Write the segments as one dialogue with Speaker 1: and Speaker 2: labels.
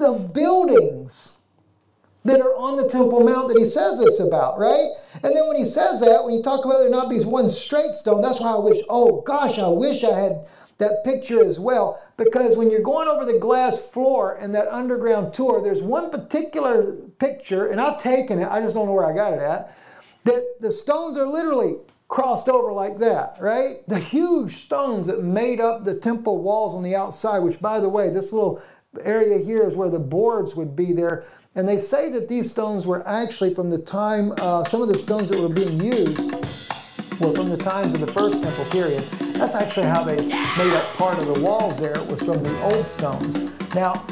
Speaker 1: of buildings that are on the Temple Mount that he says this about, right? And then when he says that, when you talk about there not be one straight stone, that's why I wish, oh gosh, I wish I had that picture as well. Because when you're going over the glass floor in that underground tour, there's one particular picture, and I've taken it, I just don't know where I got it at, that the stones are literally crossed over like that, right? The huge stones that made up the temple walls on the outside, which by the way, this little area here is where the boards would be there. And they say that these stones were actually from the time, uh, some of the stones that were being used were from the times of the first temple period. That's actually how they made up part of the walls there. It was from the old stones. Now,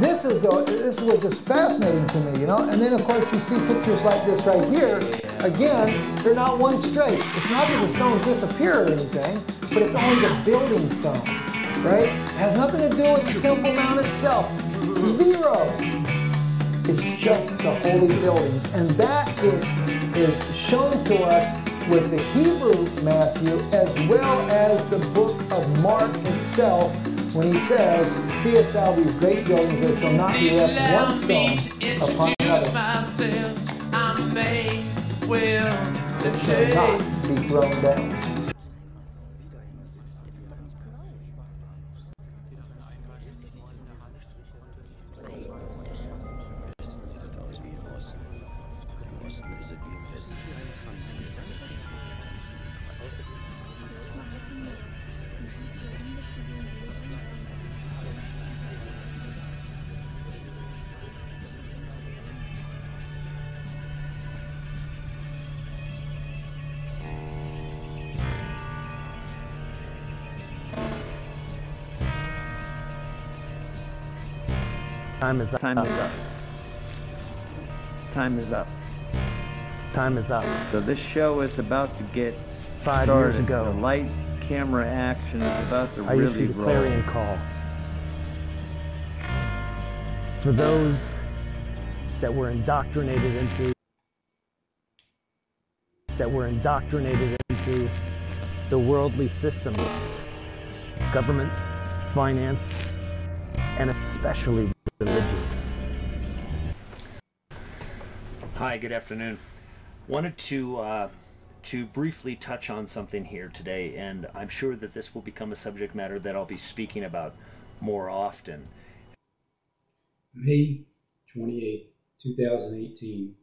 Speaker 1: this is the, this is just fascinating to me, you know. And then of course you see pictures like this right here. Again, they're not one straight. It's not that the stones disappear or anything, but it's only the building stones, right? It has nothing to do with the Temple Mount itself. Zero. It's just the holy buildings, and that is is shown to us with the Hebrew Matthew as well as the book of Mark itself when he says, Seest thou these great buildings, there shall not be left one stone upon another that shall not be thrown down.
Speaker 2: Time is up.
Speaker 3: Time is up. Time is up.
Speaker 2: Time is up.
Speaker 3: So this show is about to get
Speaker 2: Five
Speaker 3: started.
Speaker 2: years ago.
Speaker 3: The lights, camera, action is about to
Speaker 2: I
Speaker 3: really
Speaker 2: issued a
Speaker 3: roll.
Speaker 2: clarion call. For those that were indoctrinated into that were indoctrinated into the worldly systems, government, finance, and especially religion.
Speaker 4: Hi, good afternoon. Wanted to uh, to briefly touch on something here today, and I'm sure that this will become a subject matter that I'll be speaking about more often.
Speaker 5: May 28, 2018.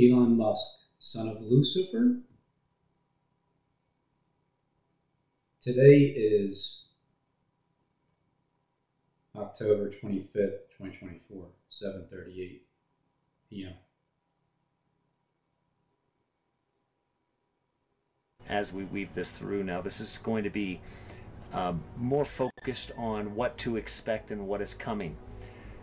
Speaker 5: Elon Musk, son of Lucifer. Today is October 25th, 2024, 7:38 p.m.
Speaker 4: As we weave this through now, this is going to be um, more focused on what to expect and what is coming.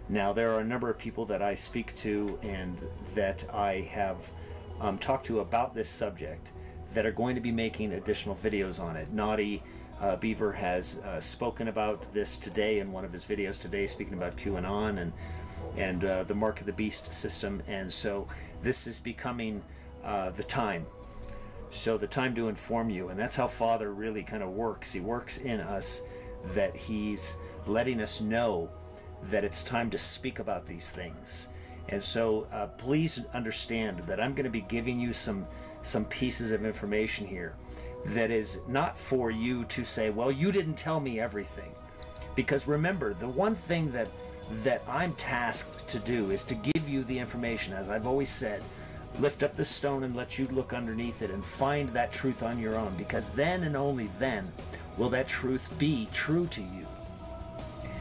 Speaker 4: Now, there are a number of people that I speak to and that I have um, talked to about this subject that are going to be making additional videos on it. Naughty uh, Beaver has uh, spoken about this today in one of his videos today, speaking about QAnon and and uh, the Mark of the Beast system. And so this is becoming uh, the time. So the time to inform you, and that's how Father really kind of works. He works in us that he's letting us know that it's time to speak about these things. And so uh, please understand that I'm going to be giving you some some pieces of information here that is not for you to say, well, you didn't tell me everything. Because remember, the one thing that that I'm tasked to do is to give you the information, as I've always said, lift up the stone and let you look underneath it and find that truth on your own. Because then and only then will that truth be true to you.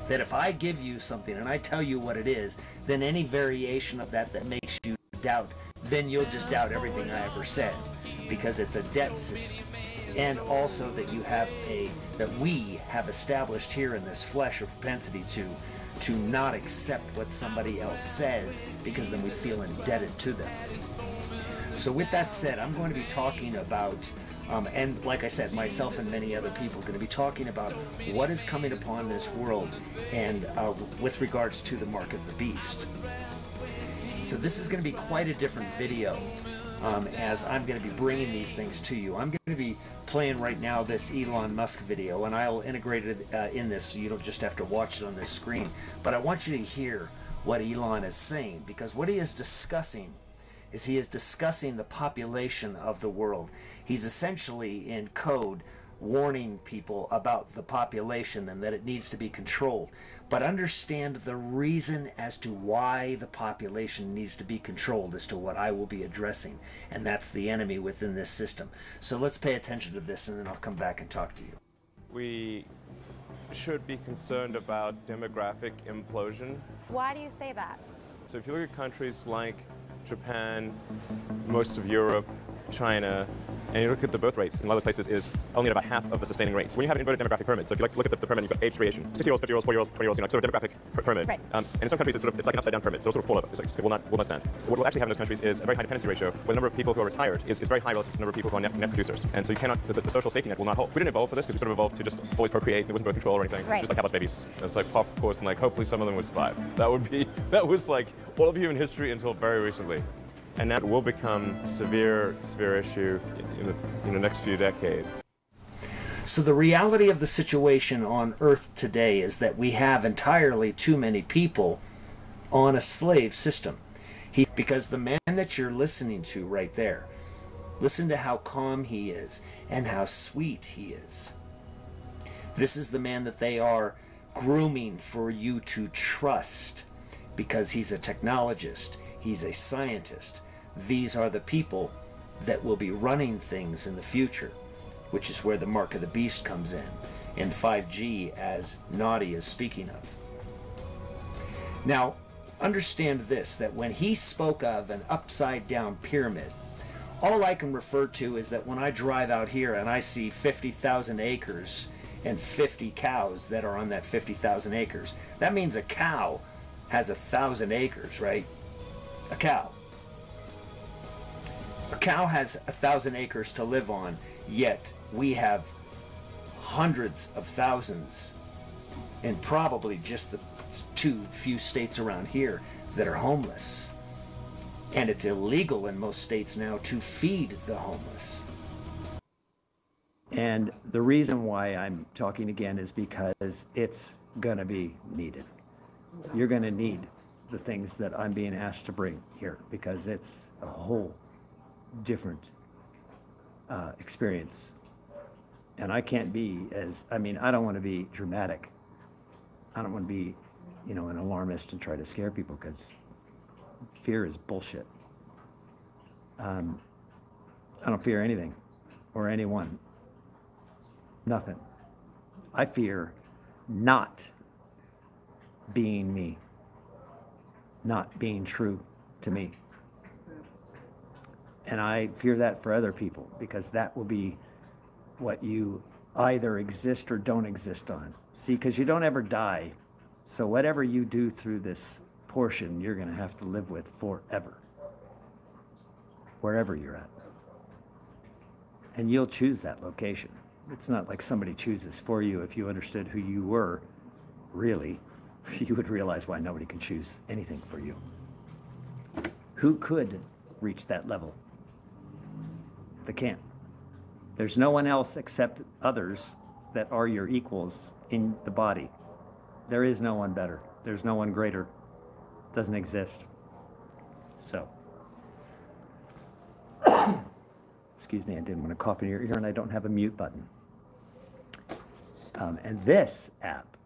Speaker 4: That if I give you something and I tell you what it is, then any variation of that that makes you doubt, then you'll just doubt everything I ever said. Because it's a debt system and also that you have a that we have established here in this flesh a propensity to to not accept what somebody else says because then we feel indebted to them so with that said i'm going to be talking about um, and like i said myself and many other people are going to be talking about what is coming upon this world and uh, with regards to the mark of the beast so this is going to be quite a different video um, as I'm going to be bringing these things to you. I'm going to be playing right now this Elon Musk video, and I'll integrate it uh, in this so you don't just have to watch it on this screen. But I want you to hear what Elon is saying because what he is discussing is he is discussing the population of the world. He's essentially in code warning people about the population and that it needs to be controlled. But understand the reason as to why the population needs to be controlled as to what I will be addressing. And that's the enemy within this system. So let's pay attention to this and then I'll come back and talk to you.
Speaker 6: We should be concerned about demographic implosion.
Speaker 7: Why do you say that?
Speaker 6: So if you look at countries like Japan, most of Europe, China, and you look at the birth rates in a lot of places is only at about half of the sustaining rates. When you have an inverted demographic pyramid, so if you like, look at the, the pyramid, you've got age variation, 60 year olds, 50 year olds, 40 year olds, 20 year olds, you know, sort of demographic pyramid.
Speaker 7: Right.
Speaker 6: Um, and in some countries, it's sort of it's like an upside down pyramid, so it'll sort of fall over. It's like, it will not, will not stand. What we'll actually have in those countries is a very high dependency ratio, where the number of people who are retired is, is very high relative to the number of people who are net, net producers. And so you cannot, the, the, social safety net will not hold. We didn't evolve for this because we sort of evolved to just always procreate, there wasn't birth control or anything.
Speaker 7: Right.
Speaker 6: Just like have babies. And it's like off the course, and like hopefully some of them would survive. That would be, that was like all of human history until very recently and that will become a severe, severe issue in the, in the next few decades.
Speaker 4: So, the reality of the situation on Earth today is that we have entirely too many people on a slave system. He, because the man that you're listening to right there, listen to how calm he is and how sweet he is. This is the man that they are grooming for you to trust because he's a technologist, he's a scientist, these are the people that will be running things in the future, which is where the mark of the beast comes in, in 5G, as Naughty is speaking of. Now, understand this that when he spoke of an upside down pyramid, all I can refer to is that when I drive out here and I see 50,000 acres and 50 cows that are on that 50,000 acres, that means a cow has a thousand acres, right? A cow. A cow has a thousand acres to live on, yet we have hundreds of thousands, and probably just the two few states around here that are homeless. And it's illegal in most states now to feed the homeless.
Speaker 8: And the reason why I'm talking again is because it's going to be needed. You're going to need the things that I'm being asked to bring here because it's a whole different uh, experience. And I can't be as, I mean, I don't want to be dramatic. I don't want to be, you know, an alarmist and try to scare people because fear is bullshit. Um, I don't fear anything or anyone. Nothing. I fear not being me, not being true to me. And I fear that for other people because that will be what you either exist or don't exist on. See, because you don't ever die. So whatever you do through this portion, you're going to have to live with forever, wherever you're at. And you'll choose that location. It's not like somebody chooses for you. If you understood who you were, really, you would realize why nobody can choose anything for you. Who could reach that level? They can't. There's no one else except others that are your equals in the body. There is no one better. There's no one greater. Doesn't exist. So, excuse me, I didn't want to cough in your ear and I don't have a mute button. Um, and this app,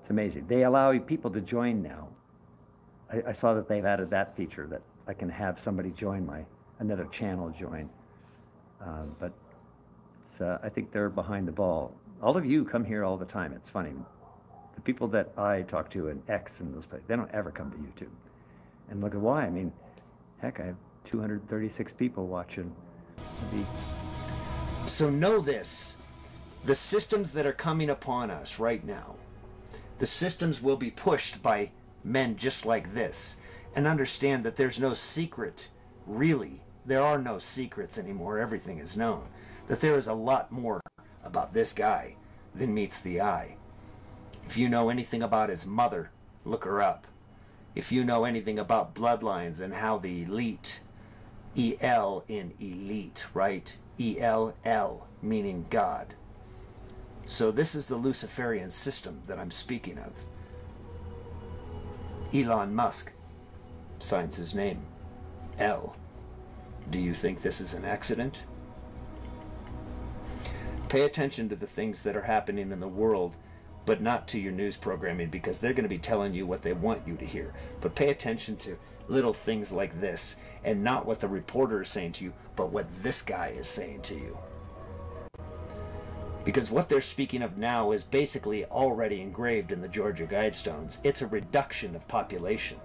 Speaker 8: it's amazing. They allow people to join now. I, I saw that they've added that feature that I can have somebody join my another channel join. Um, but uh, I think they're behind the ball. All of you come here all the time. It's funny. The people that I talk to in X and those places, they don't ever come to YouTube. And look at why. I mean, heck, I have 236 people watching. The...
Speaker 4: So know this the systems that are coming upon us right now, the systems will be pushed by men just like this. And understand that there's no secret, really, there are no secrets anymore. Everything is known. That there is a lot more about this guy than meets the eye. If you know anything about his mother, look her up. If you know anything about bloodlines and how the elite EL in elite, right? ELL meaning God. So this is the Luciferian system that I'm speaking of. Elon Musk signs his name. L. Do you think this is an accident? Pay attention to the things that are happening in the world, but not to your news programming because they're going to be telling you what they want you to hear. But pay attention to little things like this and not what the reporter is saying to you, but what this guy is saying to you. Because what they're speaking of now is basically already engraved in the Georgia Guidestones. It's a reduction of population.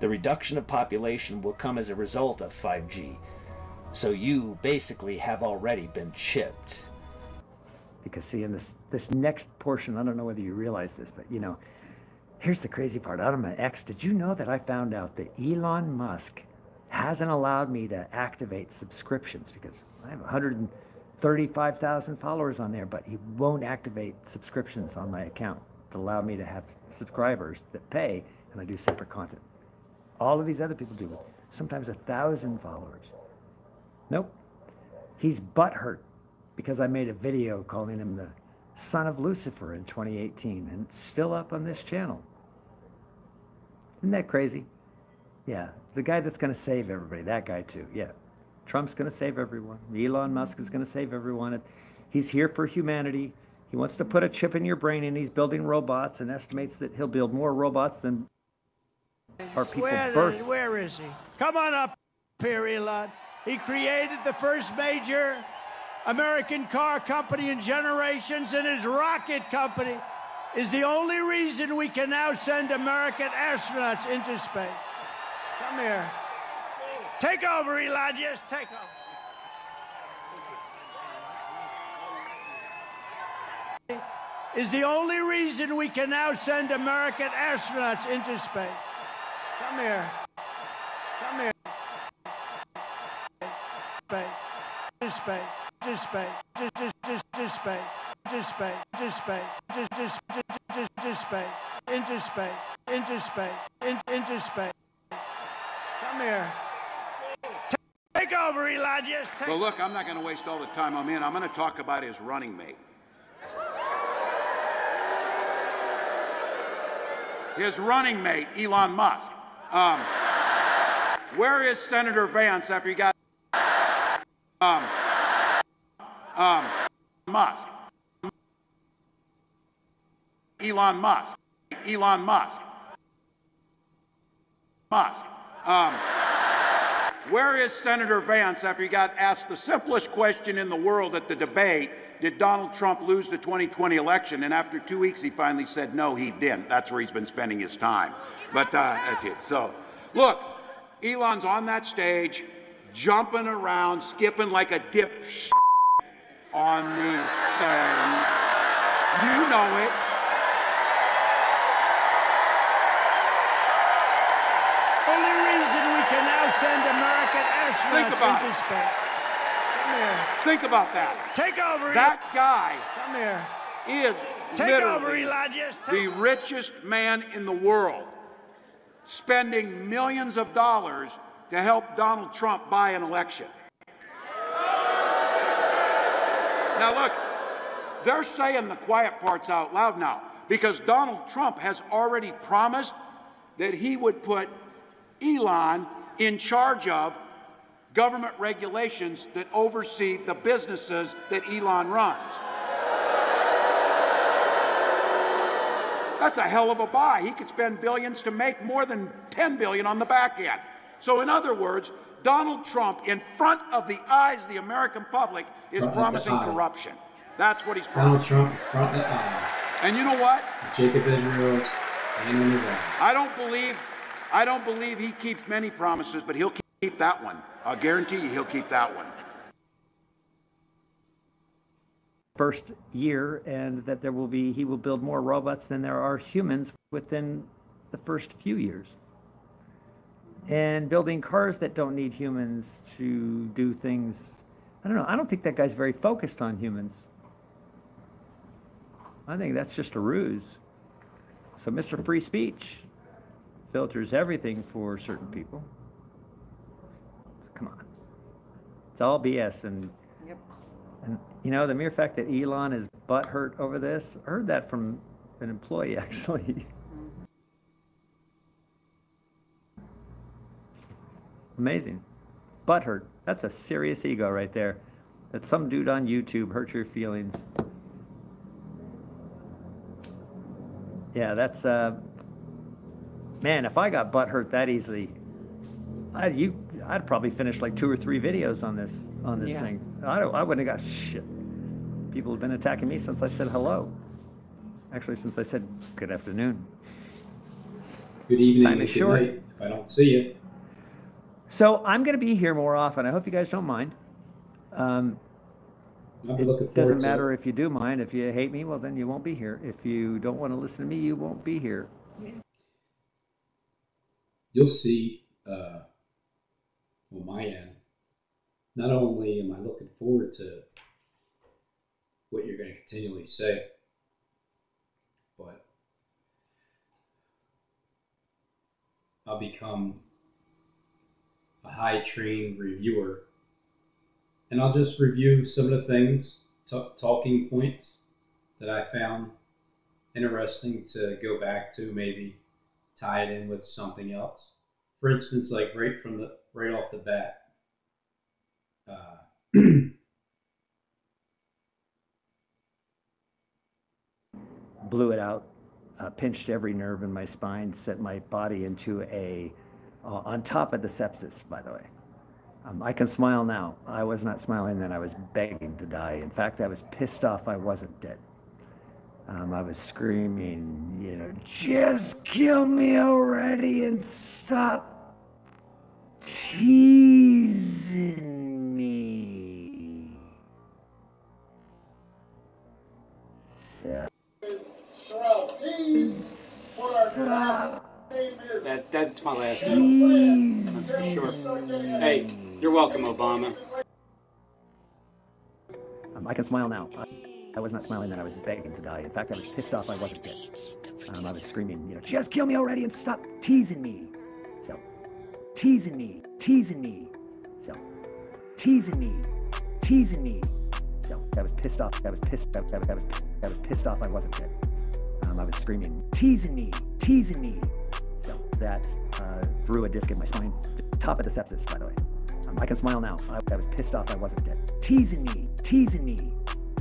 Speaker 4: The reduction of population will come as a result of 5G. So you basically have already been chipped.
Speaker 8: Because see, in this this next portion, I don't know whether you realize this, but you know, here's the crazy part. Out of my X, did you know that I found out that Elon Musk hasn't allowed me to activate subscriptions because I have 135,000 followers on there, but he won't activate subscriptions on my account to allow me to have subscribers that pay and I do separate content. All of these other people do it. Sometimes a thousand followers. Nope. He's butthurt because I made a video calling him the son of Lucifer in 2018 and it's still up on this channel. Isn't that crazy? Yeah, the guy that's going to save everybody, that guy too. Yeah. Trump's going to save everyone. Elon Musk is going to save everyone. He's here for humanity. He wants to put a chip in your brain and he's building robots and estimates that he'll build more robots than are people
Speaker 7: where,
Speaker 8: birthed.
Speaker 7: where is he? Come on up here, Elon. He created the first major American car company in generations, and his rocket company is the only reason we can now send American astronauts into space. Come here. Take over, Elon. Just take over. Is the only reason we can now send American astronauts into space. Come here. Come here. This space. This space. This this this this space. Into space. Into space. In, into space. Come here. Take over, Eli. Just take.
Speaker 9: Well, look, I'm not going to waste all the time I'm in. I'm going to talk about his running mate. His running mate, Elon Musk. Um, where is Senator Vance after he got um, um, Musk? Elon Musk. Elon Musk. Musk. Um, where is Senator Vance after he got asked the simplest question in the world at the debate? Did Donald Trump lose the 2020 election? And after two weeks, he finally said, no, he didn't. That's where he's been spending his time. But uh, that's it. So, look, Elon's on that stage, jumping around, skipping like a dip on these things. You know it.
Speaker 7: Only reason we can now send American
Speaker 9: Think
Speaker 7: astronauts
Speaker 9: about
Speaker 7: into space. Come here.
Speaker 9: Think about that.
Speaker 7: Take over.
Speaker 9: That guy
Speaker 7: Come here.
Speaker 9: is
Speaker 7: Take over,
Speaker 9: literally
Speaker 7: Eli. Just
Speaker 9: the richest man in the world, spending millions of dollars to help Donald Trump buy an election. Now, look, they're saying the quiet parts out loud now because Donald Trump has already promised that he would put Elon in charge of government regulations that oversee the businesses that Elon runs. That's a hell of a buy. He could spend billions to make more than 10 billion on the back end. So in other words, Donald Trump in front of the eyes of the American public is
Speaker 5: Front
Speaker 9: promising corruption. That's what he's
Speaker 5: Donald. Trump front the aisle.
Speaker 9: And you know what?
Speaker 5: Jacob Israel hanging his eye.
Speaker 9: I don't believe I don't believe he keeps many promises, but he'll keep that one. I'll guarantee you he'll keep that one.
Speaker 8: first year and that there will be he will build more robots than there are humans within the first few years. And building cars that don't need humans to do things i don't know i don't think that guy's very focused on humans. I think that's just a ruse. So mr free speech filters everything for certain people come on It's all BS. And, and you know, the mere fact that Elon is butthurt over this, I heard that from an employee actually. Amazing. Butthurt. That's a serious ego right there. That some dude on YouTube hurt your feelings. Yeah, that's uh man, if I got butt hurt that easily, I you I'd probably finish like two or three videos on this on this
Speaker 10: Yeah.
Speaker 8: thing. I don't I wouldn't have got shit. People have been attacking me since I said hello. Actually, since I said good afternoon.
Speaker 5: Good evening
Speaker 8: Time is short.
Speaker 5: night if I don't see you.
Speaker 8: So I'm going to be here more often. I hope you guys don't mind. Um,
Speaker 5: I'm
Speaker 8: it
Speaker 5: looking forward
Speaker 8: doesn't
Speaker 5: to
Speaker 8: matter
Speaker 5: it.
Speaker 8: if you do mind. If you hate me, well, then you won't be here. If you don't want to listen to me, you won't be here.
Speaker 5: You'll see uh, on my end. Not only am I looking forward to what you're going to continually say, but I'll become a high trained reviewer and I'll just review some of the things, t- talking points that I found interesting to go back to, maybe tie it in with something else. For instance, like right from the right off the bat, uh,
Speaker 8: Blew it out, uh, pinched every nerve in my spine, set my body into a, uh, on top of the sepsis, by the way. Um, I can smile now. I was not smiling then. I was begging to die. In fact, I was pissed off I wasn't dead. Um, I was screaming, you know, just kill me already and stop teasing me.
Speaker 11: That, that's my last name. Sure. Hey, you're welcome, Obama.
Speaker 8: Um, I can smile now. I, I was not smiling then. I was begging to die. In fact, I was pissed off I wasn't dead. Um, I was screaming, you know, just kill me already and stop teasing me. So, teasing me, teasing me. So, teasing me, teasing me. So, I was pissed off. I was pissed. I, I, I was, I was pissed off I wasn't dead. Um, I was screaming, teasing me, teasing me. So that uh, threw a disc in my spine. Top of the sepsis, by the way. Um, I can smile now. I, I was pissed off I wasn't dead. Teasing me, teasing me.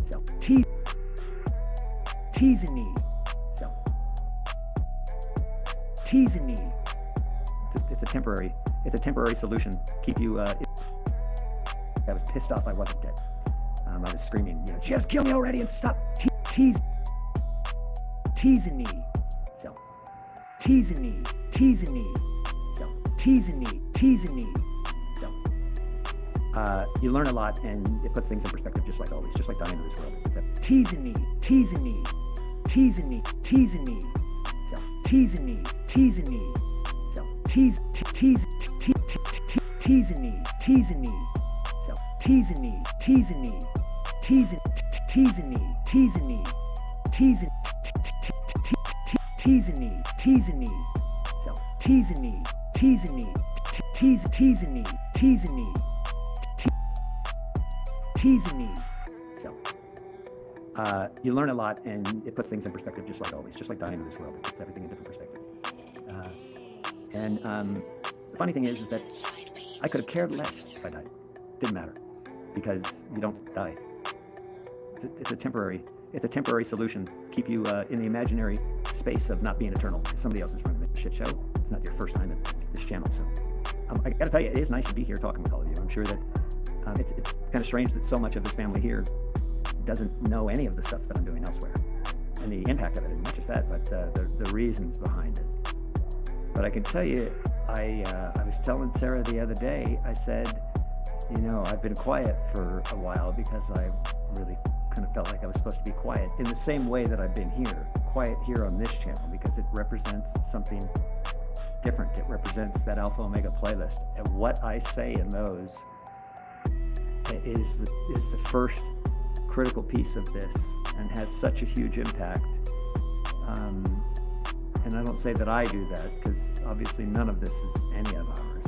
Speaker 8: So te- teasing me. So teasing me. It's a, temporary. It's a temporary solution. Keep you. Uh, I was pissed off I wasn't dead. Um, I was screaming, you know, just kill me already and stop te- teasing teasing me. So, teasing me, teasing me. So, teasing me, teasing me. So, uh, you learn a lot and it puts things in perspective just like always, just like dying in this world. So, teasing me, teasing me, teasing me, teasing me. So, teasing me, teasing me. Teasing me, teasing me. So, teasing me, teasing me, teasing, te- te- teasing me, teasing me, teasing, te- te- te- te- te- teasing me, teasing me. So, teasing me, teasing me, te- tease, teasing me, teasing me, teasing me. So, uh, you learn a lot and it puts things in perspective just like always, just like dying in this world. It puts everything in different perspective. And um, the funny thing is, is that I could have cared less if I died. Didn't matter because you don't die. It's a, it's a temporary. It's a temporary solution. Keep you uh, in the imaginary space of not being eternal. Because somebody else is running the shit show. It's not your first time at this channel, so um, I got to tell you, it is nice to be here talking with all of you. I'm sure that um, it's it's kind of strange that so much of this family here doesn't know any of the stuff that I'm doing elsewhere, and the impact of it, and not just that, but uh, the the reasons behind it. But I can tell you, I uh, I was telling Sarah the other day. I said, you know, I've been quiet for a while because I really kind of felt like I was supposed to be quiet in the same way that I've been here, quiet here on this channel because it represents something different. It represents that Alpha Omega playlist, and what I say in those is the is the first critical piece of this, and has such a huge impact. Um, and I don't say that I do that because obviously none of this is any of ours.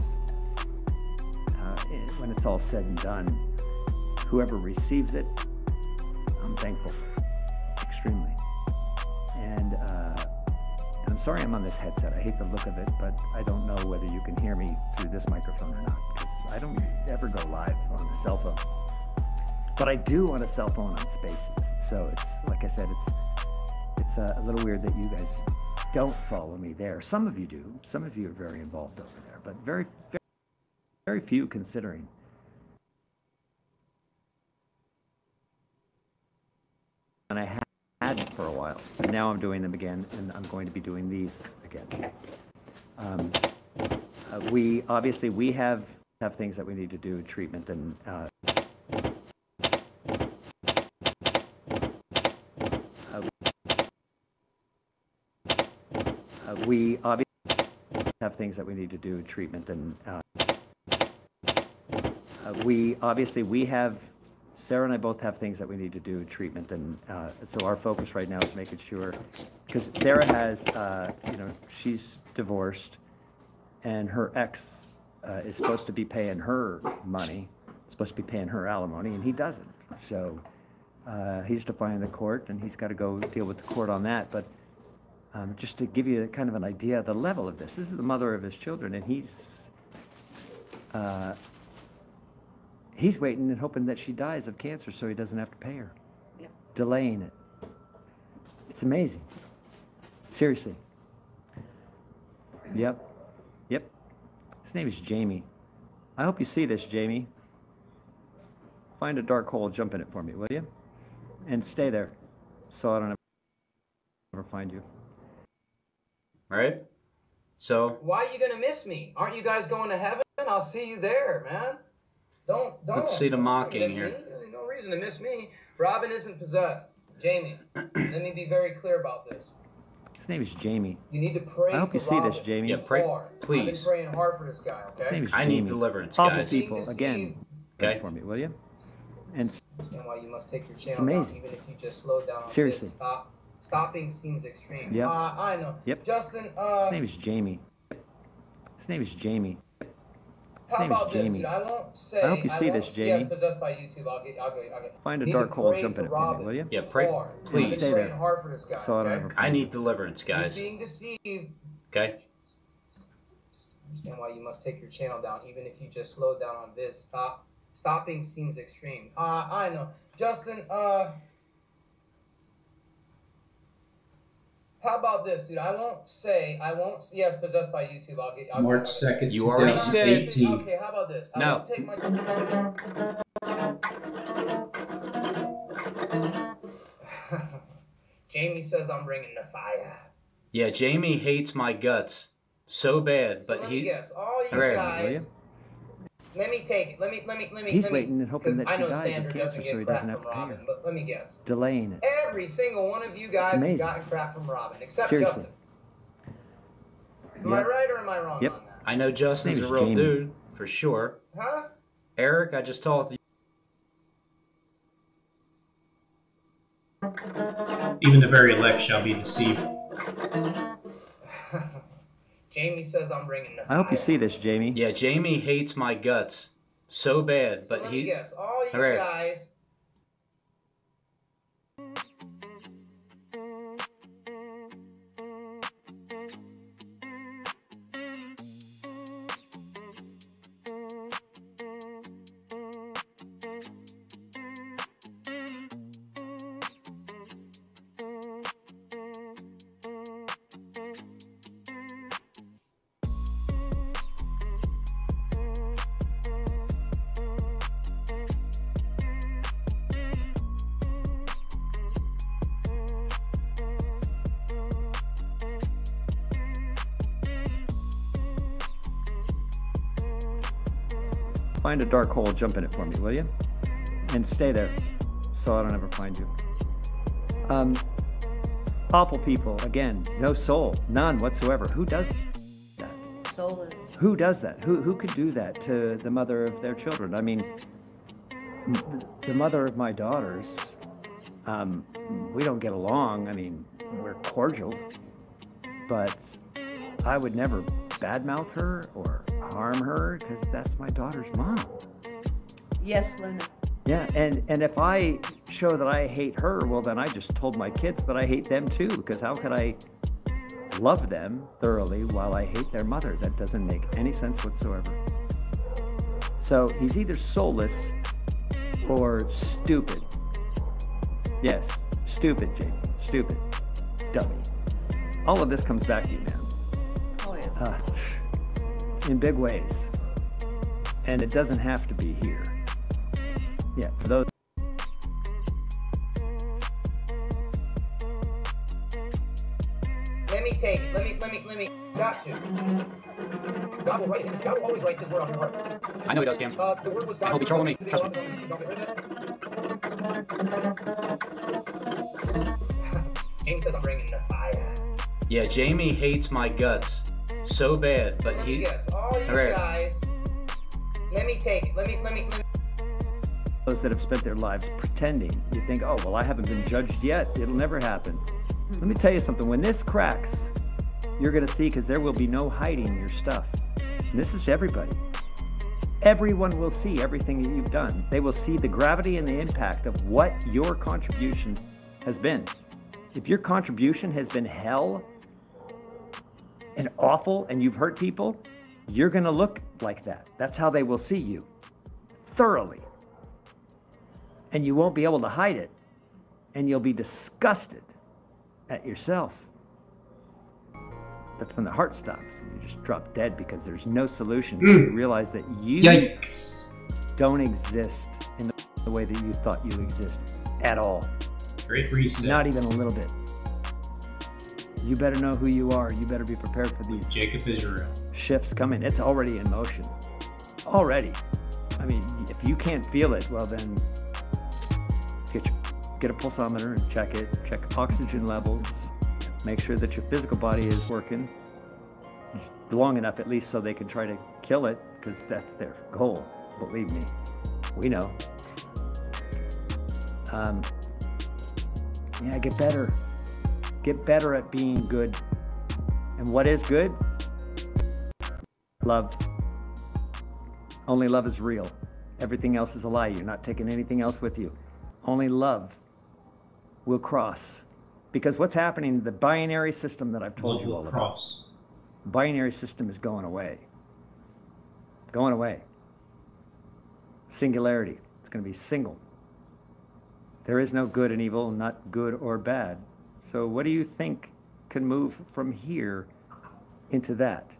Speaker 8: Uh, when it's all said and done, whoever receives it, I'm thankful, extremely. And uh, I'm sorry I'm on this headset. I hate the look of it, but I don't know whether you can hear me through this microphone or not, because I don't ever go live on a cell phone. But I do on a cell phone on Spaces. So it's like I said, it's it's uh, a little weird that you guys don't follow me there. Some of you do. Some of you are very involved over there, but very very, very few considering. And I had had for a while, but now I'm doing them again, and I'm going to be doing these again. Um, uh, we obviously we have have things that we need to do treatment and. Uh, uh, we obviously have things that we need to do treatment and. Uh, we obviously we have Sarah and I both have things that we need to do treatment, and uh, so our focus right now is making sure because Sarah has, uh, you know, she's divorced, and her ex uh, is supposed to be paying her money, supposed to be paying her alimony, and he doesn't. So he's defying the court, and he's got to go deal with the court on that. But um, just to give you kind of an idea of the level of this, this is the mother of his children, and he's uh, he's waiting and hoping that she dies of cancer so he doesn't have to pay her. Delaying it. It's amazing. Seriously. Yep. Yep. His name is Jamie. I hope you see this, Jamie. Find a dark hole, jump in it for me, will you? And stay there so I don't ever find you.
Speaker 10: Right? So,
Speaker 12: Why are you gonna miss me? Aren't you guys going to heaven? I'll see you there, man. Don't don't.
Speaker 10: Let's see the mocking
Speaker 12: miss
Speaker 10: here.
Speaker 12: Me. No reason to miss me. Robin isn't possessed. Jamie, let me be very clear about this.
Speaker 8: His name is Jamie.
Speaker 12: You need to pray.
Speaker 8: I hope
Speaker 12: for
Speaker 8: you see this, Jamie.
Speaker 10: Yeah, pray-
Speaker 12: Hard. I've been praying hard for this guy.
Speaker 8: His
Speaker 12: Okay.
Speaker 8: name is
Speaker 10: I
Speaker 8: Jamie.
Speaker 10: need deliverance,
Speaker 8: Office
Speaker 10: guys.
Speaker 8: people,
Speaker 12: Being
Speaker 8: again.
Speaker 12: deceived.
Speaker 8: Pray
Speaker 10: Okay.
Speaker 8: for me, will you? And s-
Speaker 12: Understand why you must take your channel
Speaker 8: amazing.
Speaker 12: down, even if you just slow down.
Speaker 8: Seriously.
Speaker 12: Stop. Stopping seems extreme.
Speaker 8: Yep.
Speaker 12: Uh, I know.
Speaker 8: Yep.
Speaker 12: Justin. Uh,
Speaker 8: his name is Jamie. His name is Jamie. His
Speaker 12: How
Speaker 8: name is
Speaker 12: about this, dude? I won't say.
Speaker 8: I hope you see
Speaker 12: won't
Speaker 8: this,
Speaker 12: say Yes,
Speaker 8: Jamie.
Speaker 12: possessed by YouTube. I'll get. I'll get. I'll get.
Speaker 8: Find a
Speaker 12: Need
Speaker 8: dark hole, jump in it for me,
Speaker 12: Robin.
Speaker 8: will you?
Speaker 10: Yeah, pray-
Speaker 12: Hard.
Speaker 10: please.
Speaker 8: Stay there.
Speaker 12: hard for this guy.
Speaker 8: So I don't
Speaker 12: okay?
Speaker 8: ever
Speaker 10: I need deliverance, guys.
Speaker 12: He's being deceived.
Speaker 10: Okay?
Speaker 12: Understand why you must take your channel down, even if you just slow down on this. Stop. Stopping seems extreme. Uh, I know. Justin. Uh. How about this, dude? I won't say. I won't. Yes, possessed by YouTube. I'll get. I'll
Speaker 5: March
Speaker 12: get, I'll get-
Speaker 5: 2nd,
Speaker 10: You already said-
Speaker 5: 2018.
Speaker 12: Okay, how about this? I
Speaker 10: No.
Speaker 12: won't take my. Jamie says I'm bringing the fire.
Speaker 10: Yeah, Jamie hates my guts so bad,
Speaker 12: So
Speaker 10: but
Speaker 12: let
Speaker 10: he.
Speaker 12: me guess. All you
Speaker 10: Right.
Speaker 8: Will you?
Speaker 12: guys. Let me take it. Let me. Let me. Let me.
Speaker 8: He's
Speaker 12: let me,
Speaker 8: waiting and hoping
Speaker 12: 'cause
Speaker 8: that
Speaker 12: I
Speaker 8: she
Speaker 12: know
Speaker 8: dies of cancer so he doesn't have
Speaker 12: from
Speaker 8: to pay
Speaker 12: Robin,
Speaker 8: her.
Speaker 12: but let me guess.
Speaker 8: Delaying it.
Speaker 12: Every single one of you guys has gotten crap from Robin, except
Speaker 8: Seriously.
Speaker 12: Justin. Am I right or am I wrong
Speaker 8: Yep.
Speaker 12: on that?
Speaker 10: I know Justin's a real
Speaker 8: Jamie.
Speaker 10: dude, for sure.
Speaker 12: Huh?
Speaker 10: Eric, I just talked to you.
Speaker 5: Even the very elect shall be deceived.
Speaker 12: Jamie says I'm bringing the
Speaker 8: I
Speaker 12: fire.
Speaker 8: hope you see this, Jamie.
Speaker 10: Yeah, Jamie hates my guts so bad,
Speaker 12: So
Speaker 10: but
Speaker 12: let me
Speaker 10: he.
Speaker 12: guess. All you
Speaker 10: Right.
Speaker 12: guys.
Speaker 8: Find a dark hole, jump in it for me, will you? And stay there so I don't ever find you. Um, awful people, again, no soul, none whatsoever. Who does that?
Speaker 13: Soulless.
Speaker 8: Who does that? Who, who could do that to the mother of their children? I mean, the mother of my daughters, um, we don't get along. I mean, we're cordial, but I would never badmouth her or harm her because that's my daughter's mom.
Speaker 13: Yes, Luna.
Speaker 8: Yeah, and and if I show that I hate her, well then I just told my kids that I hate them too because how could I love them thoroughly while I hate their mother? That doesn't make any sense whatsoever. So he's either soulless or stupid. Yes, stupid, Jamie. Stupid. Dummy. All of this comes back to you, man.
Speaker 13: Oh, yeah.
Speaker 8: Uh, in big ways. And it doesn't have to be here. Yeah, for those.
Speaker 12: Let me take it. Let me, let me, let me. Got to. God will write it. God will always write this word on your heart.
Speaker 11: I know he does, Cam.
Speaker 12: Uh, the word was
Speaker 11: I
Speaker 12: God's
Speaker 11: hope he trolling me. Trust me.
Speaker 12: Don't get rid of it. James says I'm bringing the fire.
Speaker 10: Yeah, Jamie hates my guts so bad, but he.
Speaker 12: Yes, all you
Speaker 10: Okay.
Speaker 12: guys. Let me take. Let me, let me, let me.
Speaker 8: those that have spent their lives pretending. You think, oh, well, I haven't been judged yet. It'll never happen. Let me tell you something. When this cracks, you're going to see because there will be no hiding your stuff. And this is to everybody. Everyone will see everything that you've done. They will see the gravity and the impact of what your contribution has been. If your contribution has been hell and awful and you've hurt people, you're going to look like that. That's how they will see you thoroughly and you won't be able to hide it, and you'll be disgusted at yourself. That's when the heart stops. and You just drop dead because there's no solution.
Speaker 5: Mm.
Speaker 8: You realize that you
Speaker 5: Yikes.
Speaker 8: don't exist in the, the way that you thought you exist at all.
Speaker 5: Great reset.
Speaker 8: Not even a little bit. You better know who you are. You better be prepared for these
Speaker 5: Jacob Israel.
Speaker 8: shifts coming. It's already in motion. Already. I mean, if you can't feel it, well then get your, get a pulsometer and check it. Check oxygen levels. Make sure that your physical body is working long enough, at least, so they can try to kill it, because that's their goal. Believe me, we know. Um, yeah, get better. Get better at being good. And what is good? Love. Only love is real. Everything else is a lie. You're not taking anything else with you. Only love will cross. Because what's happening, the binary system that I've told
Speaker 5: Love
Speaker 8: you all about,
Speaker 5: cross.
Speaker 8: binary system is going away. Going away. Singularity. It's going to be single. There is no good and evil, not good or bad. So, what do you think can move from here into that?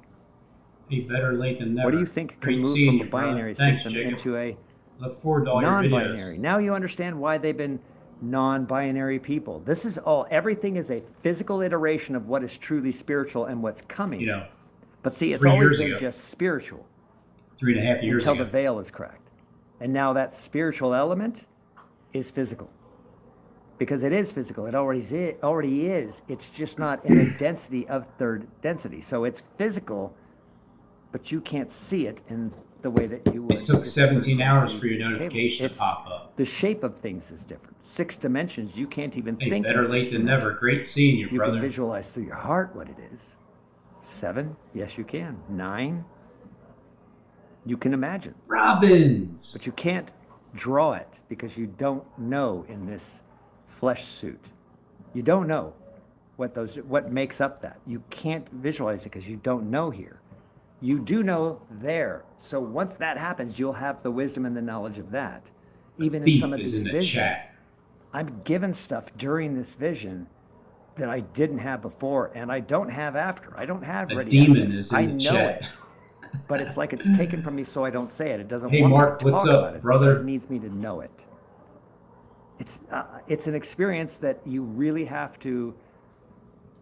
Speaker 5: Be better late than never.
Speaker 8: What do you think can
Speaker 5: Great
Speaker 8: move from a binary
Speaker 5: Thanks,
Speaker 8: system
Speaker 5: Jacob.
Speaker 8: into a
Speaker 5: Look forward to all
Speaker 8: non-binary? Now you understand why they've been non-binary people. This is all. Everything is a physical iteration of what is truly spiritual and what's coming.
Speaker 5: You know,
Speaker 8: but see, it's always been
Speaker 5: ago.
Speaker 8: just spiritual
Speaker 5: three and a half years
Speaker 8: until
Speaker 5: ago.
Speaker 8: the veil is cracked, and now that spiritual element is physical. Because it is physical, it already is. It already is. It's just not in a density of third density. So it's physical, but you can't see it in the way that you would.
Speaker 5: It took 17 hours for your notification to pop up.
Speaker 8: The shape of things is different. Six dimensions, you can't even
Speaker 5: Hey,
Speaker 8: think. in
Speaker 5: better late than never. Great seeing you,
Speaker 8: You
Speaker 5: brother.
Speaker 8: can visualize through your heart what it is. Seven, yes, you can. Nine, you can imagine.
Speaker 5: Robbins.
Speaker 8: But you can't draw it because you don't know in this flesh suit. You don't know what those what makes up that. You can't visualize it because you don't know here. You do know there. So once that happens, you'll have the wisdom and the knowledge of that. Even in
Speaker 5: Thief
Speaker 8: some of these
Speaker 5: in the
Speaker 8: visions,
Speaker 5: chat.
Speaker 8: I'm given stuff during this vision that I didn't have before and I don't have after. I don't have
Speaker 5: A
Speaker 8: ready
Speaker 5: demon
Speaker 8: access.
Speaker 5: is in
Speaker 8: I
Speaker 5: the
Speaker 8: know
Speaker 5: chat.
Speaker 8: it. But it's like it's taken from me so I don't say it. It doesn't
Speaker 5: Hey,
Speaker 8: want
Speaker 5: Mark,
Speaker 8: me to
Speaker 5: what's
Speaker 8: talk
Speaker 5: up,
Speaker 8: about it,
Speaker 5: brother?
Speaker 8: It needs me to know it. It's uh, it's an experience that you really have to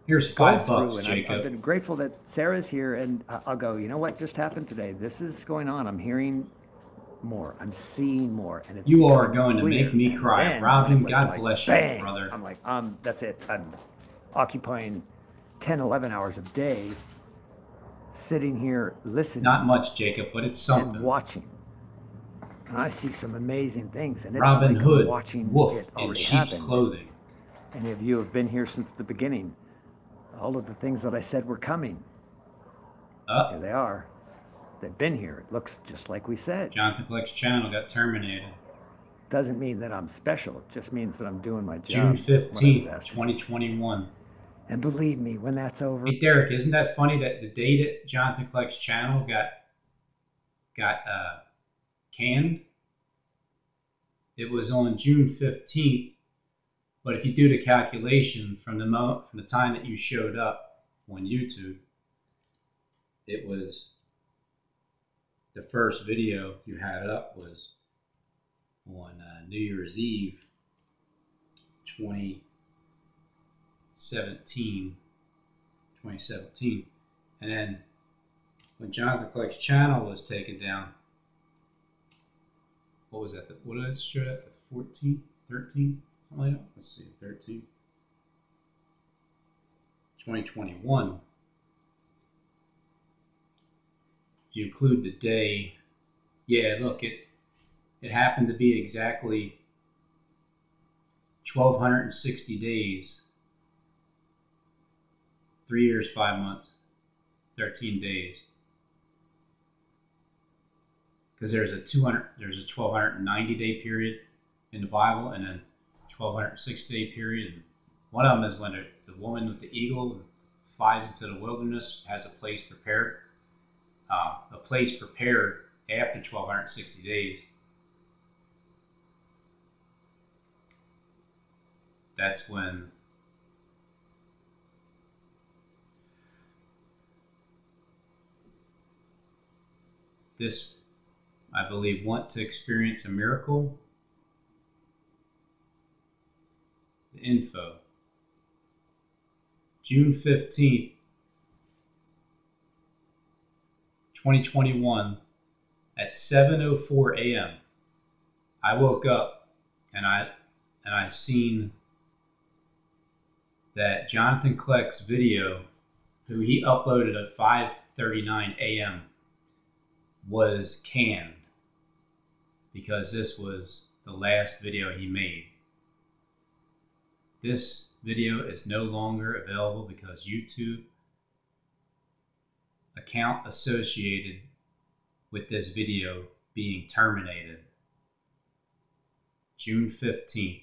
Speaker 5: Here's five bucks,
Speaker 8: and I've, I've been grateful that Sarah's here, and I'll go. You know what just happened today? This is going on. I'm hearing more. I'm seeing more, and it's
Speaker 5: You are going to make me cry. Robin, God
Speaker 8: like,
Speaker 5: bless you,
Speaker 8: bang.
Speaker 5: brother.
Speaker 8: I'm like, um, that's it. I'm occupying 10, 11 hours a day, sitting here listening.
Speaker 5: Not much, Jacob, but it's something.
Speaker 8: And watching. I see some amazing things, and it's
Speaker 5: Robin
Speaker 8: like
Speaker 5: Hood,
Speaker 8: watching
Speaker 5: wolf
Speaker 8: it
Speaker 5: in sheep's
Speaker 8: happen.
Speaker 5: clothing.
Speaker 8: Any of you have been here since the beginning. All of the things that I said were coming.
Speaker 5: Uh,
Speaker 8: Here they are. They've been here. It looks just like we said.
Speaker 5: Jonathan Fleck's channel got terminated.
Speaker 8: Doesn't mean that I'm special. It just means that I'm doing my job.
Speaker 5: June
Speaker 8: what I was
Speaker 5: 15th,
Speaker 8: asked to do.
Speaker 5: 2021.
Speaker 8: And believe me, when that's over,
Speaker 5: Hey Derek, isn't that funny that the day that Jonathan Fleck's channel got got uh, canned, it was on June fifteenth. But if you do the calculation from the mo- from the time that you showed up on YouTube, it was the first video you had up was on uh, New Year's Eve, twenty seventeen. 2017. And then when Jonathan Kleck's channel was taken down, what was that? The- What did I show at? The 14th, 13th, something like that. Let's see, 13. 2021. If you include the day, yeah, look, it it happened to be exactly 1260 days three years, five months, 13 days. Because there's a 200, there's a 1290 day period in the Bible and then 1260 day period. One of them is when the, the woman with the eagle flies into the wilderness, has a place prepared. Uh, a place prepared after 1260 days. That's when this, I believe, want to experience a miracle. The info. June 15th, 2021 at 7:04 a.m. I woke up and I and I seen that Jonathan Kleck's video, who he uploaded at 5:39 a.m was canned because this was the last video he made. This video is no longer available because YouTube account associated with this video being terminated June 15th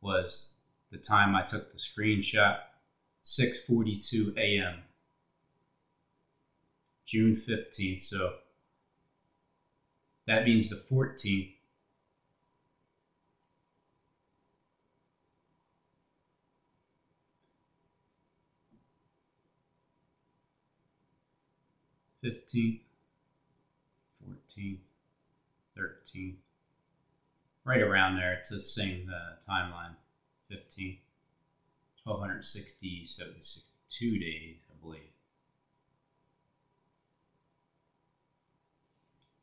Speaker 5: was the time I took the screenshot 6:42 a.m. June 15th. So that means the 14th. Fifteenth, fourteenth, thirteenth, right around there. It's the same uh, timeline. Fifteenth, twelve hundred sixty, so sixty-two days, I believe.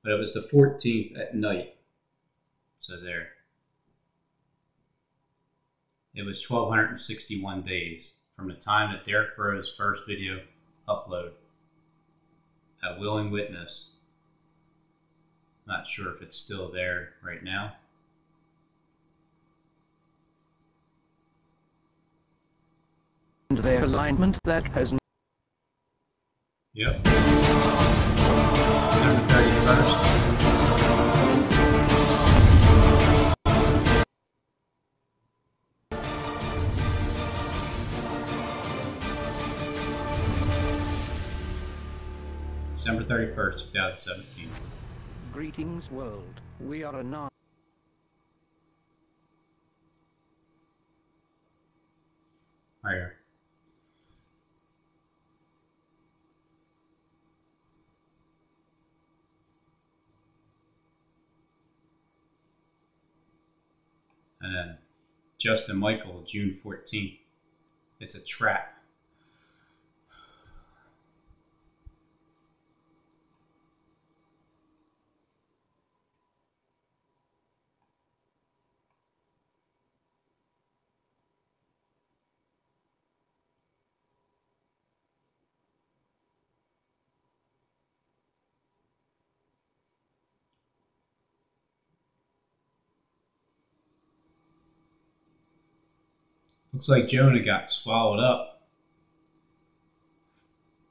Speaker 5: But it was the 14th at night. So there. It was 1,261 days from the time that Derek Broes' first video upload. A willing witness. Not sure if it's still there right now.
Speaker 14: and their alignment that has
Speaker 5: Yep. December 31st. December 31st, 2017.
Speaker 14: greetings world. We are a non
Speaker 5: Right here. And then Justin Michael, June 14th. It's a trap. Looks like Jonah got swallowed up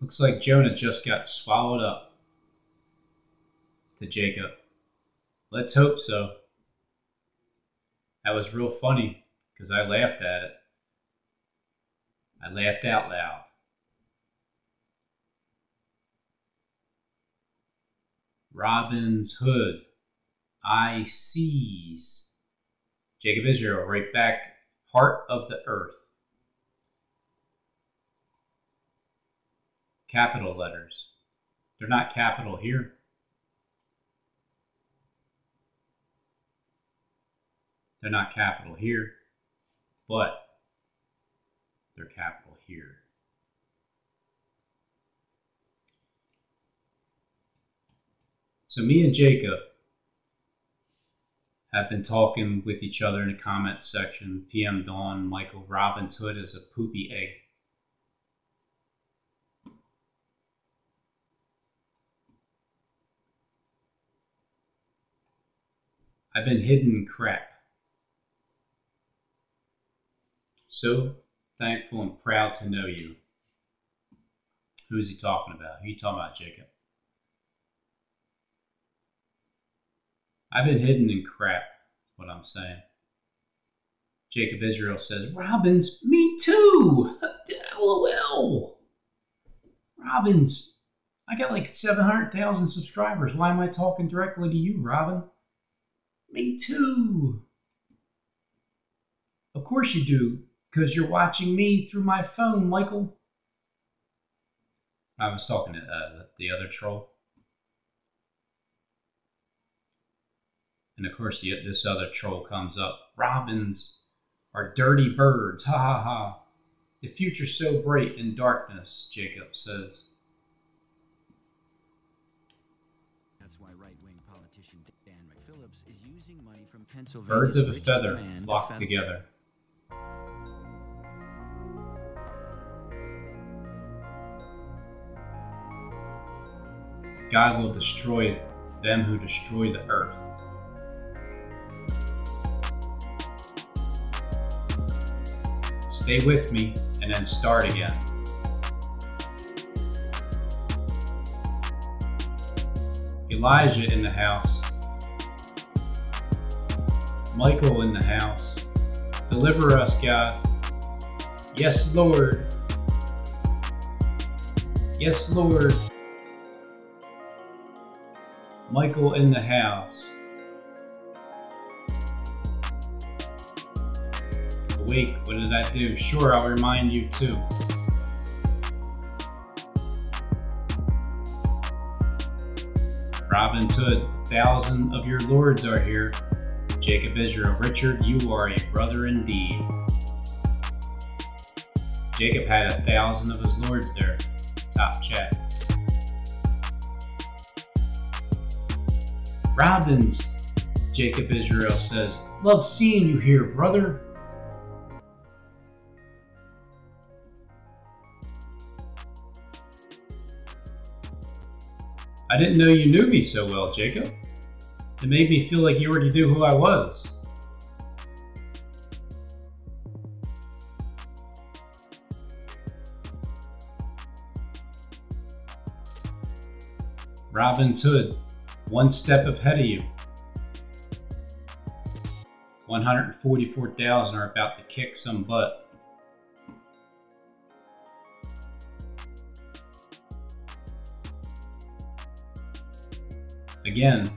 Speaker 5: Looks like Jonah just got swallowed up to Jacob. Let's hope so. That was real funny because I laughed at it. I laughed out loud. Robin's Hood. I seize. Jacob Israel, right back, heart of the earth. Capital letters. They're not capital here. They're not capital here, but they're capital here. So me and Jacob have been talking with each other in the comment section. PM Dawn, Michael Robin's Hood is a poopy egg. I've been hidden crap. So thankful and proud to know you. Who's he talking about? Who you talking about, Jacob? I've been hidden in crap, what I'm saying. Jacob Israel says, Robbins, me too. LOL. Robbins, I got like 700,000 subscribers. Why am I talking directly to you, Robin? Me too. Of course you do, because you're watching me through my phone, Michael. I was talking to uh, the other troll. And of course, the, this other troll comes up. Robins are dirty birds. Ha ha ha. The future's so bright in darkness, Jacob says.
Speaker 15: That's why right-wing politician Dan McPhillips is using money from Pennsylvania.
Speaker 5: Birds of a feather flock together. God will destroy them who destroy the earth. Stay with me and then start again. Elijah in the house. Michael in the house. Deliver us, God. Yes, Lord. Yes, Lord. Michael in the house. Awake, what did I do? Sure, I'll remind you too. Robin Hood, thousand of your lords are here. Jacob Israel, Richard, you are a brother indeed. Jacob had a thousand of his lords there. Top chat. Robbins, Jacob Israel says, Love seeing you here, brother. I didn't know you knew me so well, Jacob. It made me feel like you already knew who I was. Robin's Hood, one step ahead of you. 144,000 are about to kick some butt. Again,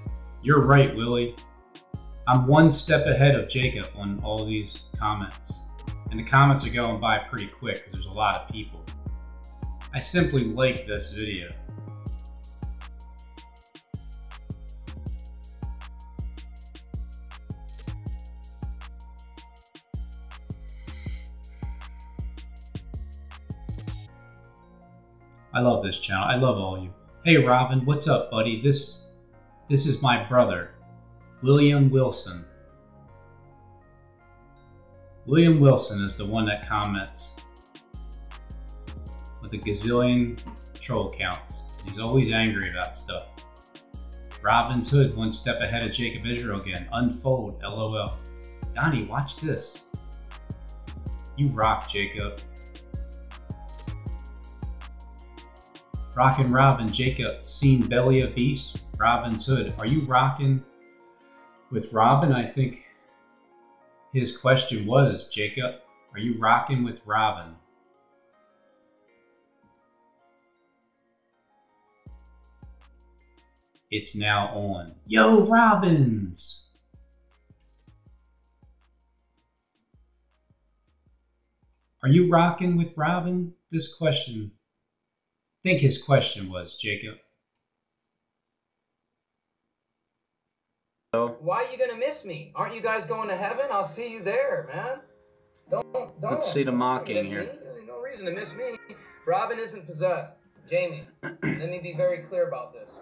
Speaker 5: you're right, Willie. I'm one step ahead of Jacob on all these comments. And the comments are going by pretty quick because there's a lot of people. I simply like this video. I love this channel. I love all you. Hey Robin, what's up, buddy? This this is my brother, William Wilson. William Wilson is the one that comments with a gazillion troll counts. He's always angry about stuff. Robin's Hood, one step ahead of Jacob Israel again. Unfold, lol. Donnie, watch this. You rock, Jacob. Rockin' Robin, Jacob, seen Belly of Beast, Robin's Hood. Are you rocking with Robin? I think his question was, Jacob, are you rocking with Robin? It's now on. Yo, Robins! Are you rocking with Robin? This question. I think his question was, Jacob.
Speaker 12: Why are you gonna miss me? Aren't you guys going to heaven? I'll see you there, man. Don't don't.
Speaker 10: Let's see the mocking here.
Speaker 12: Me. There's no reason to miss me. Robin isn't possessed. Jamie, let me be very clear about this.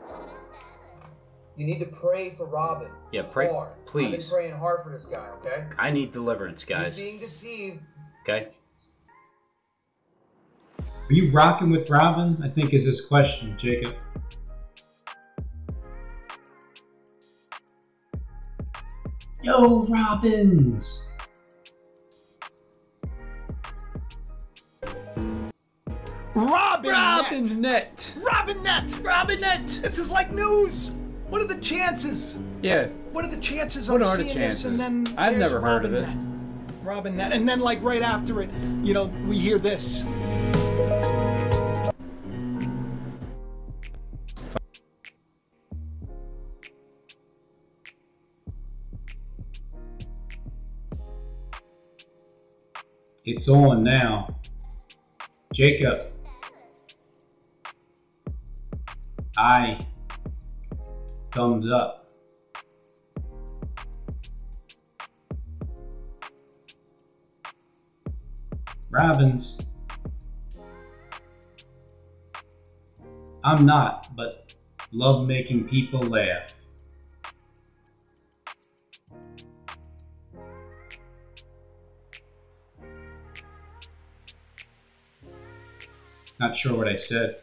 Speaker 12: You need to pray for Robin.
Speaker 10: Yeah, pray,
Speaker 12: hard. I've been praying hard for this guy. Okay.
Speaker 10: I need deliverance, guys.
Speaker 12: He's
Speaker 10: guys.
Speaker 12: being deceived.
Speaker 10: Okay?
Speaker 5: Are you rocking with Robin? I think is his question, Jacob. Yo, Robins!
Speaker 16: Robin
Speaker 17: Robinette.
Speaker 16: Robinette.
Speaker 17: Robinette.
Speaker 16: This is like news. What are the chances?
Speaker 17: Yeah.
Speaker 16: What are the chances
Speaker 17: What
Speaker 16: of
Speaker 17: are the
Speaker 16: seeing this and
Speaker 17: chances?
Speaker 16: then
Speaker 17: I've
Speaker 16: there's
Speaker 17: never heard of it.
Speaker 16: Robinette. Robinette, and then like right after it, you know, we hear this.
Speaker 5: It's on now. Jacob. I. Thumbs up. Robbins. I'm not, but love making people laugh. Not sure what I said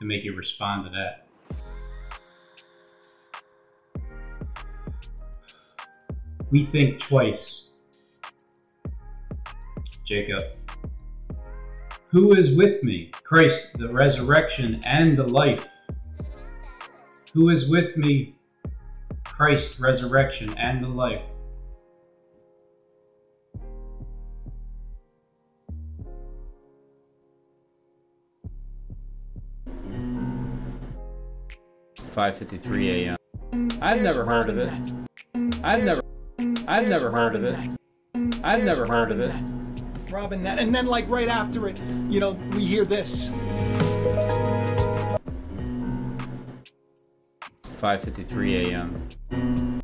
Speaker 5: to make you respond to that. We think twice. Jacob. Who is with me? Christ, the resurrection and the life. Who is with me? Christ, resurrection and the life.
Speaker 17: Five fifty-three a.m. Mm. I've never heard of it. I've never. I've never heard of it. I've never heard of it.
Speaker 16: Robinette, and then like right after it, you know, we hear this.
Speaker 17: Five fifty-three a.m.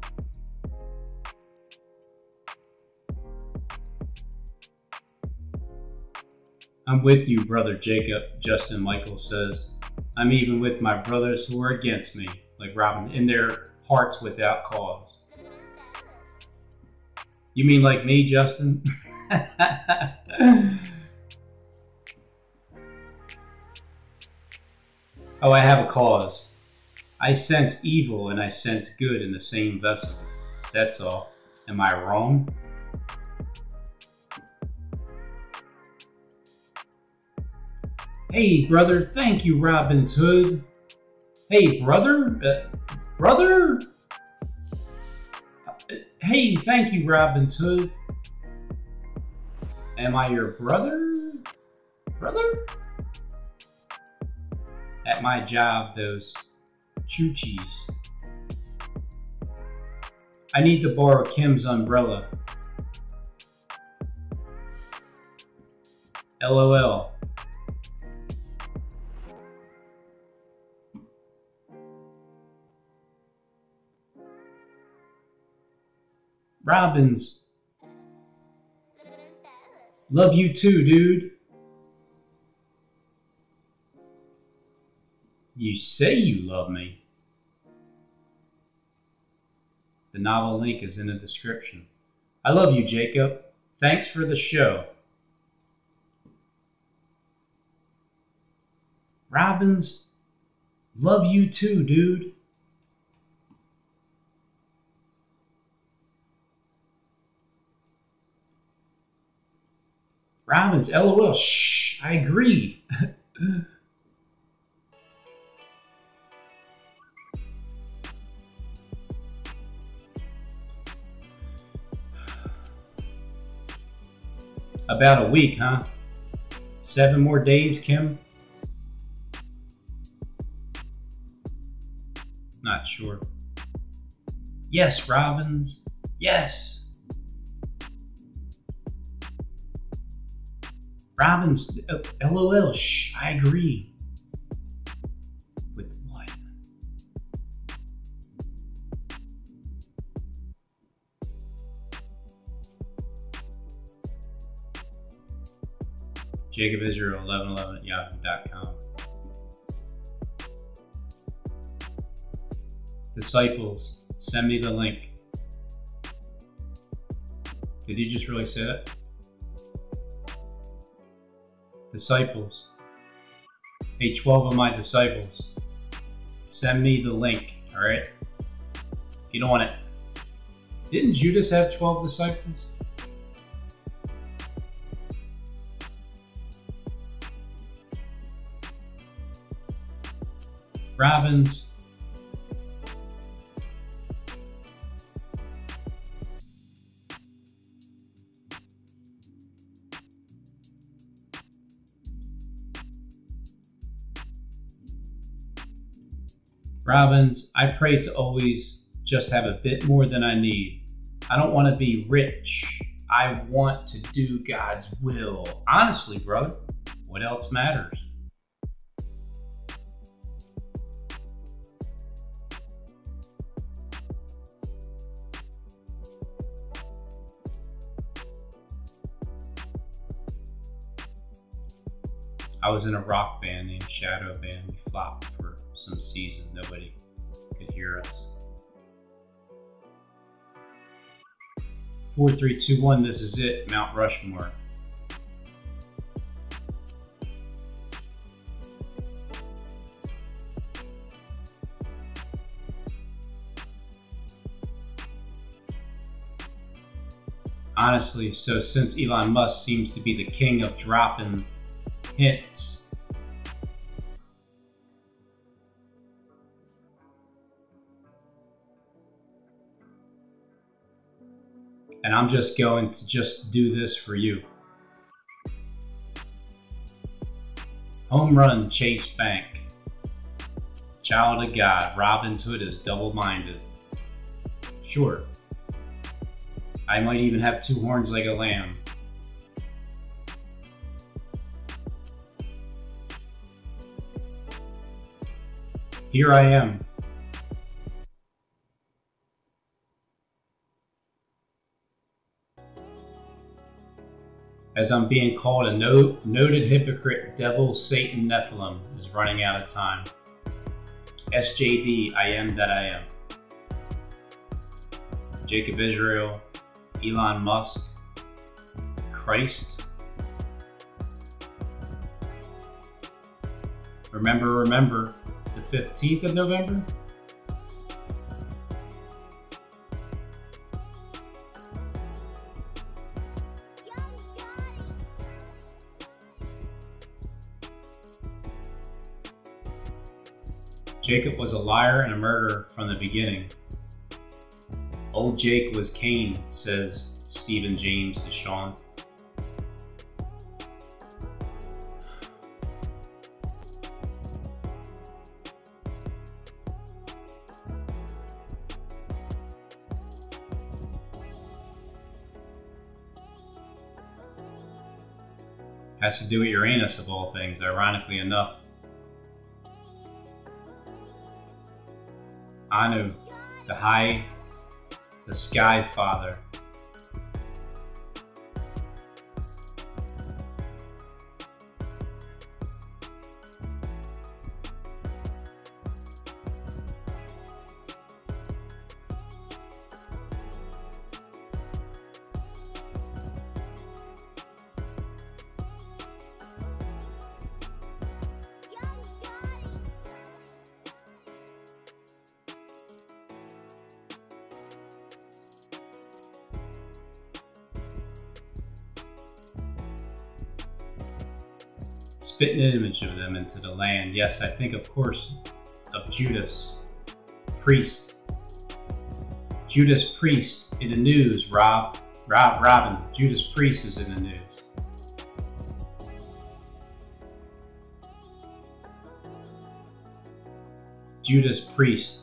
Speaker 5: I'm with you, brother Jacob, Justin Michael says. I'm even with my brothers who are against me, like Robin, in their hearts without cause. You mean like me, Justin? oh, I have a cause. I sense evil and I sense good in the same vessel. That's all. Am I wrong? Hey, brother, thank you, Robin's Hood. Hey, brother? Uh, brother? Uh, hey, thank you, Robin's Hood. Am I your brother? Brother? At my job, those choochies. I need to borrow Kim's umbrella. LOL. Robbins. Love you too, dude. You say you love me. The novel link is in the description. I love you, Jacob. Thanks for the show. Robbins, love you too, dude. Province, LOL. Shh, I agree. About a week, huh? Seven more days, Kim? Not sure. Yes, Robbins. Yes. Robbins, uh, LOL, shh, I agree. With what? Jacob Israel 1111 at yahoo.com. Disciples, send me the link. Did you just really say that? Disciples. Hey, 12 of my disciples, send me the link, alright? You don't want it. Didn't Judas have 12 disciples? Robbins. Robbins, I pray to always just have a bit more than I need. I don't want to be rich. I want to do God's will. Honestly, brother, what else matters? I was in a rock band named Shadow Band. We flopped some season. Nobody could hear us. Four, three, two, one. This is it. Mount Rushmore. Honestly, so since Elon Musk seems to be the king of dropping hints. And I'm just going to just do this for you. Home run Chase Bank. Child of God, Robin Hood is double minded. Sure. I might even have two horns like a lamb. Here I am. As I'm being called a no, noted hypocrite, devil, Satan, Nephilim is running out of time. SJD, I am that I am. Jacob Israel, Elon Musk, Christ. Remember, remember, the 15th of November? Jacob was a liar and a murderer from the beginning. Old Jake was Cain, says Stephen James to Sean. Has to do with Uranus, of all things, ironically enough. Anu, the high, the sky father. yes, I think, of course, of Judas, priest. Judas Priest in the news, Rob. Rob, Robin, Judas Priest is in the news. Judas Priest.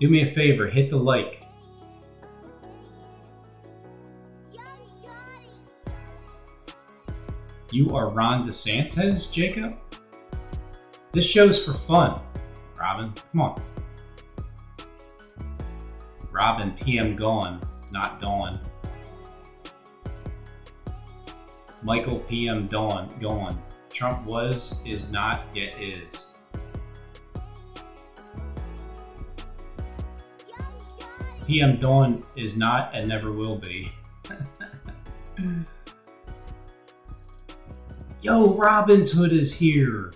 Speaker 5: Do me a favor, hit the like. You are Ron DeSantis, Jacob? This show's for fun. Robin, come on. Robin, PM gone, not Dawn. Michael PM Dawn, gone. Trump was, is not, yet is. PM Dawn is not and never will be. Yo, Robin's Hood is here.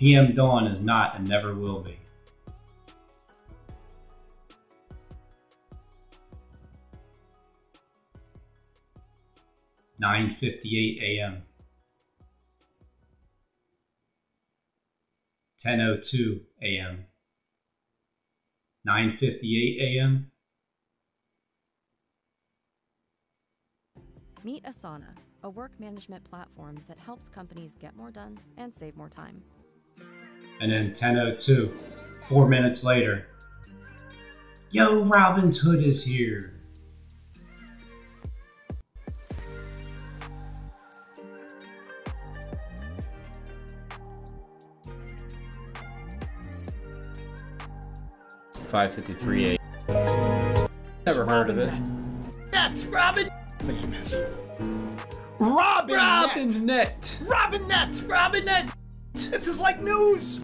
Speaker 5: PM Dawn is not and never will be. Nine fifty-eight AM. Ten oh two AM. Nine fifty-eight AM.
Speaker 18: Meet Asana, a work management platform that helps companies get more done and save more time.
Speaker 5: And then 1002, four minutes later. Yo, Robin's Hood is here.
Speaker 17: Five fifty-three a. Never heard of it.
Speaker 16: Net. Robin. Robin.
Speaker 17: Robin Net.
Speaker 16: Robin Net.
Speaker 17: Robin Net.
Speaker 16: This is like news.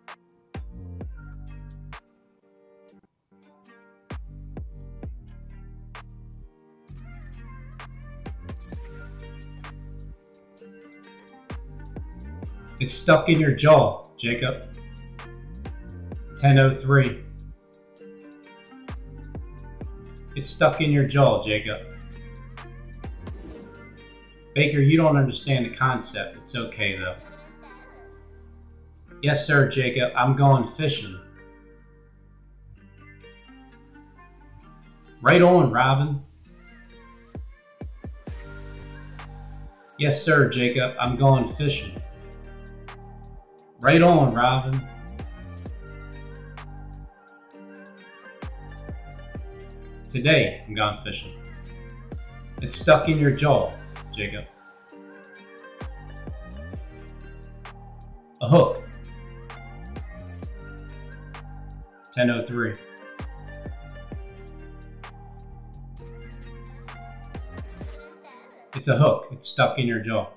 Speaker 5: It's stuck in your jaw, Jacob. 1003. It's stuck in your jaw, Jacob. Baker, you don't understand the concept. It's okay, though. Yes, sir, Jacob. I'm going fishing. Right on, Robin. Yes, sir, Jacob. I'm going fishing. Right on, Robin. Today, I'm gone fishing. It's stuck in your jaw, Jacob. A hook. 1003. It's a hook. It's stuck in your jaw.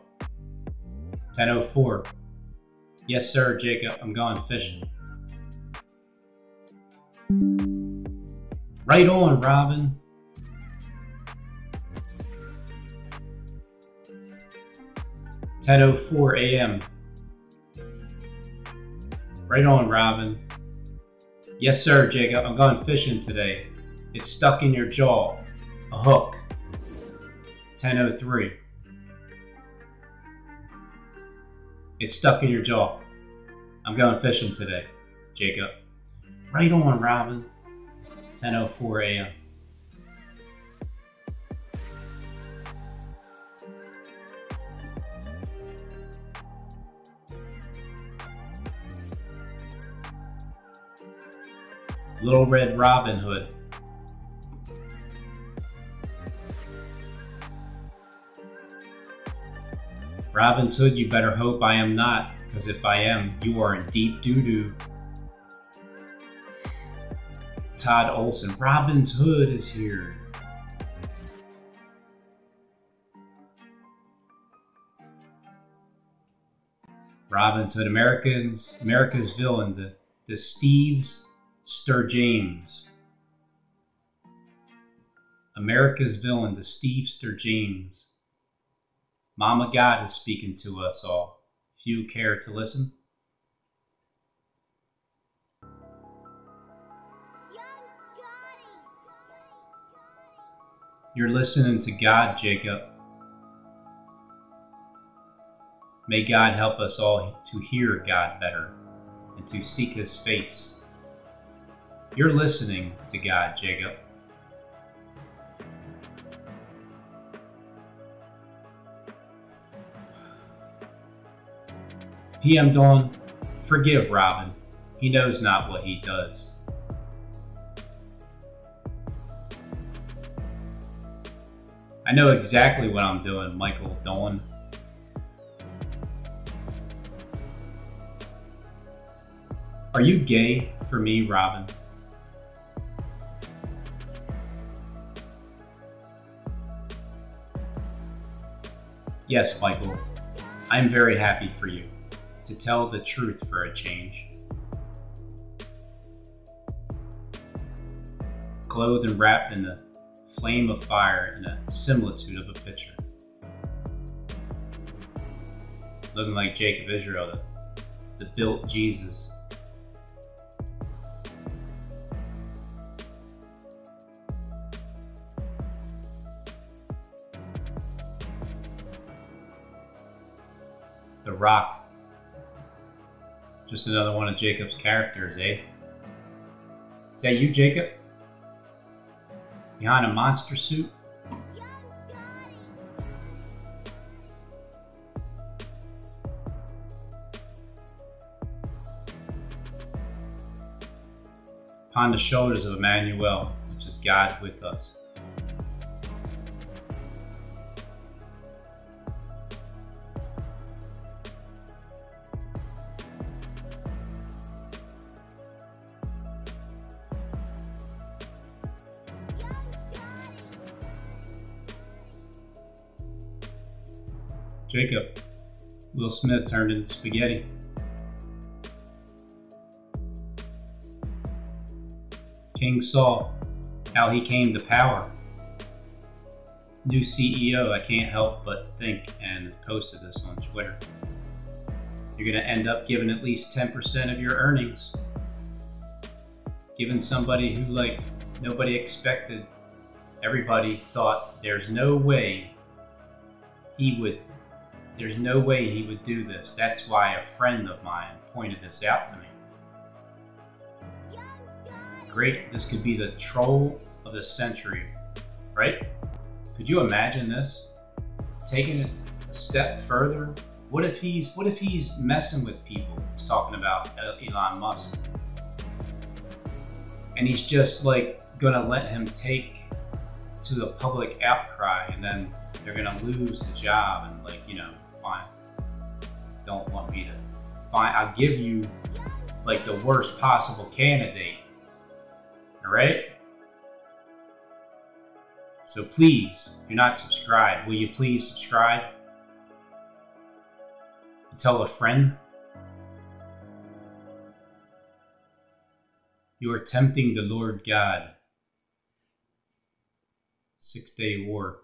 Speaker 5: 1004. Yes, sir, Jacob. I'm going fishing. Right on, Robin. Ten oh four a.m. Right on, Robin. Yes, sir, Jacob. I'm going fishing today. It's stuck in your jaw. A hook. 1003. It's stuck in your jaw. I'm going fishing today, Jacob. Right on, Robin. 10:04 a.m. Little Red Robin Hood. Robin's Hood, you better hope I am not, because if I am, you are in deep doo doo. Todd Olson, Robin's Hood is here. Robin's Hood, Americans, America's villain, the, the Steves Sturjames. America's villain, the Steve Sturjames. Mama God is speaking to us all. Few care to listen. You're listening to God, Jacob. May God help us all to hear God better and to seek His face. You're listening to God, Jacob. PM Dawn, forgive Robin. He knows not what he does. I know exactly what I'm doing, Michael Dawn. Are you gay for me, Robin? Yes, Michael. I'm very happy for you. To tell the truth for a change. Clothed and wrapped in the flame of fire in a similitude of a picture. Looking like Jacob Israel, the, the built Jesus. Rock. Just another one of Jacob's characters, eh? Is that you, Jacob? Behind a monster suit? Upon the shoulders of Emmanuel, which is God with us. Jacob. Will Smith turned into spaghetti. King Saul. How he came to power. New CEO, I can't help but think and posted this on Twitter. You're going to end up giving at least 10% of your earnings. Giving somebody who, like, nobody expected, everybody thought there's no way he would there's no way he would do this. That's why a friend of mine pointed this out to me. Great, this could be the troll of the century, right? Could you imagine this? Taking it a step further. What if he's what if he's messing with people? He's talking about Elon Musk. And he's just like gonna let him take to the public outcry and then they're gonna lose the job and like, you know, fine. Don't want me to find, I'll give you like the worst possible candidate. Alright? So please, if you're not subscribed, will you please subscribe? Tell a friend. You are tempting the Lord God. Six day war.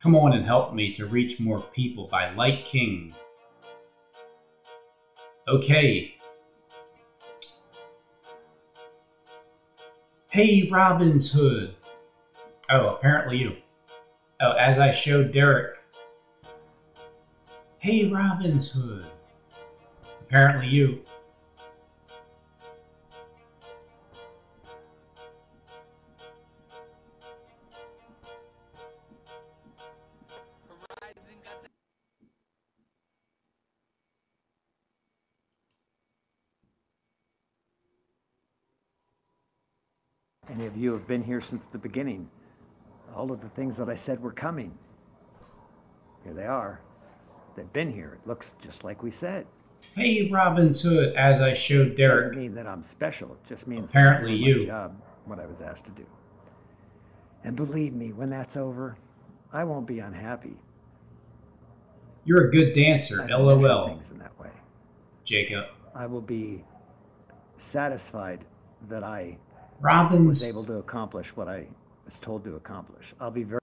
Speaker 5: Come on and help me to reach more people by Light King. Okay. Hey, Robin's Hood. Oh, apparently you. Oh, as I showed Derek. Hey, Robin's Hood. Apparently you.
Speaker 8: Been here since the beginning. All of the things that I said were coming. Here they are. They've been here. It looks just like we said.
Speaker 5: Hey, Robin's Hood, as I showed Derek.
Speaker 8: Doesn't mean that I'm special. It just means
Speaker 5: Apparently
Speaker 8: that I'm doing
Speaker 5: you.
Speaker 8: job, what I was asked to do. And believe me, when that's over, I won't be unhappy.
Speaker 5: You're a good dancer, lol.
Speaker 8: Things in that way.
Speaker 5: Jacob.
Speaker 8: I will be satisfied that I
Speaker 5: Robin's-
Speaker 8: was able to accomplish what I was told to accomplish. I'll be very,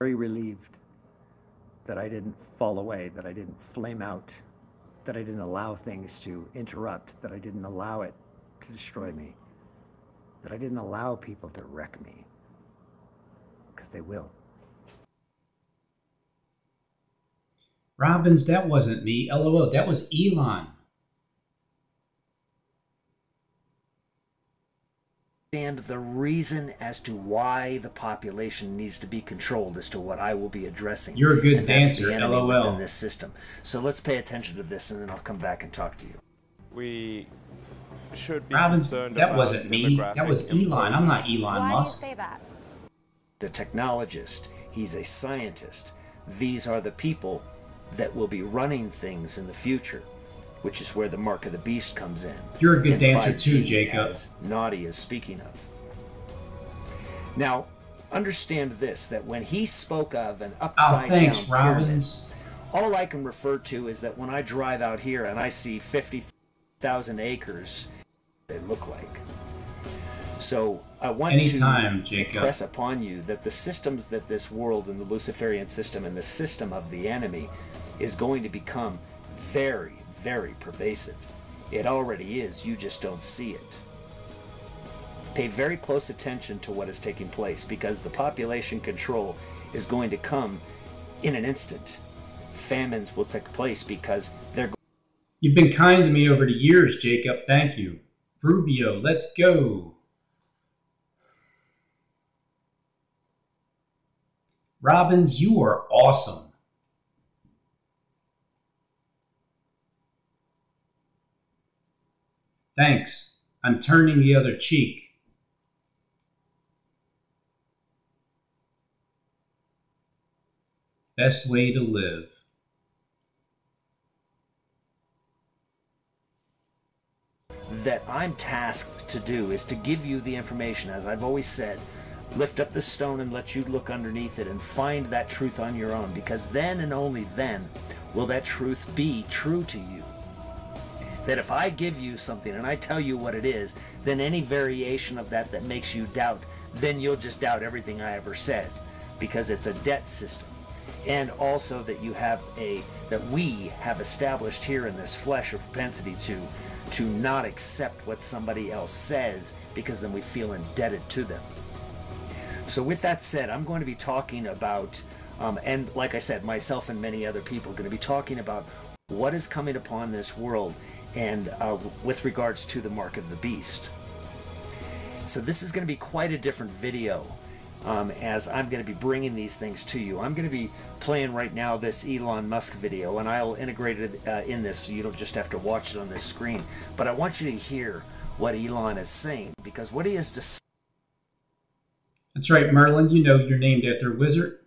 Speaker 8: very relieved that I didn't fall away, that I didn't flame out, that I didn't allow things to interrupt, that I didn't allow it to destroy me, that I didn't allow people to wreck me. Because they will.
Speaker 5: Robbins, that wasn't me. LOL, that was Elon.
Speaker 4: The reason as to why the population needs to be controlled as to what I will be addressing.
Speaker 5: You're a good
Speaker 4: and that's
Speaker 5: dancer,
Speaker 4: the enemy
Speaker 5: LOL.
Speaker 4: within this system. So let's pay attention to this, and then I'll come back and talk to you.
Speaker 6: We should be
Speaker 5: Robbins,
Speaker 6: concerned
Speaker 5: that
Speaker 6: about
Speaker 5: wasn't me. That was Elon. I'm not Elon Musk.
Speaker 19: that?
Speaker 4: The technologist, he's a scientist. These are the people that will be running things in the future, which is where the mark of the beast comes in.
Speaker 5: You're a good dancer
Speaker 4: 5G,
Speaker 5: too, Jacob.
Speaker 4: as Naughty is speaking of. Now, understand this: that when he spoke of an oh, upside
Speaker 5: Oh, thanks,
Speaker 4: down pyramid,
Speaker 5: Robbins.
Speaker 4: all I can refer to is that when I drive out here and I see 50,000 acres, they look like. So I want
Speaker 5: Anytime,
Speaker 4: to
Speaker 5: Jacob.
Speaker 4: impress upon you that the systems that this world and the Luciferian system and the system of the enemy is going to become very, very pervasive. It already is, you just don't see it. Pay very close attention to what is taking place because the population control is going to come in an instant. Famines will take place because they're
Speaker 5: You've been kind to me over the years, Jacob. Thank you. Rubio, let's go. Robbins, you are awesome. Thanks. I'm turning the other cheek. Best way to live.
Speaker 4: that I'm tasked to do is to give you the information, as I've always said. Lift up the stone and let you look underneath it and find that truth on your own, because then and only then will that truth be true to you. That if I give you something and I tell you what it is, then any variation of that that makes you doubt, then you'll just doubt everything I ever said, because it's a debt system. And also that you have a, that we have established here in this flesh a propensity to to not accept what somebody else says because then we feel indebted to them. So, with that said, I'm going to be talking about, um, and like I said, myself and many other people are going to be talking about what is coming upon this world and uh, with regards to the mark of the beast. So, this is going to be quite a different video um, as I'm going to be bringing these things to you. I'm going to be playing right now this Elon Musk video, and I'll integrate it uh, in this so you don't just have to watch it on this screen. But I want you to hear what Elon is saying because what he is
Speaker 5: That's right, Merlin. You know you're named after a wizard.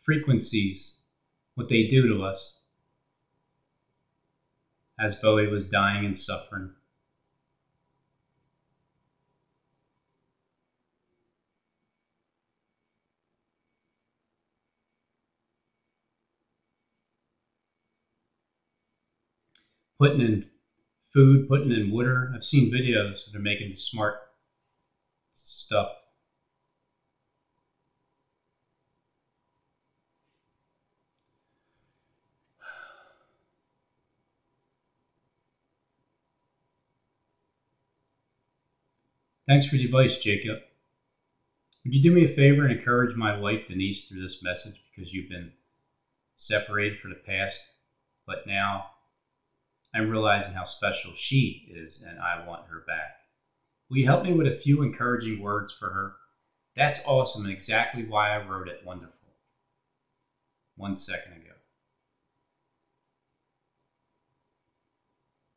Speaker 5: Frequencies, what they do to us. As Bowie was dying and suffering. putting in food, putting in water. I've seen videos where they're making smart stuff. Thanks for the advice, Jacob. Would you do me a favor and encourage my wife, Denise, through this message because you've been separated for the past, but now I'm realizing how special she is and I want her back. Will you help me with a few encouraging words for her? That's awesome and exactly why I wrote it. Wonderful. One second ago.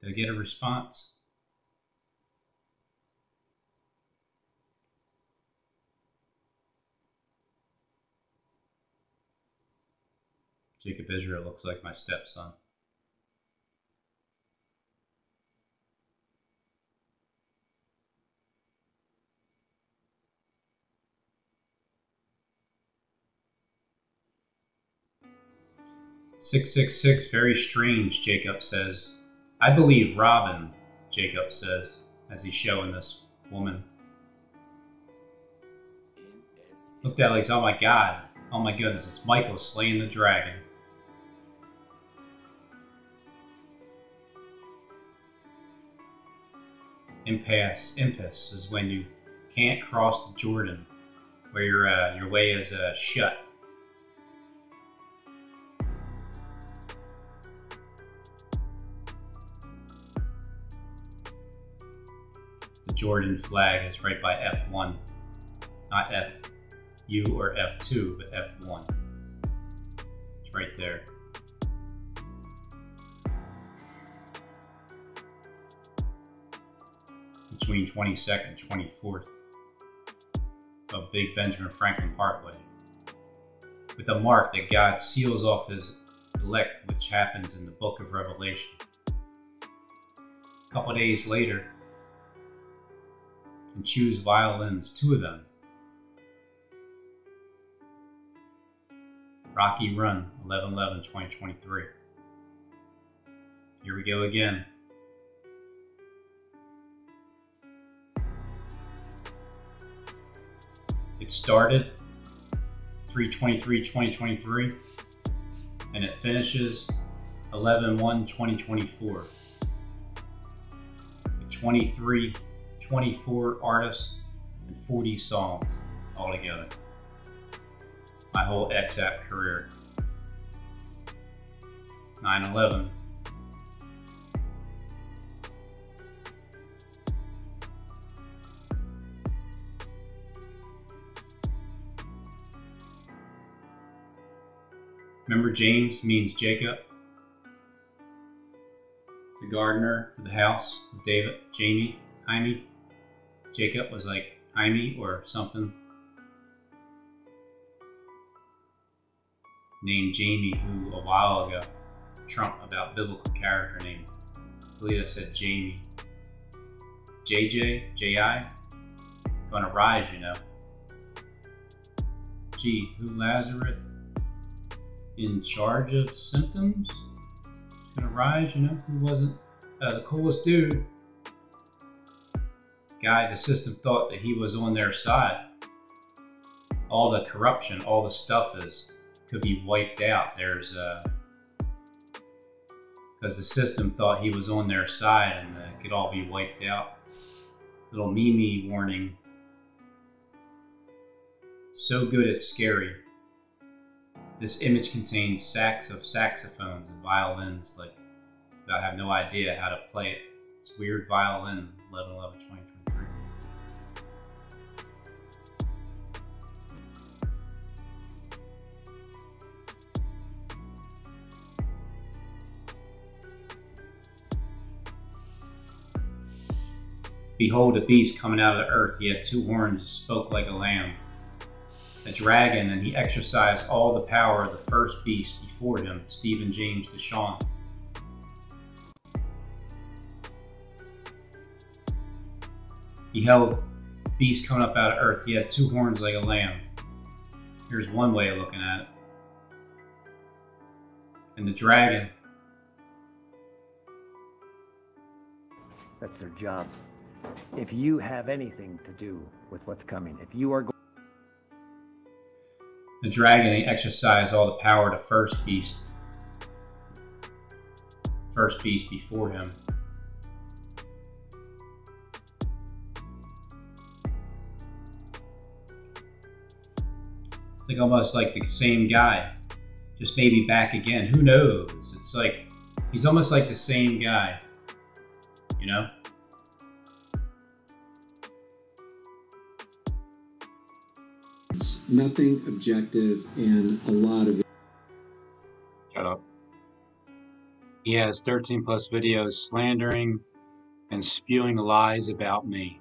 Speaker 5: Did I get a response? Jacob Israel looks like my stepson. Six six six, very strange, Jacob says. I believe Robin, Jacob says, as he's showing this woman. Looked at like, oh my god, oh my goodness, it's Michael slaying the dragon. Impasse, impasse is when you can't cross the Jordan. where your uh, your way is uh, shut. The Jordan flag is right by F1, not FU or F2, but F1. It's right there. Between 22nd and 24th of Big Benjamin Franklin Parkway, with a mark that God seals off his elect, which happens in the book of Revelation. A couple days later, and choose violins, two of them. Rocky Run, 11 11 2023. Here we go again. It started 323 2023 and it finishes 11 1 2024. The 23 24 artists and 40 songs altogether. My whole XAP career. 9 11. Remember, James means Jacob, the gardener of the house of David, Jamie, Jaime. Jacob was like Jaime or something. Named Jamie, who a while ago, Trump about biblical character name. I said Jamie. JJ, JI, gonna rise, you know. Gee, who Lazarus in charge of symptoms? Gonna rise, you know, who wasn't uh, the coolest dude guy, the system thought that he was on their side. All the corruption, all the stuff is could be wiped out. There's uh because the system thought he was on their side and uh, could all be wiped out. Little Mimi warning. So good it's scary. This image contains sacks of saxophones and violins, like I have no idea how to play it. It's weird violin, 11 11 2023. Behold, a beast coming out of the earth. He had two horns, spoke like a lamb. A dragon, and he exercised all the power of the first beast before him, Stephen James DeShawn. Beheld beast coming up out of earth. He had two horns like a lamb. Here's one way of looking at it. And the dragon.
Speaker 8: That's their job. If you have anything to do with what's coming, if you are going
Speaker 5: The dragon exercised all the power the first beast. First beast before him. It's like almost like the same guy, just maybe back again. Who knows? It's like he's almost like the same guy, you know?
Speaker 20: Nothing objective and a lot of
Speaker 11: Shut up. He has 13 plus videos slandering and spewing lies about me.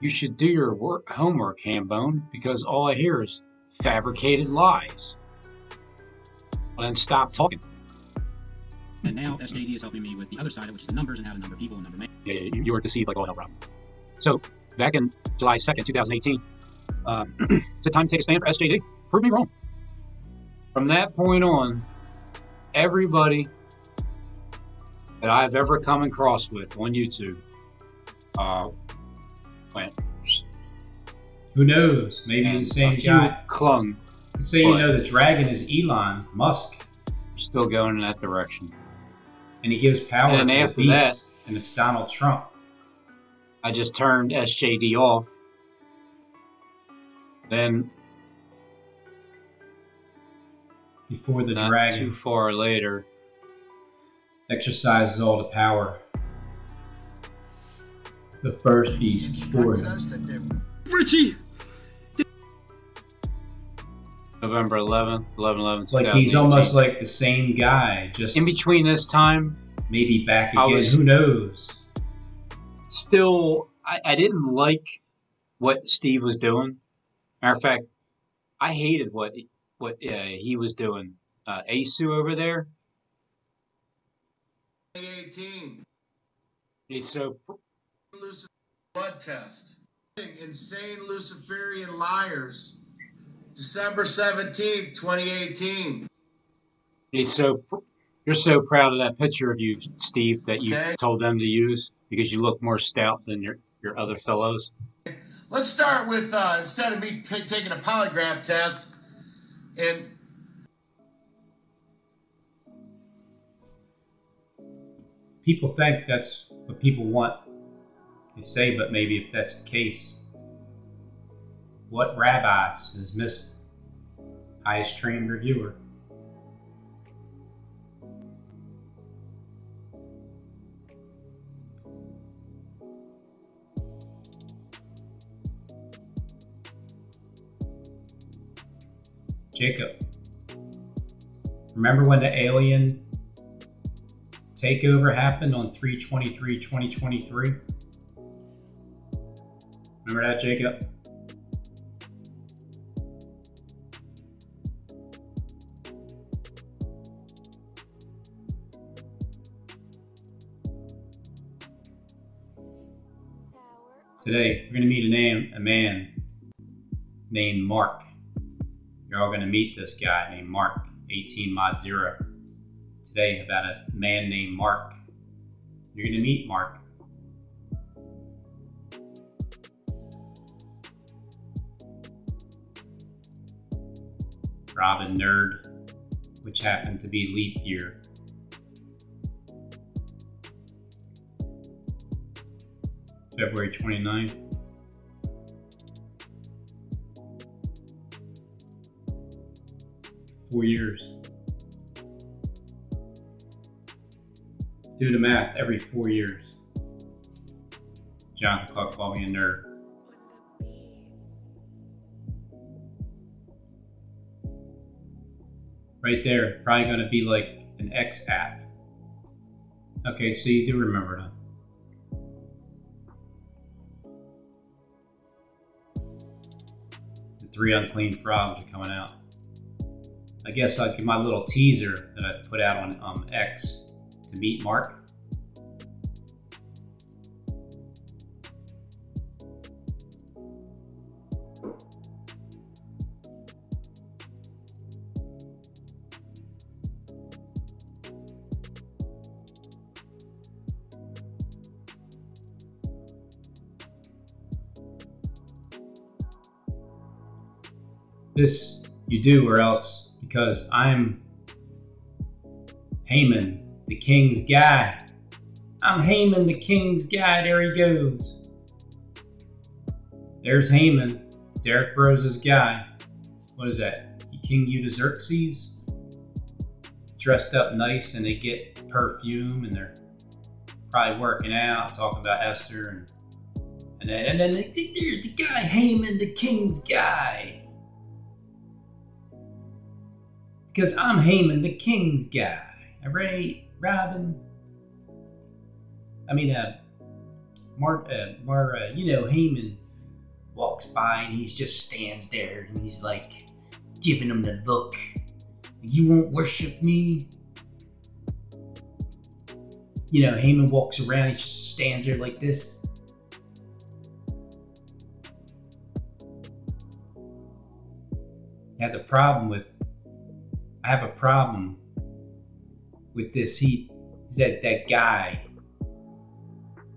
Speaker 11: You should do your work, homework, Hambone, because all I hear is fabricated lies. Well, then stop talking.
Speaker 21: And now SJD is helping me with the other side, which is the numbers and how to number people and number names.
Speaker 11: Yeah, yeah, you, you were deceived like all hell, Rob. So, back in July 2nd, 2018, uh, it's a time to take a stand for SJD. Prove me wrong. From that point on, everybody that I've ever come across with on YouTube uh, went.
Speaker 5: Who knows? Maybe he's the same guy.
Speaker 11: clung.
Speaker 5: Say you know the dragon is Elon Musk,
Speaker 11: Still going in that direction.
Speaker 5: and he gives power
Speaker 11: And
Speaker 5: to
Speaker 11: after
Speaker 5: the beast,
Speaker 11: that-
Speaker 5: and it's Donald Trump.
Speaker 11: I just turned SJD off. Then
Speaker 5: Before the
Speaker 11: not
Speaker 5: dragon
Speaker 11: too far later,
Speaker 5: exercises all the power. The first beast before him.
Speaker 9: Richie!
Speaker 11: November 11th, 11 11
Speaker 5: Like he's almost like the same guy, just
Speaker 11: in between this time,
Speaker 5: maybe back again.
Speaker 11: was-
Speaker 5: Who knows?
Speaker 11: Still I, I didn't like what Steve was doing. Matter of fact, I hated what what uh, he was doing. Uh, Asu over there,
Speaker 9: 2018.
Speaker 11: he's so
Speaker 9: Lucifer blood test. Insane Luciferian liars. December 17th, 2018.
Speaker 11: he's so you're so proud of that picture of you, Steve, that you
Speaker 9: Okay.
Speaker 11: told them to use because you look more stout than your your other fellows.
Speaker 9: Let's start with uh, instead of me ta- taking a polygraph test, and
Speaker 5: People think that's what people want. They say, but maybe if that's the case, what rabbi is missing? Highest trained reviewer. Jacob, remember when the alien takeover happened on 323 2023? Remember that, Jacob? Today, we're going to meet a name, a man named Mark. You're all going to meet this guy named Mark, 18 Mod Zero. Today, about a man named Mark. You're going to meet Mark. Robin Nerd, which happened to be leap year. February 29th. Four years. Do the math every four years. Jonathan Clark called me a nerd. Right there, probably going to be like an X app. Okay, so you do remember that. The three unclean frogs are coming out. I guess I'll give my little teaser that I put out on um, X to meet Mark. This you do, or else because I'm Haman, the king's guy. I'm Haman, the king's guy. There he goes. There's Haman, Derek Broes' guy. What is that? King Euxerxes? Dressed up nice and they get perfume and they're probably working out, talking about Esther and and then, and then there's the guy Haman, the king's guy. Because I'm Haman, the king's guy. All right, Robin. I mean, uh, Mar, uh, Mar, uh, you know, Haman walks by and he just stands there and he's like giving him the look. You won't worship me. You know, Haman walks around, he just stands there like this. Have a problem with I have a problem with this. He is that that guy,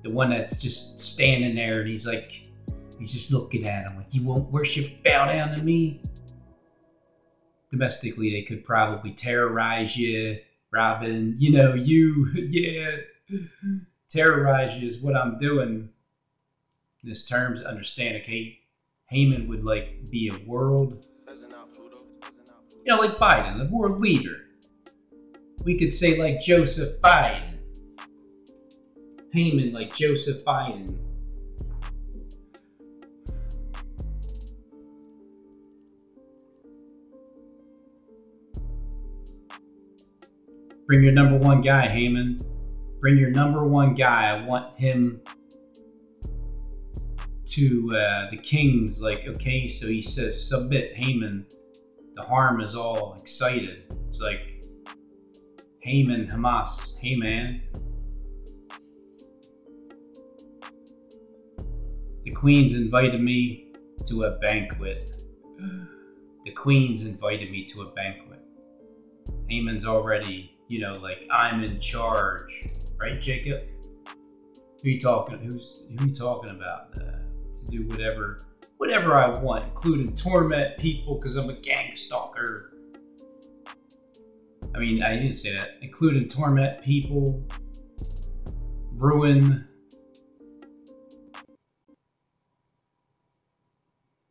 Speaker 5: the one that's just standing there, and he's like, he's just looking at him like, "You won't worship, bow down to me." Domestically, they could probably terrorize you, Robin. You know, you, yeah, terrorize you is what I'm doing. In this terms understand. Okay, Haman would like be a world, you know, like Biden, the world leader. We could say like Joseph Biden. Haman like Joseph Biden. Bring your number one guy, Haman. Bring your number one guy. I want him to uh, the kings. Like, okay, so he says, submit Haman. The harm is all excited. It's like, Haman, Hamas. Hey, man. The queen's invited me to a banquet. The queen's invited me to a banquet. Haman's already you know, like I'm in charge, right, Jacob? Who you talking? Who's who you talking about? Uh, to do whatever, whatever I want, including torment people because I'm a gang stalker. I mean, I didn't say that. Including torment people, ruin.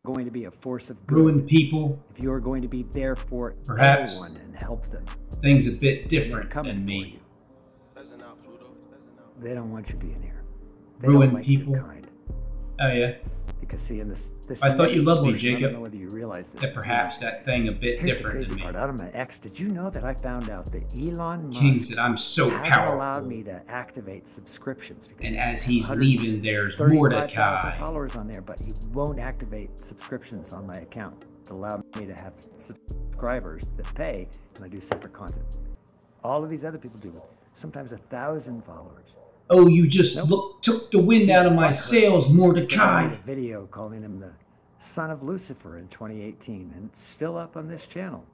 Speaker 8: Going to be a force of good.
Speaker 5: Ruin people.
Speaker 8: If you are going to be there for
Speaker 5: Perhaps.
Speaker 8: everyone and help them,
Speaker 5: Things a bit different than me.
Speaker 8: they don't want you being here. They
Speaker 5: Ruin people. Oh yeah.
Speaker 8: Because see, in this, this
Speaker 5: I thought you loved me,
Speaker 8: portion, I don't know whether you realize this.
Speaker 5: That perhaps that thing a bit
Speaker 8: Here's
Speaker 5: different
Speaker 8: the
Speaker 5: than me.
Speaker 8: part. Out of my ex, did you know that I found out that Elon Musk
Speaker 5: King said, "I'm so powerful."
Speaker 8: allowed me to activate subscriptions. because
Speaker 5: And as he's leaving, there's Mordecai.
Speaker 8: followers on there, but he won't activate subscriptions on my account It allowed me to have subscribers that pay and I do separate content. All of these other people do. Sometimes a thousand followers.
Speaker 5: Oh, you just look took the wind out of my sails, Mordecai.
Speaker 8: video calling him the son of Lucifer in 2018, and it's still up on this channel.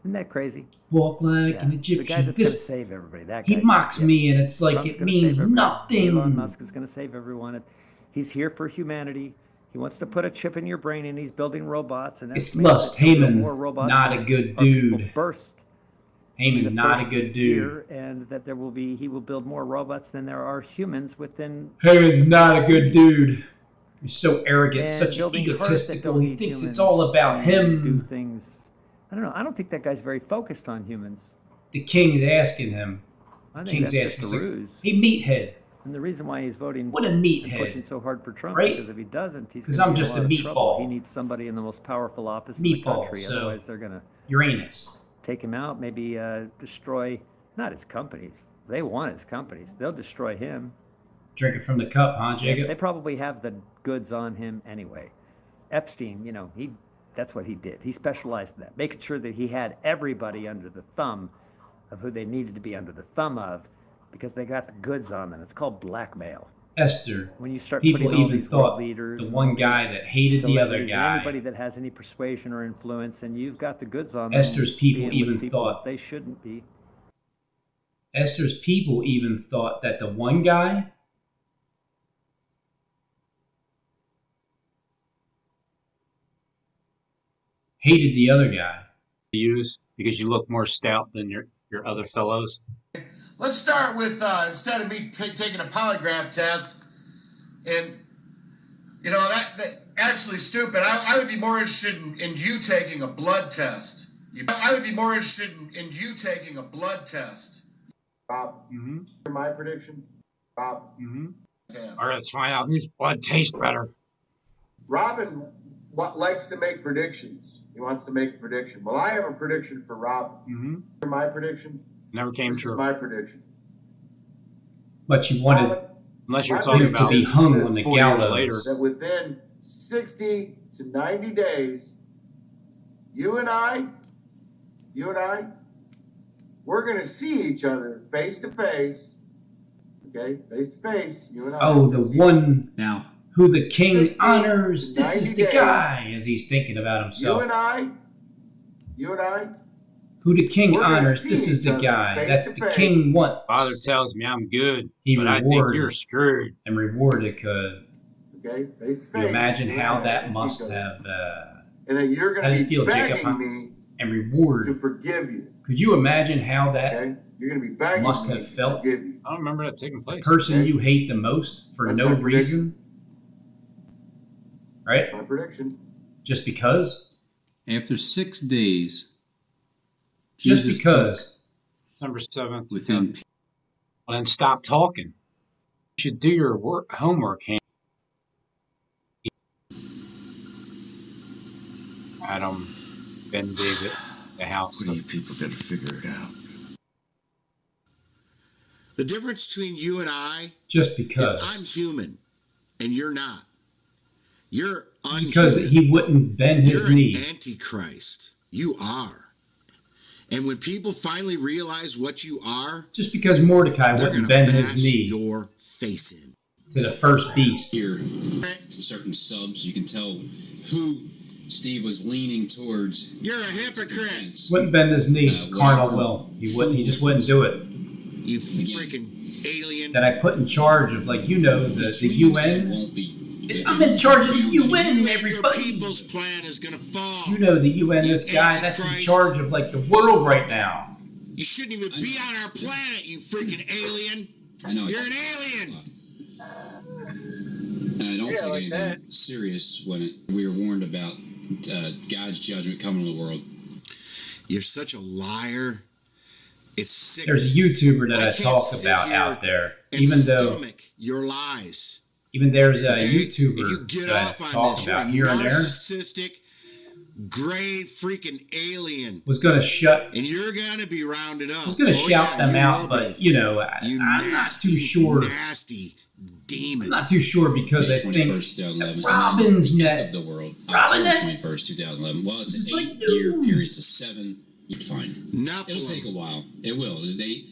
Speaker 8: Isn't that crazy?
Speaker 5: Walk like an
Speaker 8: The guy
Speaker 5: Egyptian.
Speaker 8: that's
Speaker 5: This
Speaker 8: save everybody. That
Speaker 5: he mocks
Speaker 8: yeah.
Speaker 5: me, and it's like
Speaker 8: Trump's
Speaker 5: it means
Speaker 8: nothing. Elon. Musk is going to save everyone. He's here for humanity. He wants to put a chip in your brain, and he's building robots. And
Speaker 5: It's lust.
Speaker 8: that there'll be
Speaker 5: Haman,
Speaker 8: more robots
Speaker 5: not a good dude.
Speaker 8: Birthed in
Speaker 5: not a good dude.
Speaker 8: and that there will be he will build more robots than there are humans within
Speaker 5: Haman's not a good dude. He's so arrogant, such
Speaker 8: that
Speaker 5: egotistical. He thinks it's all about
Speaker 8: and Do
Speaker 5: him.
Speaker 8: things. I don't know. I don't think that guy's very focused on humans.
Speaker 5: The king's asking him.
Speaker 8: I
Speaker 5: The
Speaker 8: think
Speaker 5: king's
Speaker 8: that's
Speaker 5: asking. He's
Speaker 8: a
Speaker 5: like, hey, meathead.
Speaker 8: And the reason why he's voting
Speaker 5: What a meathead.
Speaker 8: pushing so hard for Trump
Speaker 5: Right?
Speaker 8: because if he doesn't, he's
Speaker 5: 'Cause
Speaker 8: gonna
Speaker 5: I'm just a
Speaker 8: lot of trouble.
Speaker 5: meatball.
Speaker 8: He needs somebody in the most powerful office in the country.
Speaker 5: so-
Speaker 8: Otherwise, they're gonna
Speaker 5: Uranus.
Speaker 8: Take him out. Maybe uh, destroy not his companies. They want his companies. They'll destroy him.
Speaker 5: Drinking from the cup, huh,
Speaker 8: They-
Speaker 5: Jacob?
Speaker 8: They probably have the goods on him anyway. Epstein, you know, he that's what he did. He specialized in that, making sure that he had everybody under the thumb of who they needed to be under the thumb of because they got the goods on them. It's called blackmail.
Speaker 5: Esther.
Speaker 8: When you start
Speaker 5: people
Speaker 8: putting all
Speaker 5: even
Speaker 8: these
Speaker 5: thought
Speaker 8: leaders
Speaker 5: the
Speaker 8: and
Speaker 5: one guy that hated the other
Speaker 8: celebrities
Speaker 5: guy.
Speaker 8: anybody that has any persuasion or influence, and you've got the goods on them.
Speaker 5: Esther's people even
Speaker 8: people
Speaker 5: thought-
Speaker 8: they shouldn't be.
Speaker 5: Esther's people even thought that the one guy hated the other guy.
Speaker 11: Use because you look more stout than your your other fellows.
Speaker 22: Let's start with uh, instead of me t- taking a polygraph test, and you know that, that actually stupid. I, I would be more interested in, in you taking a blood test. You, I would be more interested in, in you taking a blood test.
Speaker 9: Bob,
Speaker 11: Mm-hmm.
Speaker 9: my prediction. Bob,
Speaker 11: Mm-hmm. All right, let's find out whose blood tastes better.
Speaker 9: Robin wa- likes to make predictions. He wants to make a prediction. Well, I have a prediction for Robin.
Speaker 11: Mm-hmm.
Speaker 9: My prediction.
Speaker 11: Never came
Speaker 9: This is
Speaker 11: true.
Speaker 9: my prediction.
Speaker 5: But you wanted
Speaker 11: Unless you're
Speaker 9: My
Speaker 11: talking
Speaker 5: him to
Speaker 11: about
Speaker 5: be hung on the
Speaker 11: four years
Speaker 5: gallows.
Speaker 11: later.
Speaker 9: That within 60 to 90 days, you and I, you and I, we're going to see each other face to face. Okay, face to face, you and I.
Speaker 5: Oh, the one
Speaker 11: now
Speaker 5: who the king
Speaker 9: 60
Speaker 5: honors. This is the
Speaker 9: days.
Speaker 5: guy, as he's thinking about himself.
Speaker 9: You and I, you and I,
Speaker 5: Who the king honors. This is the guy. That's the king wants.
Speaker 11: Father tells me I'm good,
Speaker 5: He
Speaker 11: but I think you're screwed.
Speaker 5: And rewarded could.
Speaker 9: okay, face to face.
Speaker 5: You imagine
Speaker 9: you
Speaker 5: how that must have. Uh,
Speaker 9: And that you're
Speaker 5: how
Speaker 9: going
Speaker 5: did
Speaker 9: to
Speaker 5: you
Speaker 9: be
Speaker 5: feel,
Speaker 9: begging
Speaker 5: Jacob? Huh?
Speaker 9: me
Speaker 5: And reward
Speaker 9: to
Speaker 5: reward.
Speaker 9: forgive you.
Speaker 5: Could you imagine how that
Speaker 9: Okay?
Speaker 23: You're going to be begging
Speaker 11: must
Speaker 23: me
Speaker 11: have felt
Speaker 23: forgive you.
Speaker 11: I don't remember that taking place.
Speaker 23: Okay.
Speaker 11: Person you hate the most for
Speaker 23: That's
Speaker 11: no reason, right?
Speaker 23: My prediction.
Speaker 11: Just because,
Speaker 5: After six days,
Speaker 11: just
Speaker 5: Jesus
Speaker 11: because. December seventh.
Speaker 5: took within
Speaker 11: And then stop talking. You should do your work homework. Ham. Adam, Ben David, the house.
Speaker 9: What do you people got to figure it out? The difference between you and I
Speaker 11: Just because.
Speaker 9: is I'm human and you're not. You're unhuman.
Speaker 11: Because he wouldn't bend his
Speaker 9: you're
Speaker 11: knee.
Speaker 9: an antichrist. You are. And when people finally realize what you are,
Speaker 11: Just because Mordecai
Speaker 9: they're
Speaker 11: wouldn't bend his knee
Speaker 9: your face in.
Speaker 11: to the first beast.
Speaker 24: Here, certain subs, you can tell who Steve was leaning towards.
Speaker 9: You're a hypocrite.
Speaker 11: Wouldn't bend his knee.
Speaker 24: Uh,
Speaker 11: Carnal will. He wouldn't. He just wouldn't do it.
Speaker 9: You freaking alien.
Speaker 11: That I put in charge of, like you know, the the UN.
Speaker 24: Won't be.
Speaker 11: I'm in charge of the UN, everybody.
Speaker 9: People's plan is gonna fall.
Speaker 11: You know the UN. This guy that's in charge of like the world right now.
Speaker 9: You shouldn't even be on our planet, you freaking alien.
Speaker 24: I know.
Speaker 9: You're an alien.
Speaker 24: And I don't take anything serious when it, we were warned about uh, God's judgment coming to the world.
Speaker 9: You're such a liar. It's sick.
Speaker 11: There's a YouTuber that
Speaker 9: I
Speaker 11: I, talk about out there. Even though,
Speaker 9: your lies.
Speaker 11: Even there's a
Speaker 9: Okay? If you
Speaker 11: YouTuber
Speaker 9: get
Speaker 11: that
Speaker 9: off
Speaker 11: I
Speaker 9: on
Speaker 11: talk
Speaker 9: this, you're
Speaker 11: about
Speaker 9: a
Speaker 11: here and there
Speaker 9: narcissistic, gray freaking alien,
Speaker 11: was going to shut.
Speaker 9: and you're gonna be rounded up.
Speaker 11: I was going to
Speaker 9: Oh,
Speaker 11: shout
Speaker 9: yeah,
Speaker 11: them out, but
Speaker 9: be.
Speaker 11: you know, I,
Speaker 9: You
Speaker 11: I'm not too sure.
Speaker 9: Nasty demon.
Speaker 11: I'm not too sure because I think
Speaker 24: 21st, 2011.
Speaker 11: Robin's
Speaker 24: and then
Speaker 11: net-
Speaker 24: of the world.
Speaker 11: Robin
Speaker 24: October
Speaker 11: net-
Speaker 24: 21st, 2011. Well, it's
Speaker 11: This is
Speaker 24: an
Speaker 11: like
Speaker 24: eight-year
Speaker 11: news.
Speaker 24: period to seven. You're fine.
Speaker 9: Nothing.
Speaker 24: It'll take a while. It will. They, they,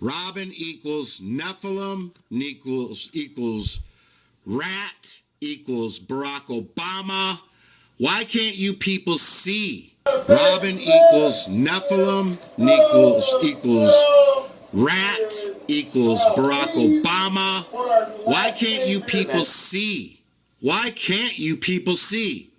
Speaker 9: Robin equals Nephilim equals equals rat equals Barack Obama. Why can't you people see? Robin equals Nephilim equals equals rat equals Barack Obama. Why can't you people see? Why can't you people see?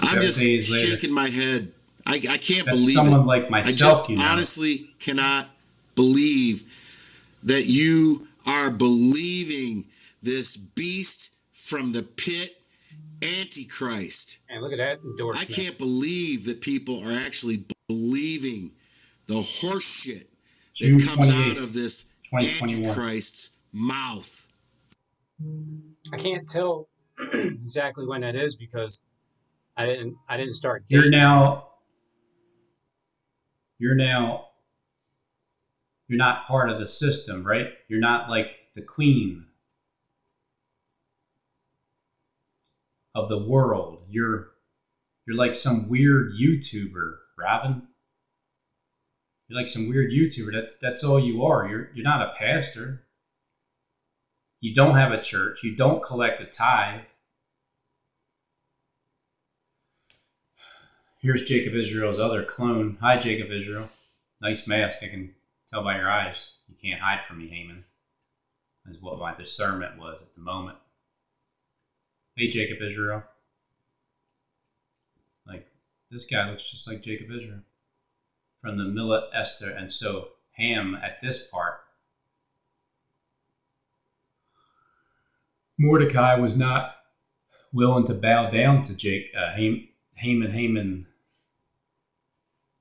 Speaker 9: I'm just shaking my head. I, I can't
Speaker 11: That's
Speaker 9: believe
Speaker 11: someone
Speaker 9: it.
Speaker 11: like
Speaker 9: I just
Speaker 11: you know.
Speaker 9: honestly cannot believe that you are believing this beast from the pit, Antichrist.
Speaker 11: Man, look at that
Speaker 9: I can't believe that people are actually believing the horse shit
Speaker 11: June
Speaker 9: that comes out of this
Speaker 11: 2021.
Speaker 9: Antichrist's mouth.
Speaker 11: I can't tell exactly when that is because I didn't. I didn't start.
Speaker 5: You're now. You're now. You're not part of the system, right? You're not like the queen of the world. You're. You're like some weird YouTuber, Robin. You're like some weird YouTuber. That's that's all you are. You're you're not a pastor. You don't have a church. You don't collect a tithe. Here's Jacob Israel's other clone. Hi, Jacob Israel. Nice mask. I can tell by your eyes. You can't hide from me, Haman. Is what my discernment was at the moment. Hey, Jacob Israel. Like, this guy looks just like Jacob Israel. From the Millet Esther, and so Ham at this part. Mordecai was not willing to bow down to Jake, uh, Ham, Haman, Haman.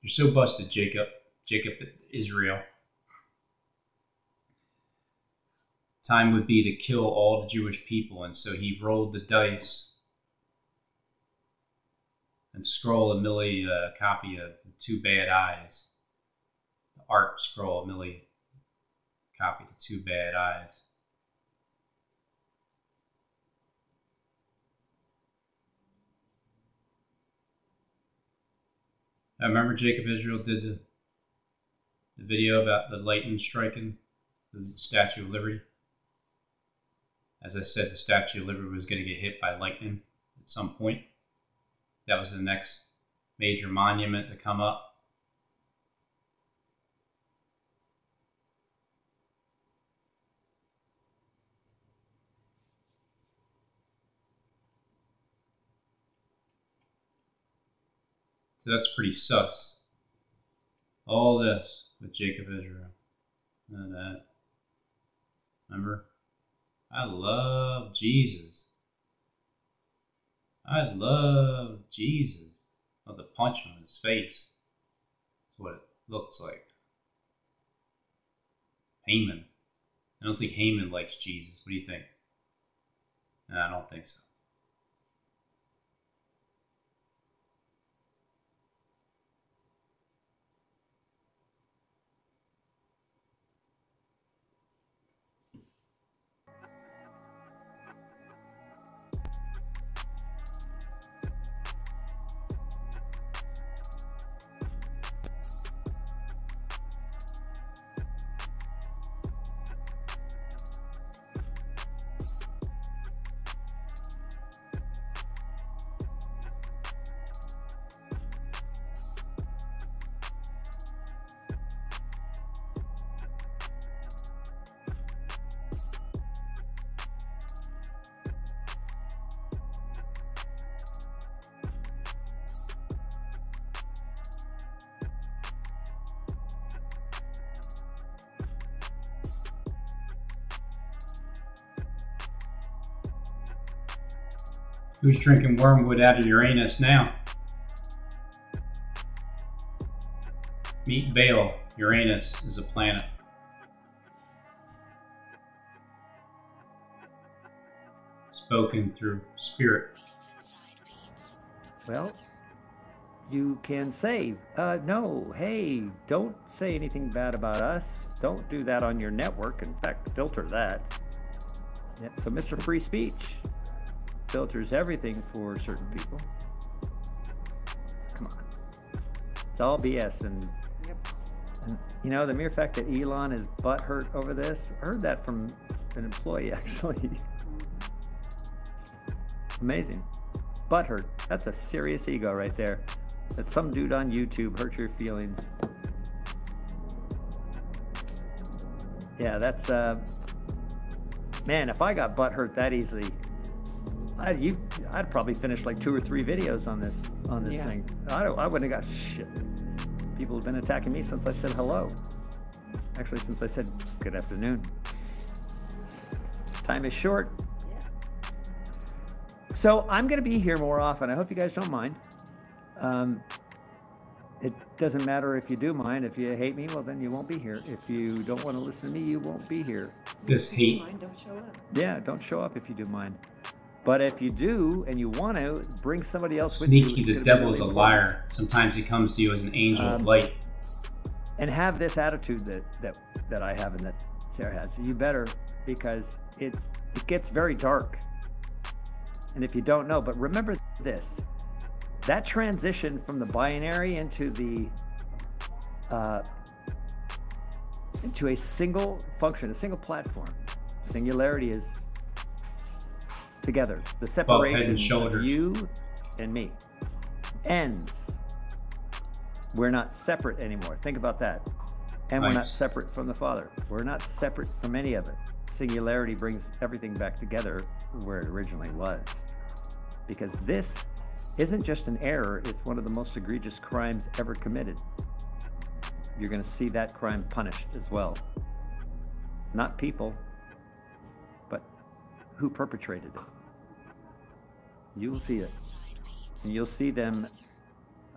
Speaker 5: You're so busted, Jacob, Jacob Israel. Time would be to kill all the Jewish people, and so he rolled the dice and scroll a milli uh, copy of the Two Bad Eyes. The art scroll a milli copy of the Two Bad Eyes. I remember Jacob Israel did the, the video about the lightning striking the Statue of Liberty. As I said, the Statue of Liberty was going to get hit by lightning at some point. That was the next major monument to come up. So that's pretty sus. All this with Jacob Israel. And that. Remember? I love Jesus. I love Jesus. Oh, the punch on his face. That's what it looks like. Haman. I don't think Haman likes Jesus. What do you think? No, I don't think so. Who's drinking wormwood out of Uranus now? Meet Baal. Uranus is a planet. Spoken through spirit.
Speaker 8: Well, you can say, uh, no, hey, don't say anything bad about us. Don't do that on your network. In fact, filter that. So, Mr. Free Speech filters everything for certain people. Come on. It's all BS. And, and you know, the mere fact that Elon is butthurt over this, I heard that from an employee actually. Amazing. Butthurt. That's a serious ego right there. That some dude on YouTube hurt your feelings. Yeah, that's uh man, if I got butt hurt that easily, I you I'd probably finish like two or three videos on this on this
Speaker 13: Yeah.
Speaker 8: thing. I don't, I wouldn't have got shit. People have been attacking me since I said hello. Actually, since I said good afternoon. Time is short. So I'm going to be here more often. I hope you guys don't mind. Um, it doesn't matter if you do mind. If you hate me, well, then you won't be here. If you don't want to listen to me, you won't be here.
Speaker 5: This hate.
Speaker 13: Don't show up.
Speaker 8: Yeah, don't show up if you do mind. But if you do and you want to, bring somebody else with you.
Speaker 5: Sneaky, the devil is a liar. Sometimes he comes to you as an angel of
Speaker 8: Um,
Speaker 5: light.
Speaker 8: and have this attitude that that that I have and that Sarah has. You better because it it gets very dark. And if you don't know, but remember this: that transition from the binary into the uh, into a single function, a single platform. Singularity is together. The
Speaker 5: and
Speaker 8: separation of you and me ends. We're not separate anymore. Think about that. And we're not separate from the Father. We're not separate from any of it. Singularity brings everything back together where it originally was. Because this isn't just an error, it's one of the most egregious crimes ever committed. You're going to see that crime punished as well. Not people, but who perpetrated it. You will see it. And you'll see them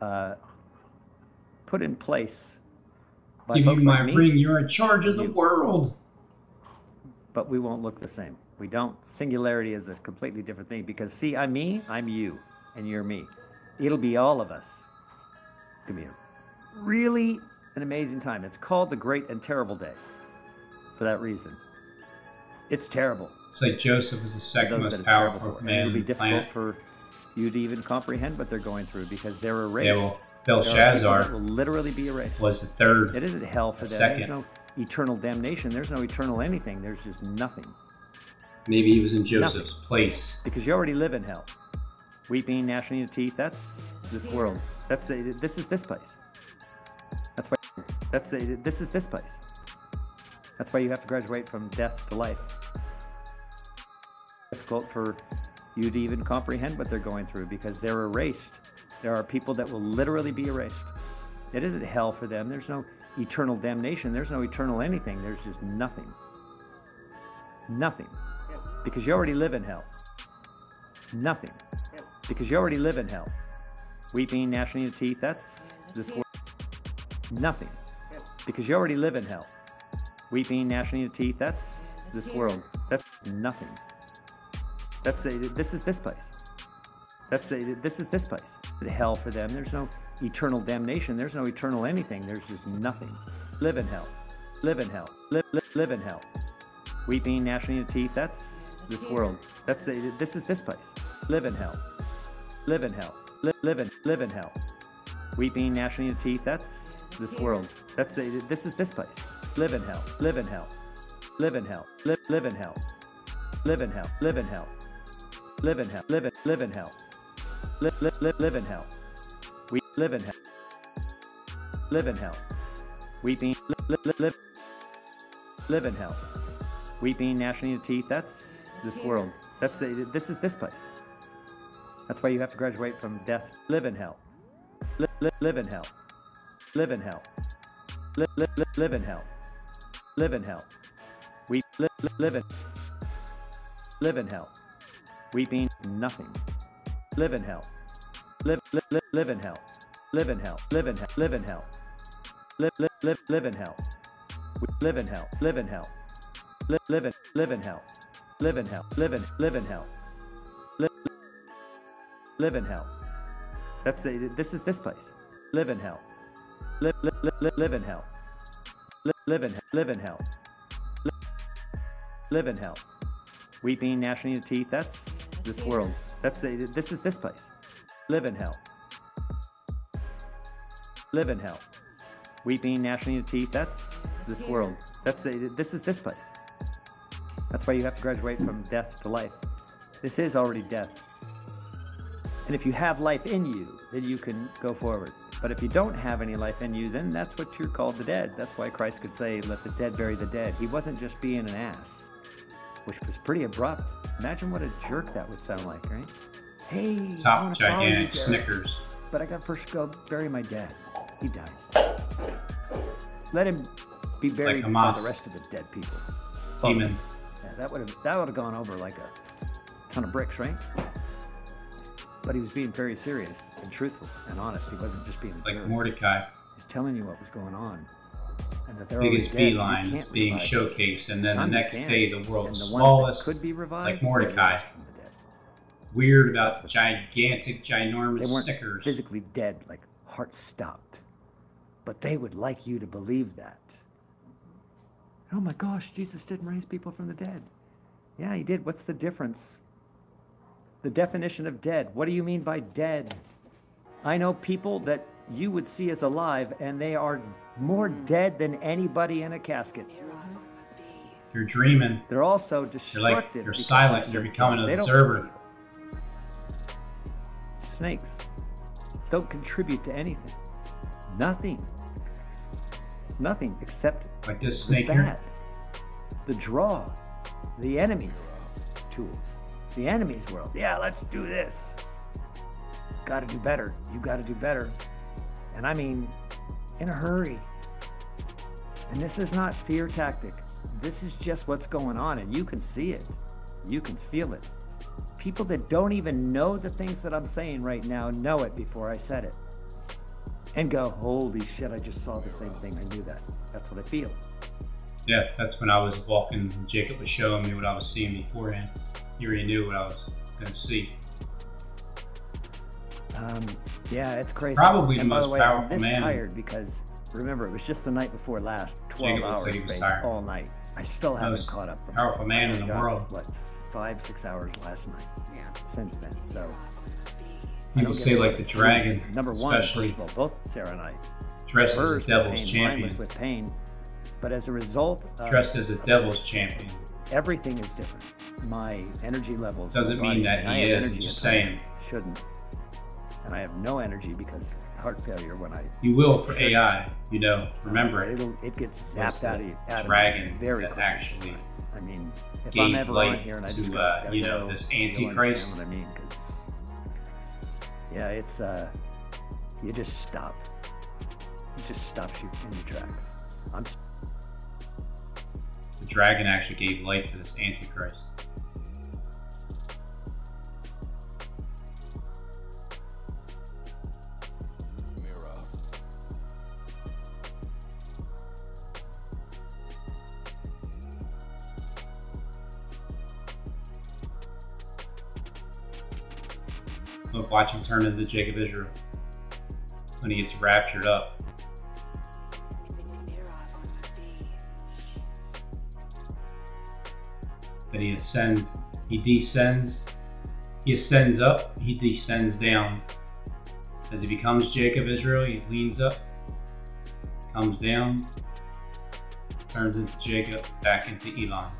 Speaker 8: uh, put in place by
Speaker 5: Give you my
Speaker 8: like me.
Speaker 5: ring. You're in charge of the
Speaker 8: You.
Speaker 5: world.
Speaker 8: but we won't look the same. We don't. Singularity is a completely different thing because, see, I'm me, I'm you, and you're me. It'll be all of us. Be a really an amazing time. It's called the Great and Terrible Day for that reason. It's terrible.
Speaker 5: It's like Joseph was the second most
Speaker 8: that it's terrible
Speaker 5: powerful man
Speaker 8: it'll be difficult
Speaker 5: planet.
Speaker 8: for you to even comprehend what they're going through because they're erased.
Speaker 5: Yeah, well, Belshazzar
Speaker 8: will literally be erased.
Speaker 5: was the third.
Speaker 8: It isn't hell for
Speaker 5: a
Speaker 8: them.
Speaker 5: second.
Speaker 8: There's no eternal damnation. There's no eternal anything. There's just nothing.
Speaker 5: Maybe he was in
Speaker 8: Nothing.
Speaker 5: Joseph's place.
Speaker 8: Because you already live in hell. Weeping, gnashing of teeth, that's this world. That's the, this is this place. That's why that's the this is this place. That's why you have to graduate from death to life. Difficult for you to even comprehend what they're going through because they're erased There are people that will literally be erased. It isn't hell for them. There's no eternal damnation. There's no eternal anything. There's just nothing. Nothing. Because you already live in hell. Nothing. Because you already live in hell. Weeping, gnashing of teeth, that's this world. Nothing. Because you already live in hell. Weeping, gnashing of teeth, that's this world. That's nothing. That's the, this is this place. That's the, this is this place. The hell for them. There's no eternal damnation. There's no eternal anything. There's just nothing. Live in hell. Live in hell. Live, live, live in hell. Weeping, gnashing of teeth. That's this world. That's the, this is this place. Live in hell. Live in hell. Live, live in, live in hell. Weeping, gnashing of teeth. That's this world. That's the, this is this place. Live in hell. Live in hell. Live in hell. Live, live in hell. Live in hell. Live in hell. Live in hell. Live in, live in hell. Live, live, live, live in hell. We live in hell. Live in hell. Weeping, live, live, live, live in hell. Weeping, gnashing of teeth. That's this world. That's the, this is this place. That's why you have to graduate from death. Live in hell. Live, live, live in hell. Live in hell. Live, live, live, live in hell. Live in hell. We live, live, live in. Live in hell. Weeping, nothing. Live in hell. Live, live, live, live in hell. Live in hell. Live in hell. Live in hell. Live, live, live, live in hell. Live in hell. Live in hell. Live, live in, live in hell. Live in hell. Live in, live in hell. Live, live in hell. That's the, this is this place. Live in hell. Live, live, live, live, in hell. Live, live in, live in hell. Live, live in hell. Weeping, gnashing of teeth. That's this world. That's the, this is this place. Live in hell. Live in hell. Weeping, gnashing of teeth. That's this world. That's the, this is this place. That's why you have to graduate from death to life. This is already death. And if you have life in you, then you can go forward. But if you don't have any life in you, then that's what you're called the dead. That's why Christ could say, let the dead bury the dead. He wasn't just being an ass, which was pretty abrupt. Imagine what a jerk that would sound like, right? Hey,
Speaker 17: Top gigantic Snickers.
Speaker 8: But I got first go bury my dad. He died. Let him be buried by the rest of the dead people.
Speaker 17: Demon.
Speaker 8: Yeah, that would have that would have gone over like a ton of bricks, right? But he was being very serious and truthful and honest. He wasn't just being
Speaker 17: Like. Mordecai.
Speaker 8: He's telling you what was going on. And that they're
Speaker 17: Biggest
Speaker 8: already dead. You
Speaker 17: beeline being showcased, and then the next day, the world's
Speaker 8: the
Speaker 17: smallest,
Speaker 8: could be revived,
Speaker 17: like Mordecai.
Speaker 8: the dead.
Speaker 17: Weird about gigantic, ginormous
Speaker 8: They weren't
Speaker 17: Snickers.
Speaker 8: physically dead, like heart stopped. But they would like you to believe that. Oh my gosh, Jesus didn't raise people from the dead. Yeah, he did. What's the difference? The definition of dead. What do you mean by dead? I know people that you would see as alive, and they are more dead than anybody in a casket.
Speaker 17: You're dreaming.
Speaker 8: They're also
Speaker 17: You're
Speaker 8: destructive.
Speaker 17: like you're silent. You're becoming an observer.
Speaker 8: Snakes don't contribute to anything. Nothing. Nothing except
Speaker 17: Like this
Speaker 8: the
Speaker 17: snake here.
Speaker 8: bad, the draw, the enemy's tools, the enemy's world. Yeah, let's do this. Got to do better. You got to do better. And I mean, in a hurry. And this is not fear tactic. This is just what's going on, and you can see it. You can feel it. People that don't even know the things that I'm saying right now know it before I said it. And go, holy shit, I just saw the same thing. I knew that. That's what I feel.
Speaker 17: Yeah, that's when I was walking. Jacob was showing me what I was seeing beforehand. He already knew what I was going to see.
Speaker 8: Um, yeah, it's crazy.
Speaker 17: Probably the
Speaker 8: and by
Speaker 17: most
Speaker 8: the way,
Speaker 17: powerful
Speaker 8: I'm this
Speaker 17: man.
Speaker 8: tired because remember it was just the night before last, 12
Speaker 17: Jacob
Speaker 8: hours
Speaker 17: said he was
Speaker 8: space
Speaker 17: tired.
Speaker 8: all night. I still haven't
Speaker 17: Most
Speaker 8: caught up. From
Speaker 17: powerful man in the
Speaker 8: got,
Speaker 17: world.
Speaker 8: What, five, six hours last night? Yeah. Since then, so. I
Speaker 17: People say like the dragon,
Speaker 8: Number one,
Speaker 17: especially
Speaker 8: first of all, both Sarah and I.
Speaker 17: dressed as a devil's
Speaker 8: pain,
Speaker 17: champion.
Speaker 8: with pain, but as a result, of-
Speaker 17: Dressed as a devil's champion.
Speaker 8: everything is different. My energy levels. my
Speaker 17: Doesn't mean
Speaker 8: body-
Speaker 17: that he is, I'm just saying.
Speaker 8: Shouldn't. And I have no energy because heart failure when I.
Speaker 17: You will for AI, you know. Remember it.
Speaker 8: It'll, it gets zapped out of you. out of
Speaker 17: dragon
Speaker 8: very
Speaker 17: that
Speaker 8: quickly.
Speaker 17: actually
Speaker 8: I mean, if
Speaker 17: gave
Speaker 8: I'm ever on
Speaker 17: life
Speaker 8: here and I
Speaker 17: to,
Speaker 8: just
Speaker 17: uh, you know,
Speaker 8: go,
Speaker 17: this Antichrist.
Speaker 8: what I mean? 'cause, yeah, it's uh, you just stop. It just stops you in your tracks. I'm
Speaker 5: The dragon actually gave life to this Antichrist. Watch him turn into Jacob Israel when he gets raptured up. Then he ascends, he descends, he ascends up, he descends down. As he becomes Jacob Israel, he leans up, comes down, turns into Jacob, back into Elon.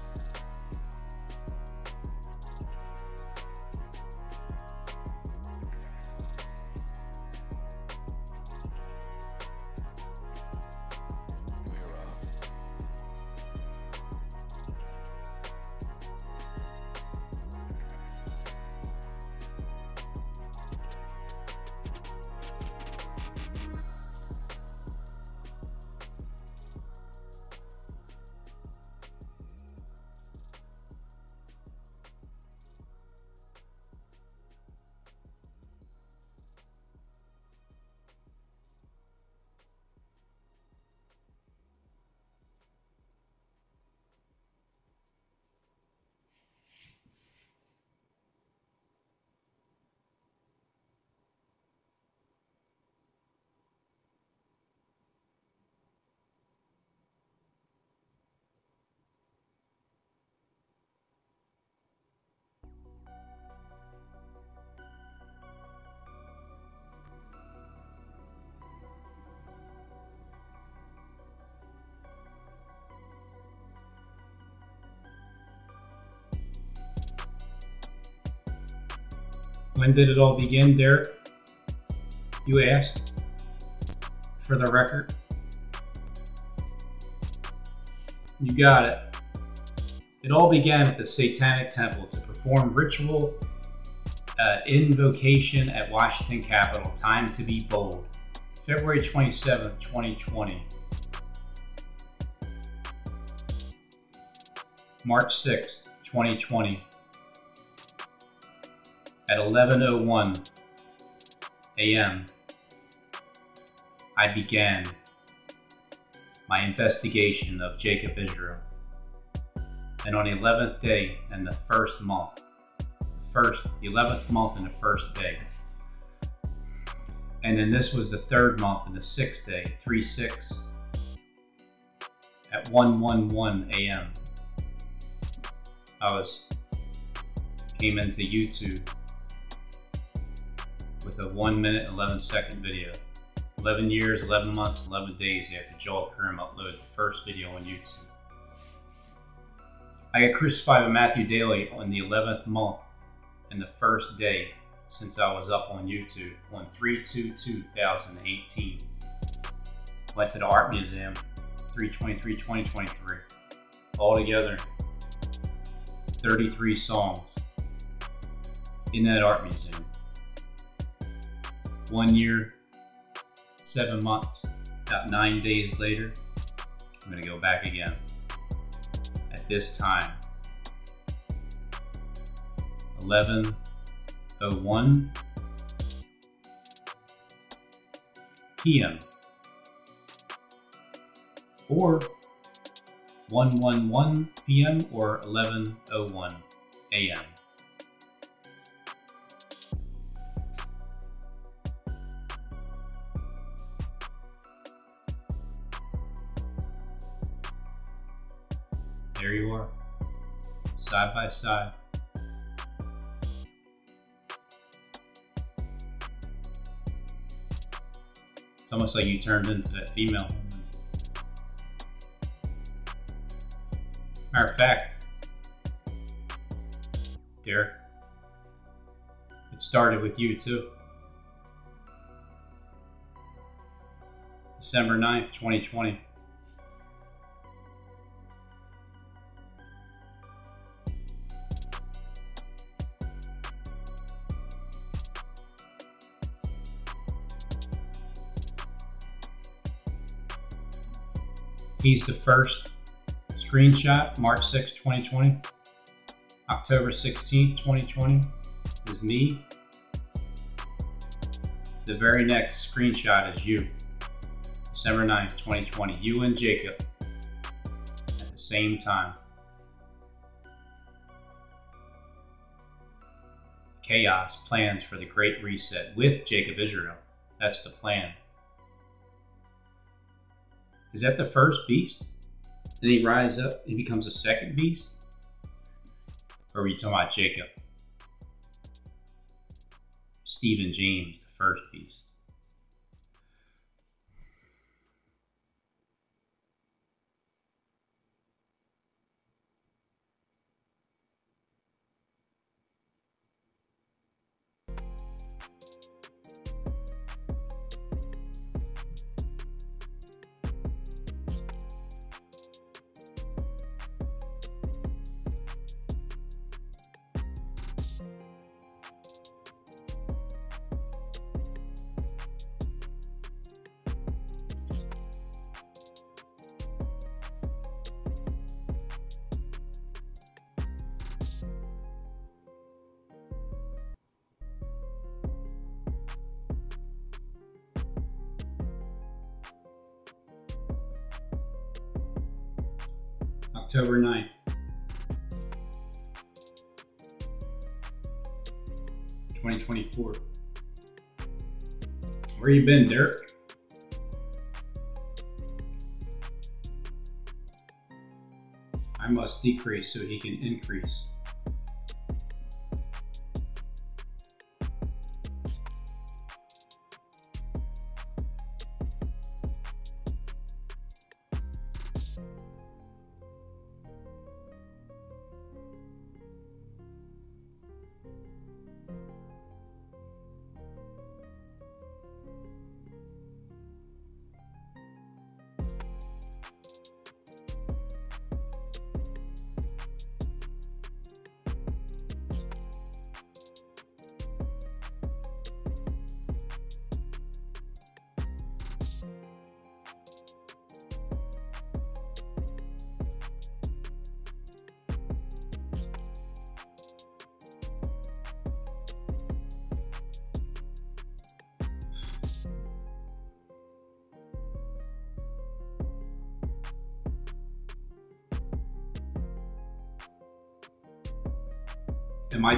Speaker 5: When did it all begin, Derek? You asked. For the record. You got it. It all began at the Satanic Temple to perform ritual uh, invocation at Washington Capitol. Time to be bold. February 27, 2020. March 6, 2020 at 11:01 a.m. I began my investigation of Jacob Israel. And on the 11th day and the first month, first the 11th month and the first day. And then this was the third month and the sixth day, 3 6 at 1:11 a.m. I was came into YouTube with a 1 minute 11 second video. 11 years, 11 months, 11 days after Jawed Karim uploaded the first video on YouTube. I got crucified with Matthew Daly on the 11th month and the first day since I was up on YouTube on 3-2-2018. Went to the Art Museum, 323-2023. Altogether, 33 songs in that art museum one year, seven months, about nine days later, I'm going to go back again. At this time, 11:01 p.m. or 1:11 p.m. or 11:01 a.m. side by side. It's almost like you turned into that female. Matter of fact, Derek, it started with you too. December 9th, 2020. He's the first screenshot, March 6, 2020. October 16, 2020 is me. The very next screenshot is you. December 9th, 2020. You and Jacob at the same time. Chaos plans for the Great Reset with Jacob Israel. That's the plan. Is that the first beast? Then he rise up, he becomes a second beast? Or are we talking about Jacob? Stephen James, the first beast. 9th. Twenty twenty four. Where you been, Derek? I must decrease so he can increase.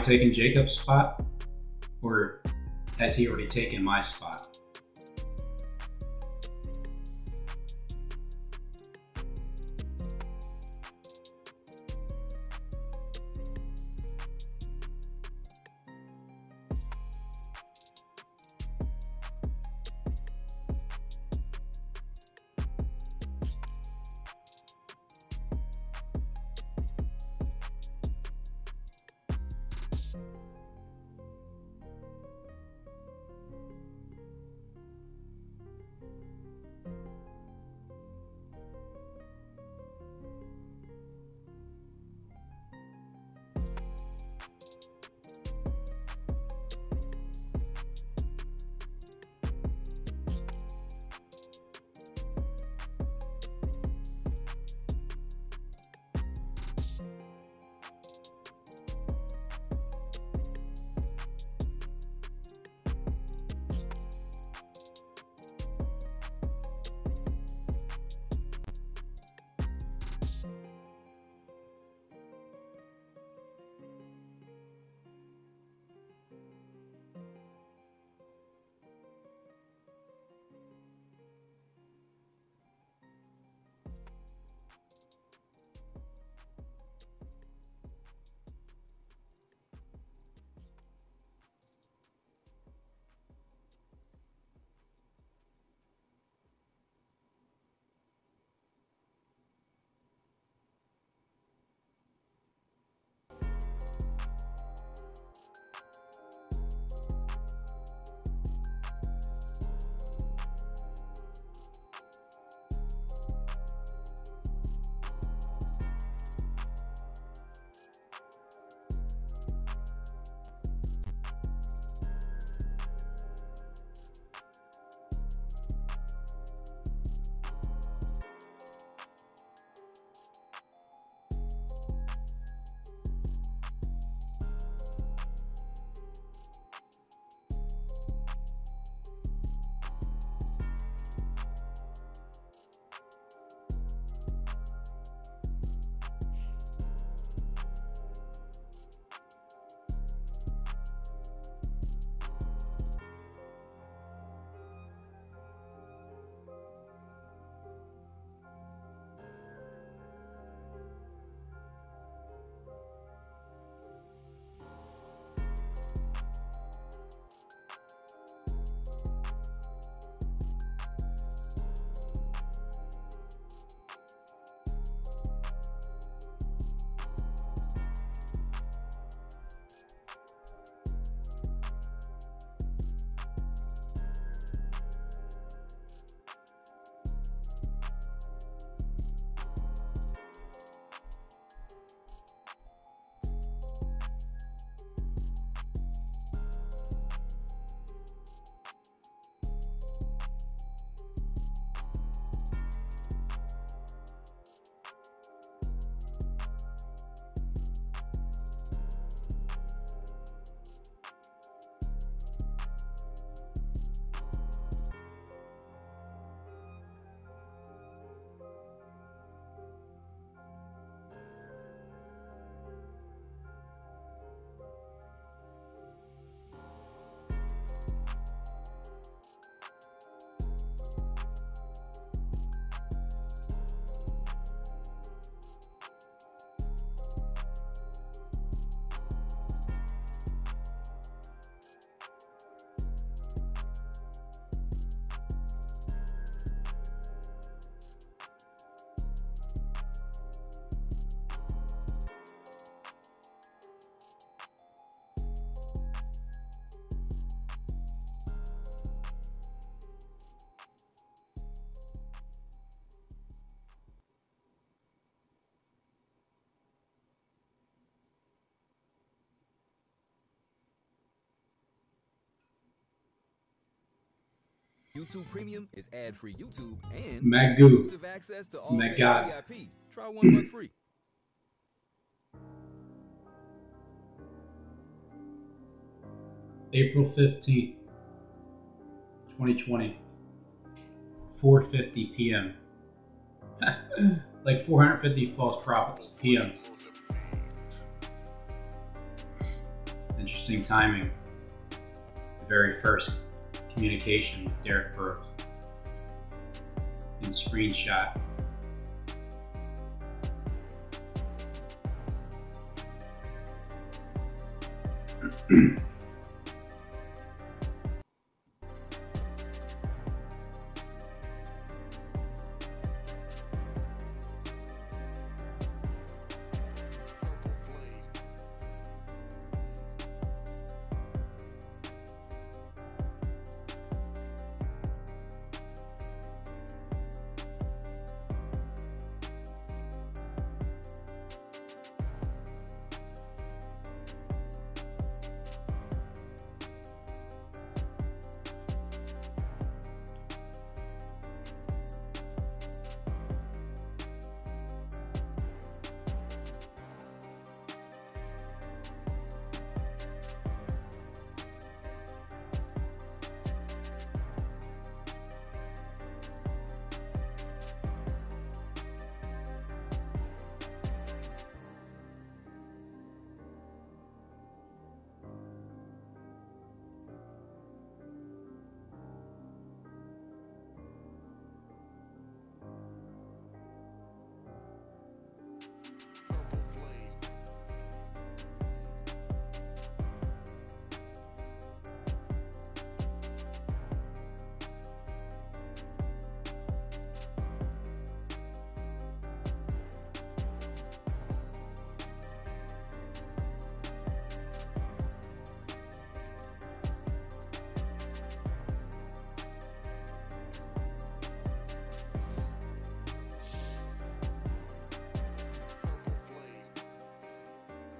Speaker 5: Taking Jacob's spot? Or has he already taken my spot?
Speaker 17: YouTube Premium is ad-free YouTube and exclusive access to all. VIP. Try one month free.
Speaker 5: April 15th, 2020, 4:50 p.m. like 450 false prophets p.m. Interesting timing. The very first communication with Derek Burke in screenshot.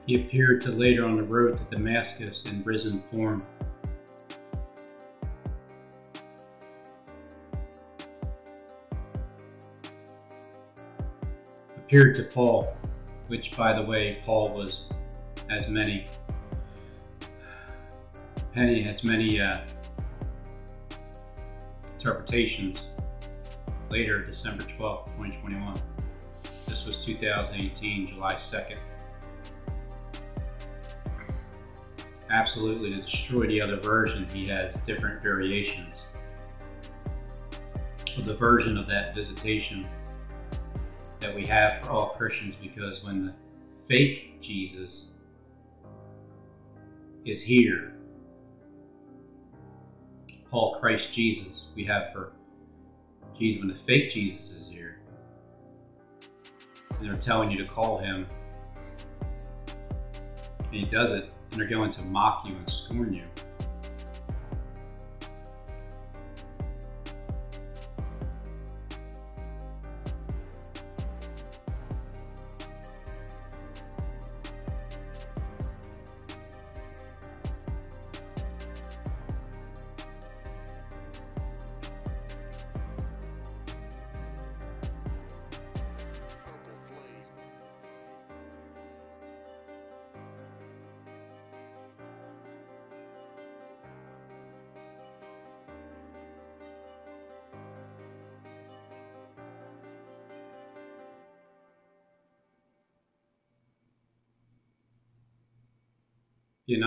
Speaker 5: He appeared to later on the road to Damascus in risen form. Appeared to Paul, which, by the way, Paul was as many. Penny has many uh, interpretations. Later, December 12th, 2021. This was 2018, July 2nd. Absolutely to destroy the other version, he has different variations of the version of that visitation that we have for all Christians because when the fake Jesus is here, Paul Christ Jesus, we have for Jesus, when the fake Jesus is here, and they're telling you to call him, and he does it, and they're going to mock you and scorn you.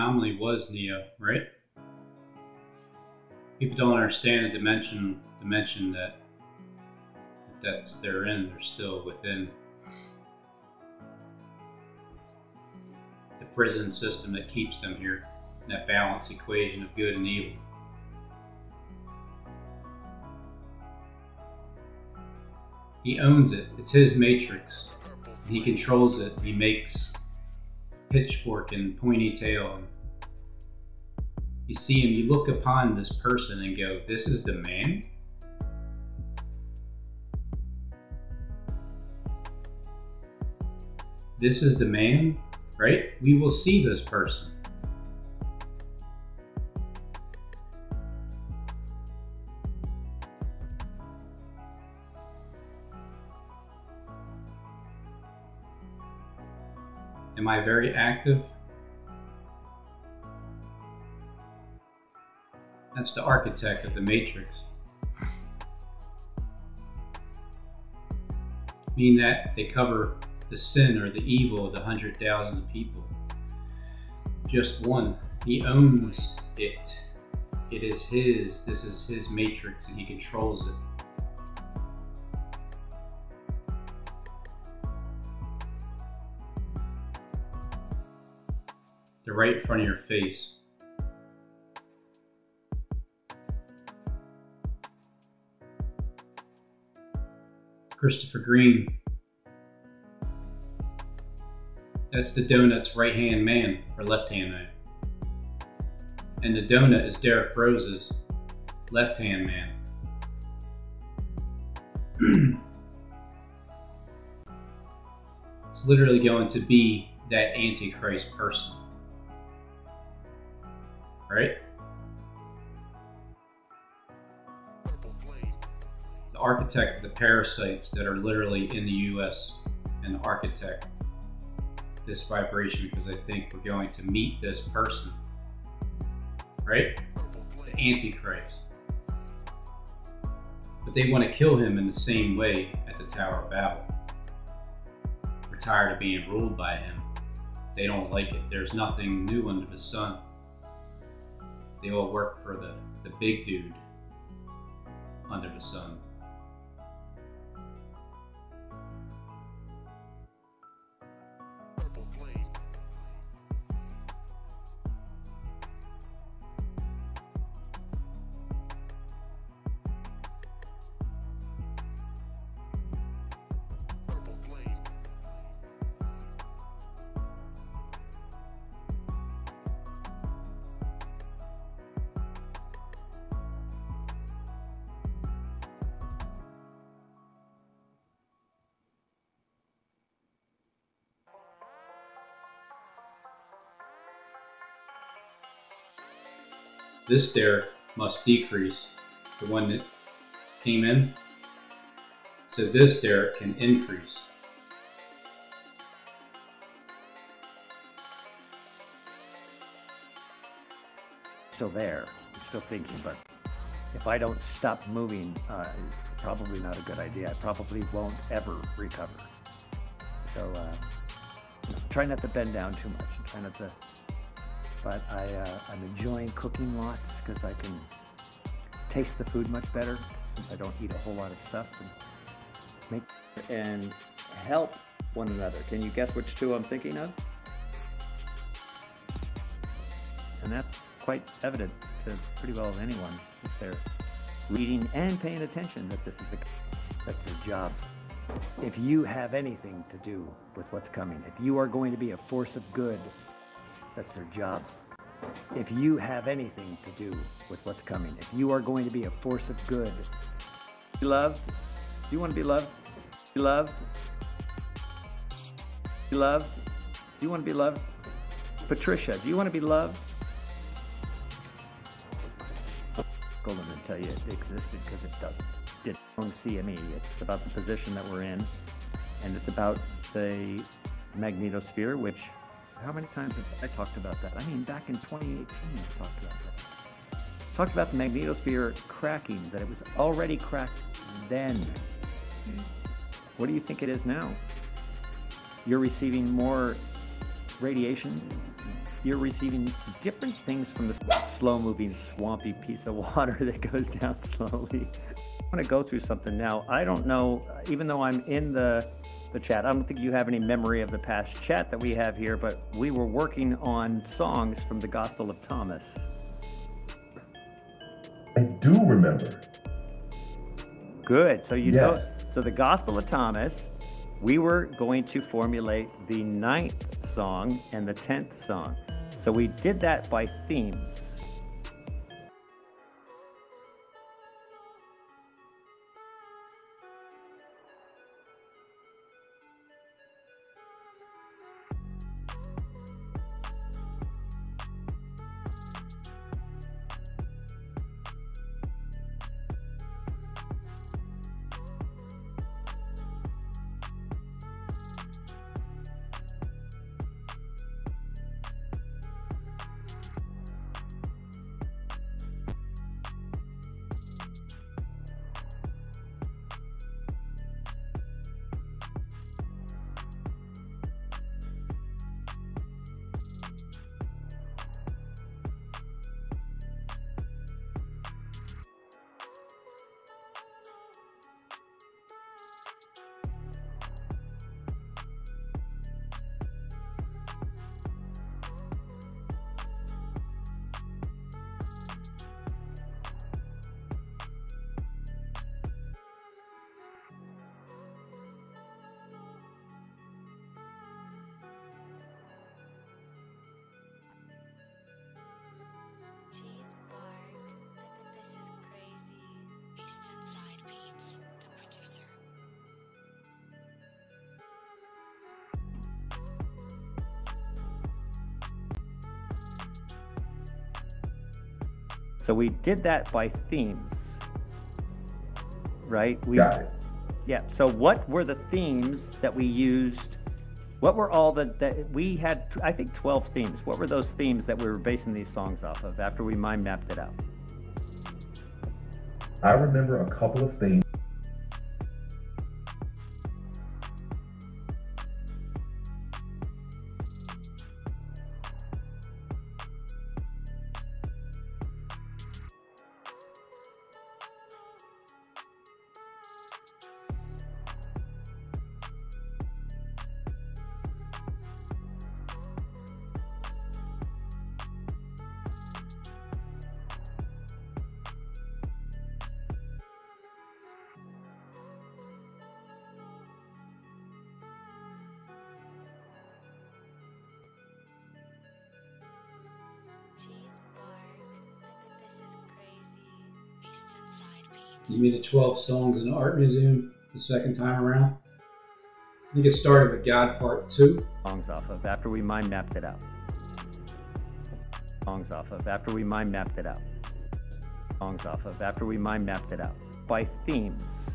Speaker 5: Anomaly was Neo, right? People don't understand the dimension dimension that that's they're in, they're still within the prison system that keeps them here, that balance equation of good and evil. He owns it. It's his matrix. He controls it. He makes pitchfork and pointy tail. You see him, you look upon this person and go, This is the man? This is the man, right? We will see this person. Am I very active? That's the architect of the matrix. Meaning that they cover the sin or the evil of the hundred thousand people. Just one. He owns it. It is his. This is his matrix and he controls it. They're right in front of your face. Christopher Green. That's the donut's right hand man or left hand man. And the donut is Derek Broes' left hand man. it's literally going to be that Antichrist person. Right? Architect the parasites that are literally in the US and architect this vibration because I think we're going to meet this person. Right? The Antichrist. But they want to kill him in the same way at the Tower of Babel. We're tired of being ruled by him. They don't like it. There's nothing new under the sun. They all work for the, the big dude under the sun. This Derek must decrease, the one that came in, so this Derek can increase.
Speaker 8: Still there. I'm still thinking, but if I don't stop moving, uh, it's probably not a good idea. I probably won't ever recover. So uh, try not to bend down too much. and Try not to. But I, uh, I'm enjoying cooking lots because I can taste the food much better since I don't eat a whole lot of stuff and make and help one another. Can you guess which two I'm thinking of? And that's quite evident to pretty well anyone if they're reading and paying attention that this is a that's their job. If you have anything to do with what's coming, if you are going to be a force of good, that's their job. If you have anything to do with what's coming, if you are going to be a force of good, be loved. Do you want to be loved? Be loved? Be loved? Do you want to be loved? Patricia, do you want to be loved? Golden to tell you it existed because it doesn't. Did on CME. It's about the position that we're in, and it's about the magnetosphere, which how many times have I talked about that? I mean, back in 2018, I talked about that. Talked about the magnetosphere cracking, that it was already cracked then. What do you think it is now? You're receiving more radiation. You're receiving different things from this slow moving, swampy piece of water that goes down slowly. I want to go through something now. I don't know, even though I'm in the the chat. I don't think you have any memory of the past chat that we have here, but we were working on songs from the Gospel of Thomas.
Speaker 25: I do remember.
Speaker 8: Good. So you
Speaker 25: Yes.
Speaker 8: know, so the Gospel of Thomas, we were going to formulate the ninth song and the tenth song. So we did that by themes. We did that by themes, right? We,
Speaker 25: Got it.
Speaker 8: Yeah. So what were the themes that we used? What were all the that we had? I think 12 themes. What were those themes that we were basing these songs off of after we mind mapped it out?
Speaker 25: I remember a couple of things.
Speaker 5: 12 songs in the art museum the second time around? I get started with God Part 2.
Speaker 8: Songs off of after we mind mapped it out. Songs off of after we mind mapped it out. Songs off of after we mind mapped it out. By themes.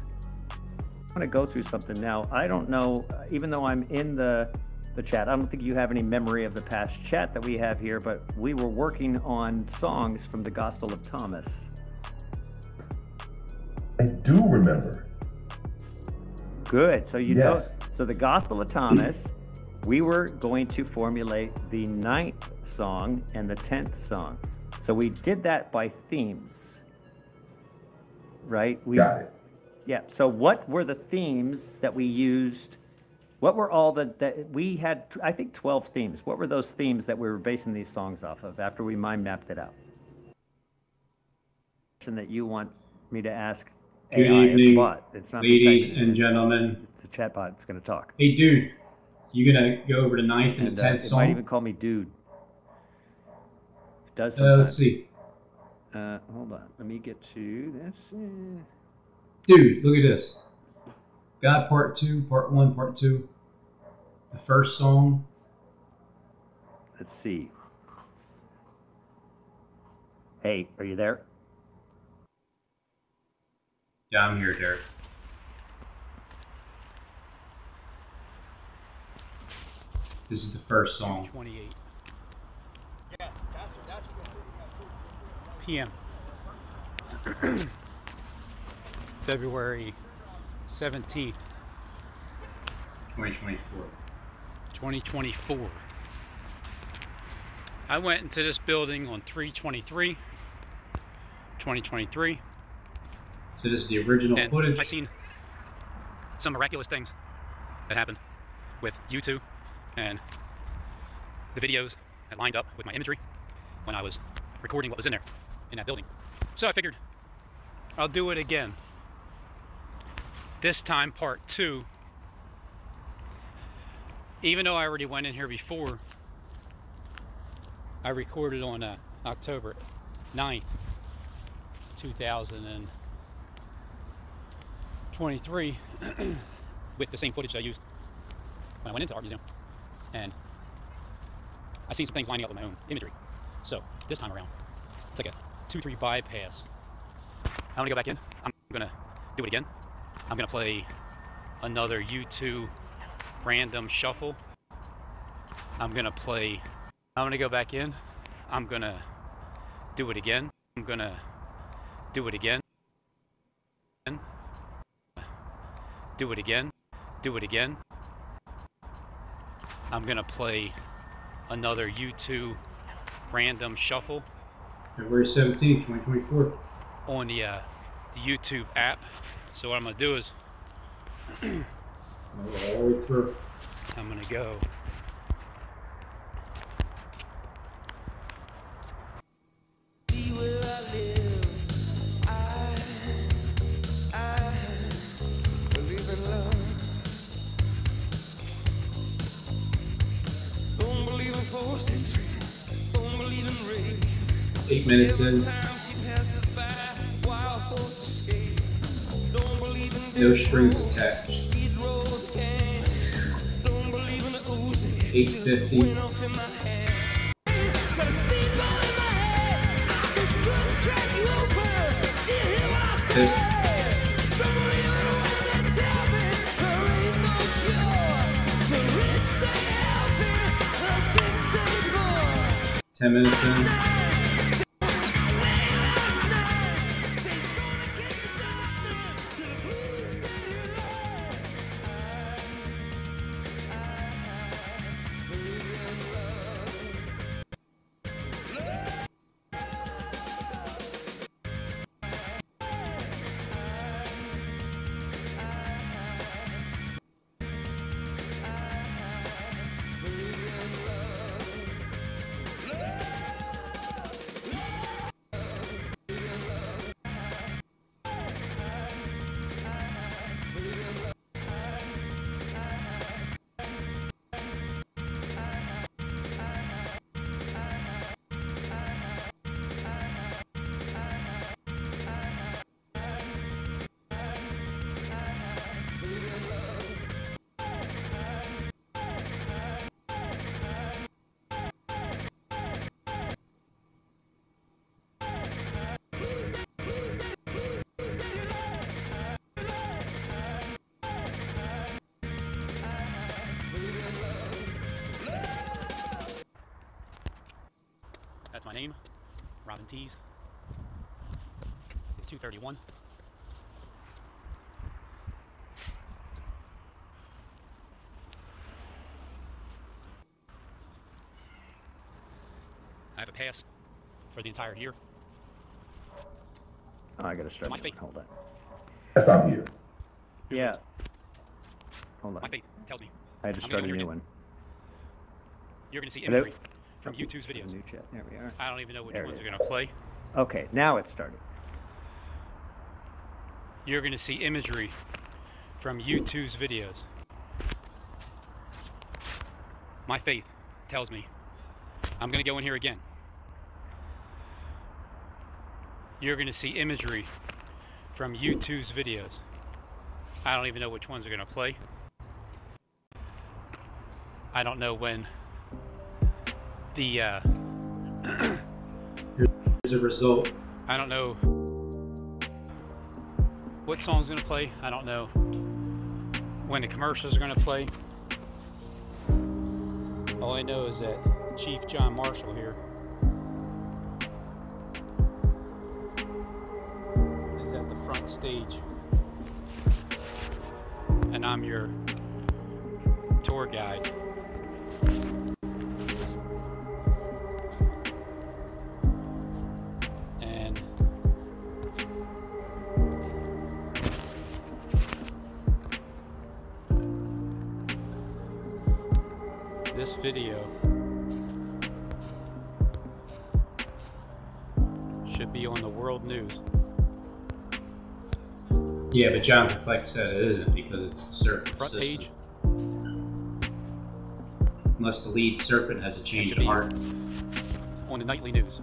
Speaker 8: I'm going to go through something now. I don't know, even though I'm in the the chat. I don't think you have any memory of the past chat that we have here, but we were working on songs from the Gospel of Thomas.
Speaker 25: Do remember.
Speaker 8: Good. So you know, so the Gospel of Thomas, we were going to formulate the ninth song and the tenth song. So we did that by themes, right? We,
Speaker 25: Got it.
Speaker 8: Yeah. So what were the themes that we used? What were all the that we had? I think twelve themes. What were those themes that we were basing these songs off of after we mind mapped it out? Question that you want me to ask
Speaker 5: Good
Speaker 8: AI, it's a
Speaker 5: evening,
Speaker 8: bot. It's not
Speaker 5: ladies and gentlemen.
Speaker 8: It's a chatbot. It's going to talk.
Speaker 5: Hey, dude, you gonna go over the ninth and,
Speaker 8: And
Speaker 5: the
Speaker 8: uh,
Speaker 5: tenth
Speaker 8: it
Speaker 5: song?
Speaker 8: might even call me dude. It does.
Speaker 5: Uh, let's see.
Speaker 8: Uh, hold on. Let me get to this. Uh,
Speaker 5: Dude, look at this. God Part 2, Part 1, Part 2. The first song.
Speaker 8: Let's see. Hey, are you there?
Speaker 5: I'm here, Derek. This is the first song.
Speaker 11: 28 p.m. February 17th,
Speaker 5: 2024.
Speaker 11: 2024. I went into this building on 323 2023
Speaker 5: So this is the original
Speaker 11: and
Speaker 5: footage.
Speaker 11: I've seen some miraculous things that happened with YouTube and the videos that lined up with my imagery when I was recording what was in there in that building. So I figured I'll do it again. This time part two. Even though I already went in here before, I recorded on uh, October 9th, 2023 with the same footage I used when I went into art museum. And I seen some things lining up with my own imagery. So this time around, it's like a 2-3 bypass. I'm gonna go back in. I'm gonna do it again. I'm gonna play another U2 random shuffle. I'm gonna play, I'm gonna go back in. I'm gonna do it again. I'm gonna do it again. Do it again. Do it again. I'm gonna play another U2 random shuffle
Speaker 5: February 17th, 2024.
Speaker 11: on the, uh, the YouTube app. So what I'm gonna do is
Speaker 5: All the way through.
Speaker 11: I'm gonna go.
Speaker 5: Minutes in. No strings attached. 850.
Speaker 17: This. Ten minutes in.
Speaker 11: 31. I have a pass for the entire year.
Speaker 8: Oh, I gotta stretch.
Speaker 11: My feet.
Speaker 8: Hold on.
Speaker 25: That's not here.
Speaker 8: Yeah. Hold on.
Speaker 11: My feet tells me.
Speaker 8: I just
Speaker 11: started
Speaker 8: a new
Speaker 11: gonna,
Speaker 8: one.
Speaker 11: You're gonna see imagery from YouTube's videos.
Speaker 8: New chat. There we are.
Speaker 11: I don't even know which
Speaker 8: there
Speaker 11: ones are gonna play.
Speaker 8: Okay, now it's started.
Speaker 11: You're going to see imagery from YouTube's videos. My faith tells me I'm going to go in here again. You're going to see imagery from YouTube's videos. I don't even know which ones are going to play. I don't know when the uh,
Speaker 17: Here's a result.
Speaker 11: I don't know what song's gonna play. I don't know when the commercials are gonna play. All I know is that Chief John Marshall here is at the front stage, and I'm your tour guide.
Speaker 17: Yeah, but John Fleck said it isn't because it's the serpent
Speaker 11: Front
Speaker 17: system.
Speaker 11: page
Speaker 17: Unless the lead serpent has a change of heart.
Speaker 11: on the nightly news.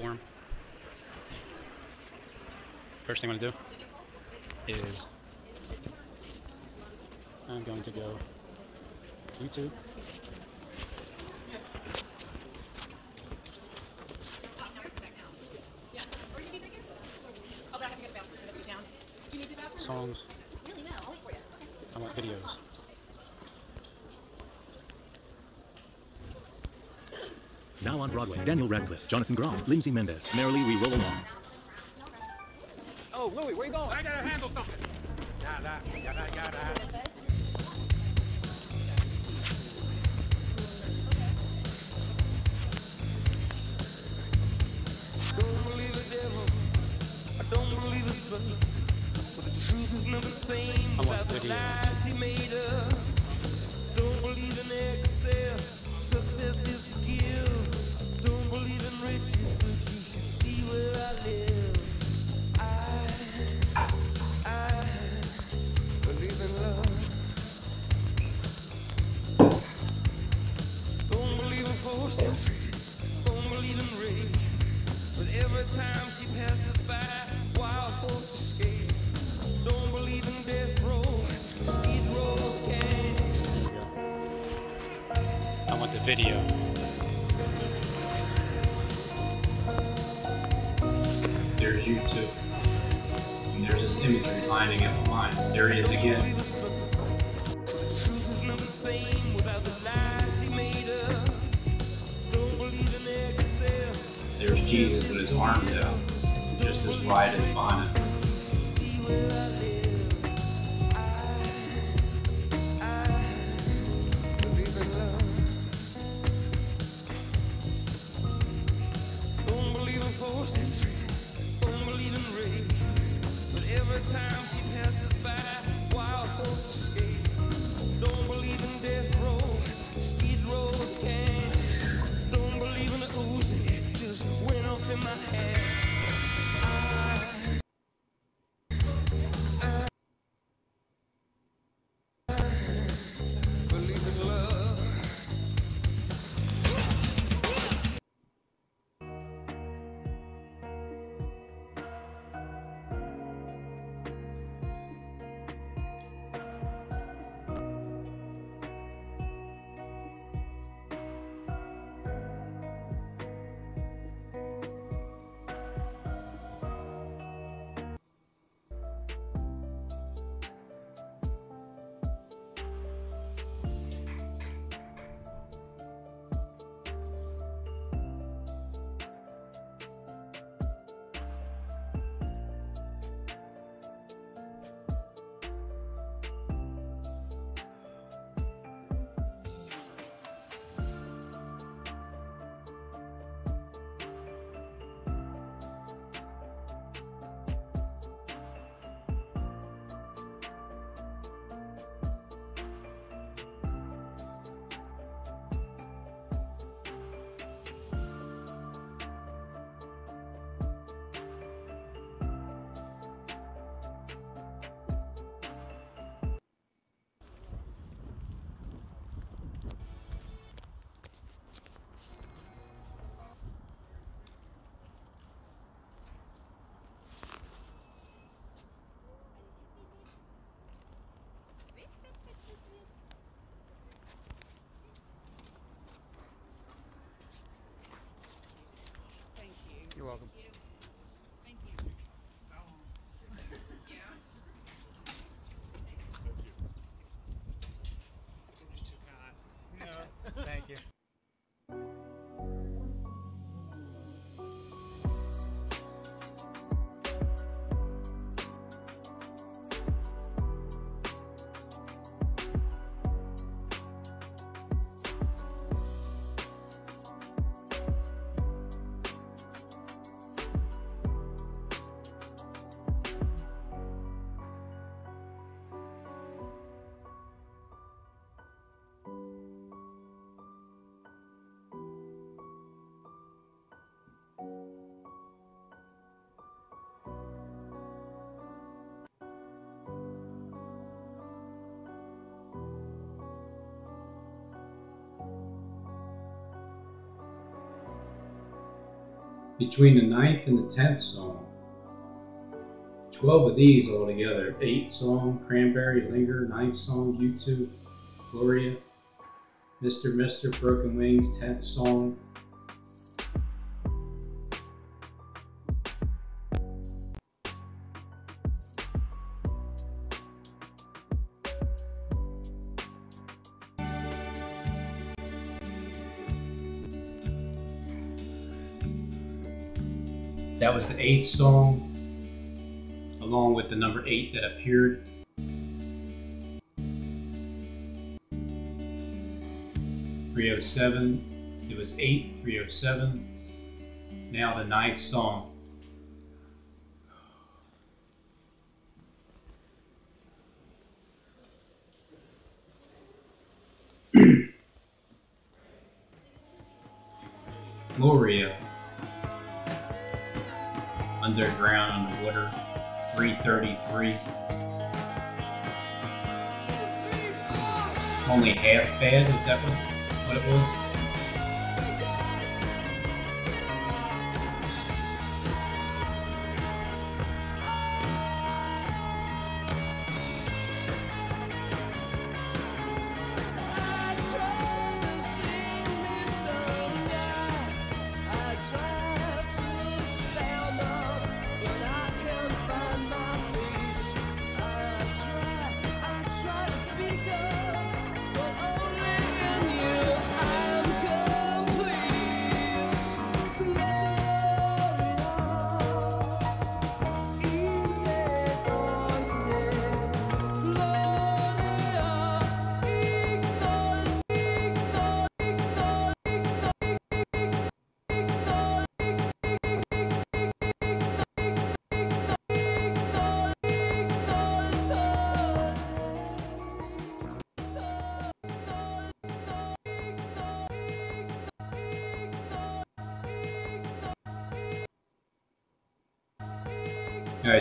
Speaker 11: Williams Forum. First thing I'm to do
Speaker 26: Daniel Radcliffe, Jonathan Groff, Lindsay Mendez. Merrily we roll along.
Speaker 17: Oh, Louie, where are you going? I gotta handle something. Nah, nah, nah,
Speaker 5: between the ninth and the tenth song, Twelve of these altogether eighth song, Cranberry, Linger, ninth song, U2, Gloria, Mr. Mister Broken Wings, tenth song. Was the eighth song, along with the number eight that appeared. Three oh seven. It was eight, three oh seven. Now the ninth song.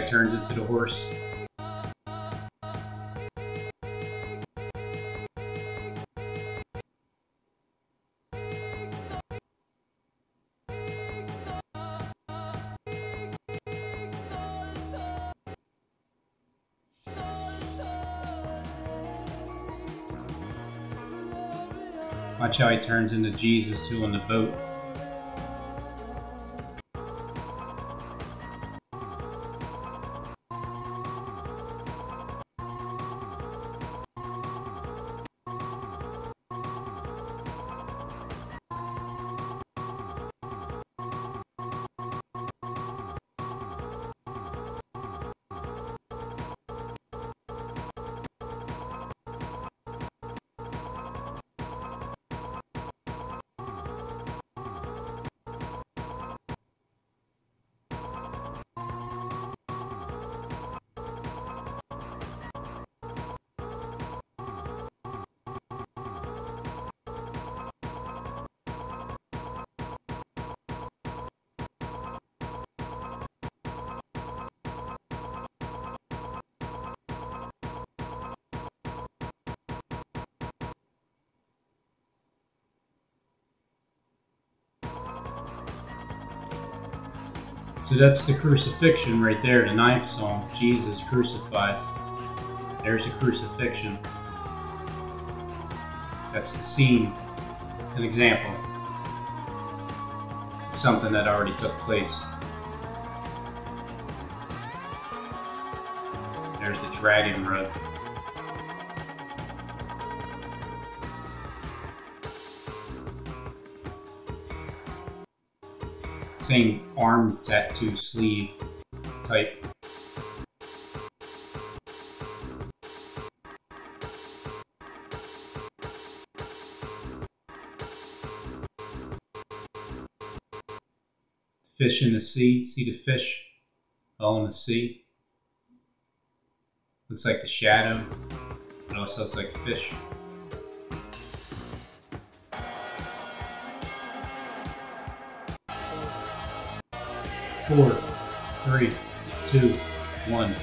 Speaker 5: Turns into the horse. Watch how he turns into Jesus too on the boat. So that's the crucifixion right there, the ninth song, Jesus crucified. There's the crucifixion. That's the scene. It's an example. Something that already took place. There's the dragon rug. Same arm tattoo sleeve type. Fish in the sea. See the fish all in the sea. Looks like the shadow. It also looks like fish. Four, three, two, one.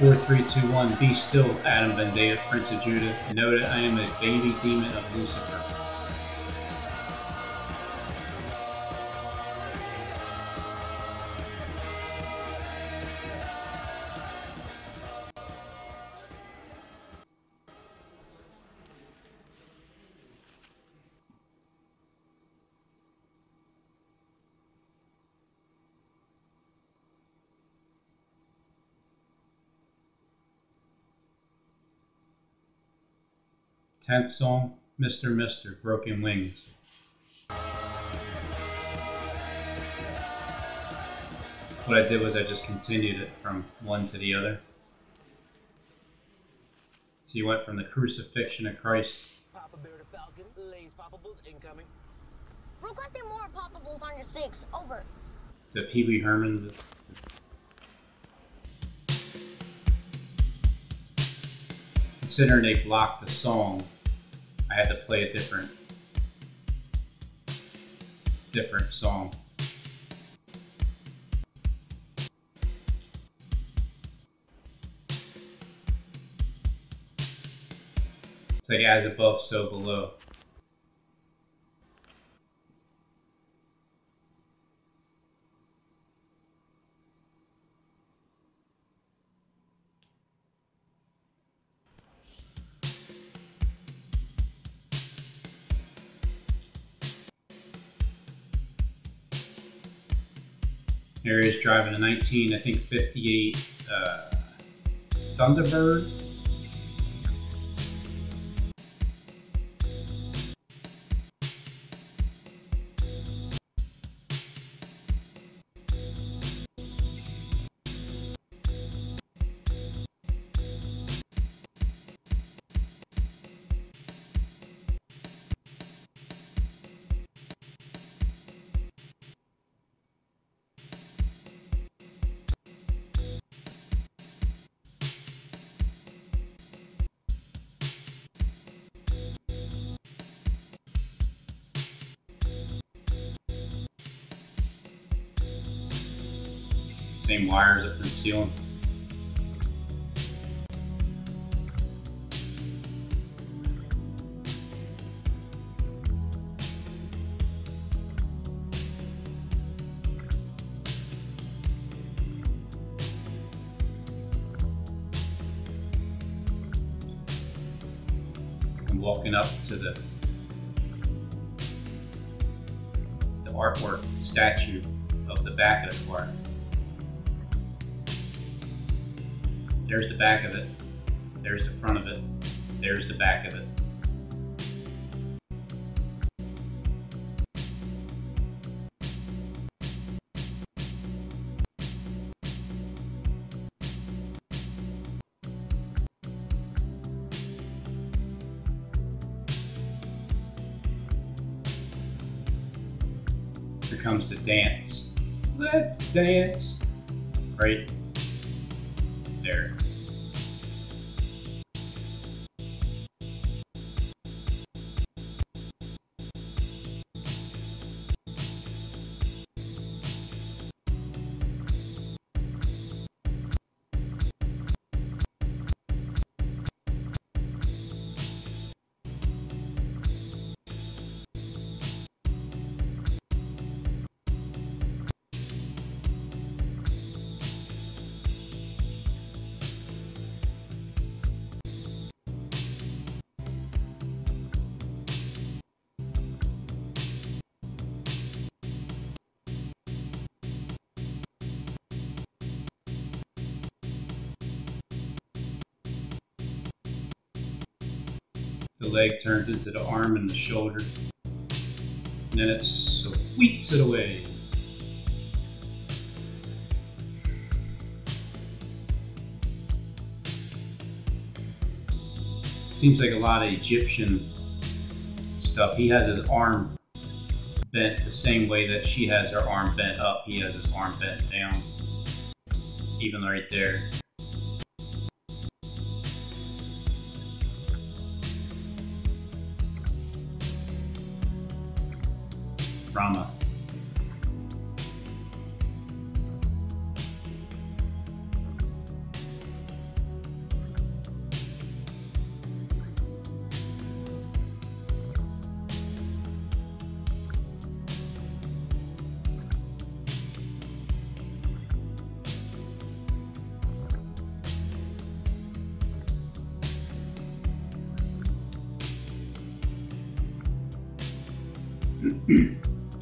Speaker 5: Four, three, two, one. Be still, Adam Ben Prince of Judah, know that I am a baby demon of Lucifer. Tenth song, Mr. Mister, Broken Wings. What I did was I just continued it from one to the other. So you went from the crucifixion of Christ
Speaker 27: Requesting more poppables on your six. Over.
Speaker 5: to Pee Wee Herman. Considering they blocked the song, I had to play a different, different song. Like as above, so below. Here he is driving a 19, I think 58 uh, Thunderbird. Same wires up in the ceiling. I'm walking up to the the artwork statue of the back of the car. There's the back of it. There's the front of it. There's the back of it. Here comes the dance. Let's dance. Right leg turns into the arm and the shoulder. And then it sweeps it away. Seems like a lot of Egyptian stuff. He has his arm bent the same way that she has her arm bent up. He has his arm bent down. Even right there.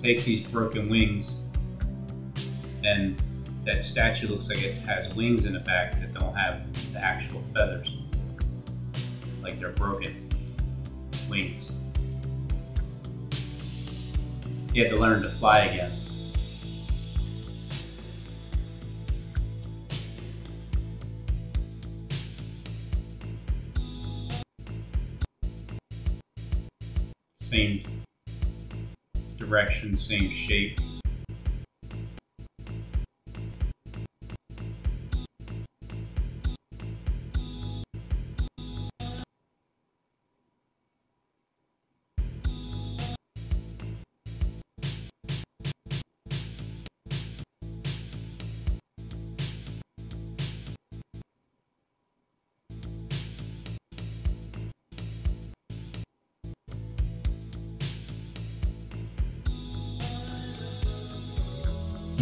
Speaker 5: Take these broken wings, and that statue looks like it has wings in the back that don't have the actual feathers, like they're broken. wings. He had to learn to fly again. Same direction, same shape.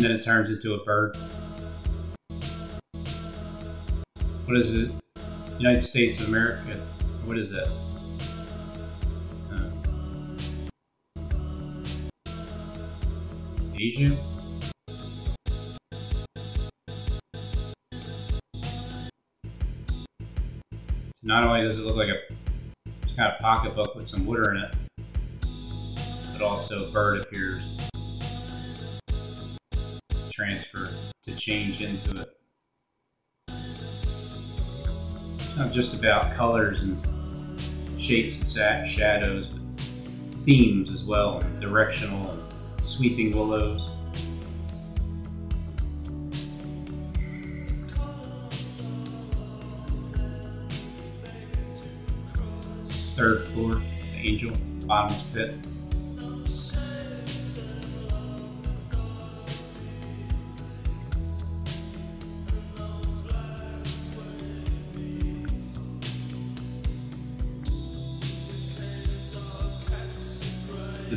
Speaker 5: And then it turns into a bird. What is it? United States of America. What is it? Asia? So not only does it look like a kind of pocketbook with some water in it, but also a bird appears transfer to change into it. Not just about colors and shapes and shadows, but themes as well, and directional and sweeping willows. Third floor, the angel, bottom's pit.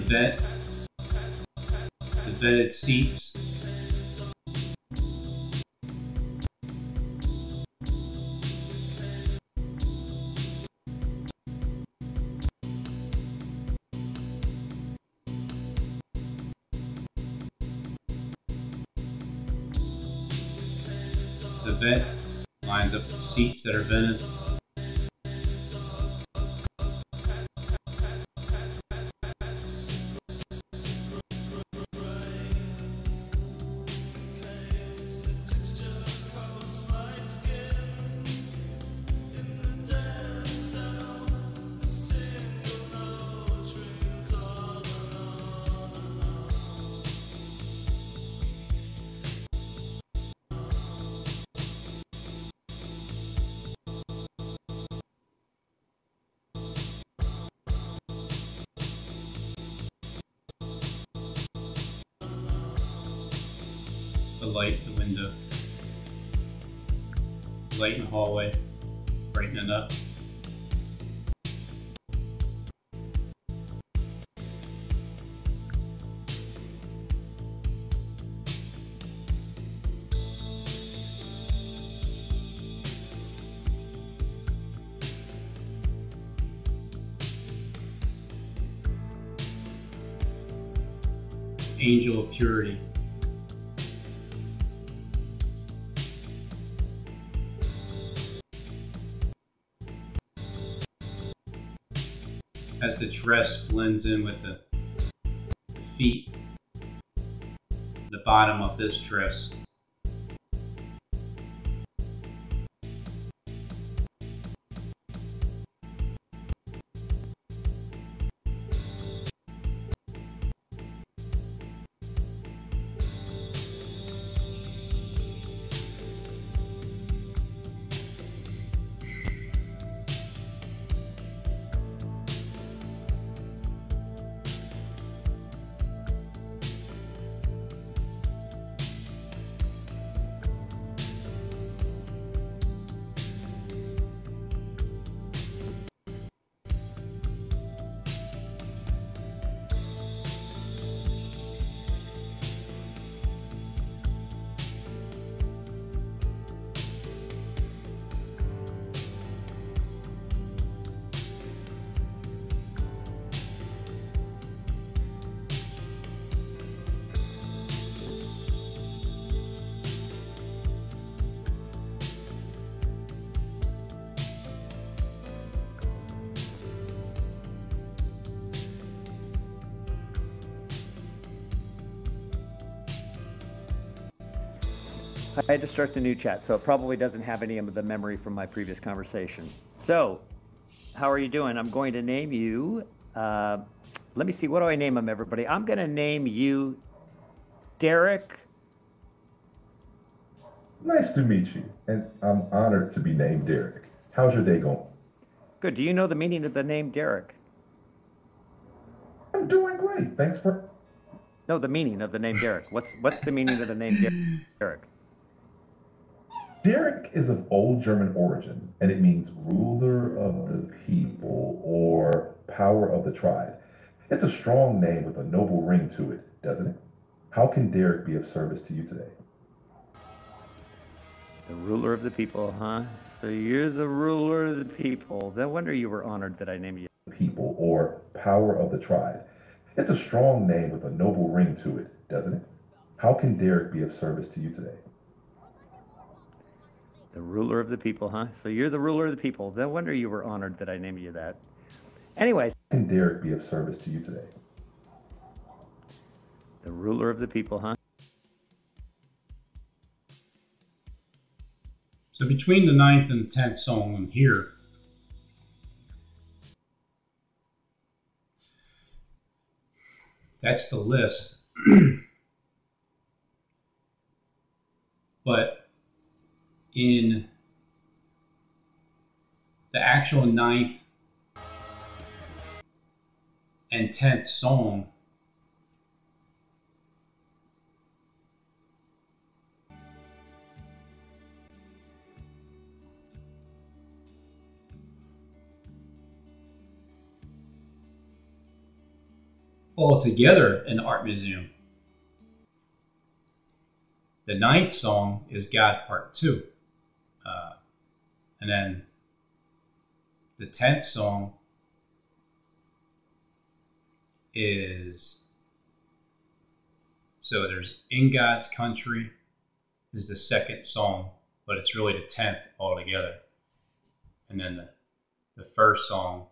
Speaker 5: Vet, the vetted seats. The vet lines up the seats that are vented. Light in the hallway, brighten it up. Angel of Purity. As the dress blends in with the feet, the bottom of this dress.
Speaker 8: I had to start the new chat, so it probably doesn't have any of the memory from my previous conversation. So, how are you doing? I'm going to name you. Uh, let me see. What do I name him, everybody? I'm going to name you Derek.
Speaker 25: Nice to meet you, and I'm honored to be named Derek. How's your day going?
Speaker 8: Good. Do you know the meaning of the name Derek?
Speaker 25: I'm doing great. Thanks for.
Speaker 8: No, the meaning of the name Derek. What's what's the meaning of the name Derek?
Speaker 25: Derek is of Old German origin, and it means ruler of the people or power of the tribe. It's a strong name with a noble ring to it, doesn't it? How can Derek be of service to you today?
Speaker 8: The ruler of the people, huh? So you're the ruler of the people. No wonder you were honored that I named you.
Speaker 25: People or power of the tribe. It's a strong name with a noble ring to it, doesn't it? How can Derek be of service to you today?
Speaker 8: The ruler of the people, huh? So you're the ruler of the people. No wonder you were honored that I named you that. Anyways.
Speaker 25: How can Derek be of service to you today?
Speaker 8: The ruler of the people, huh?
Speaker 5: So between the ninth and tenth song and here, that's the list. but in the actual ninth and tenth song, all together in the art museum. The ninth song is God Part 2. And then the tenth song is so there's In God's Country is the second song, but it's really the tenth altogether. And then the, the first song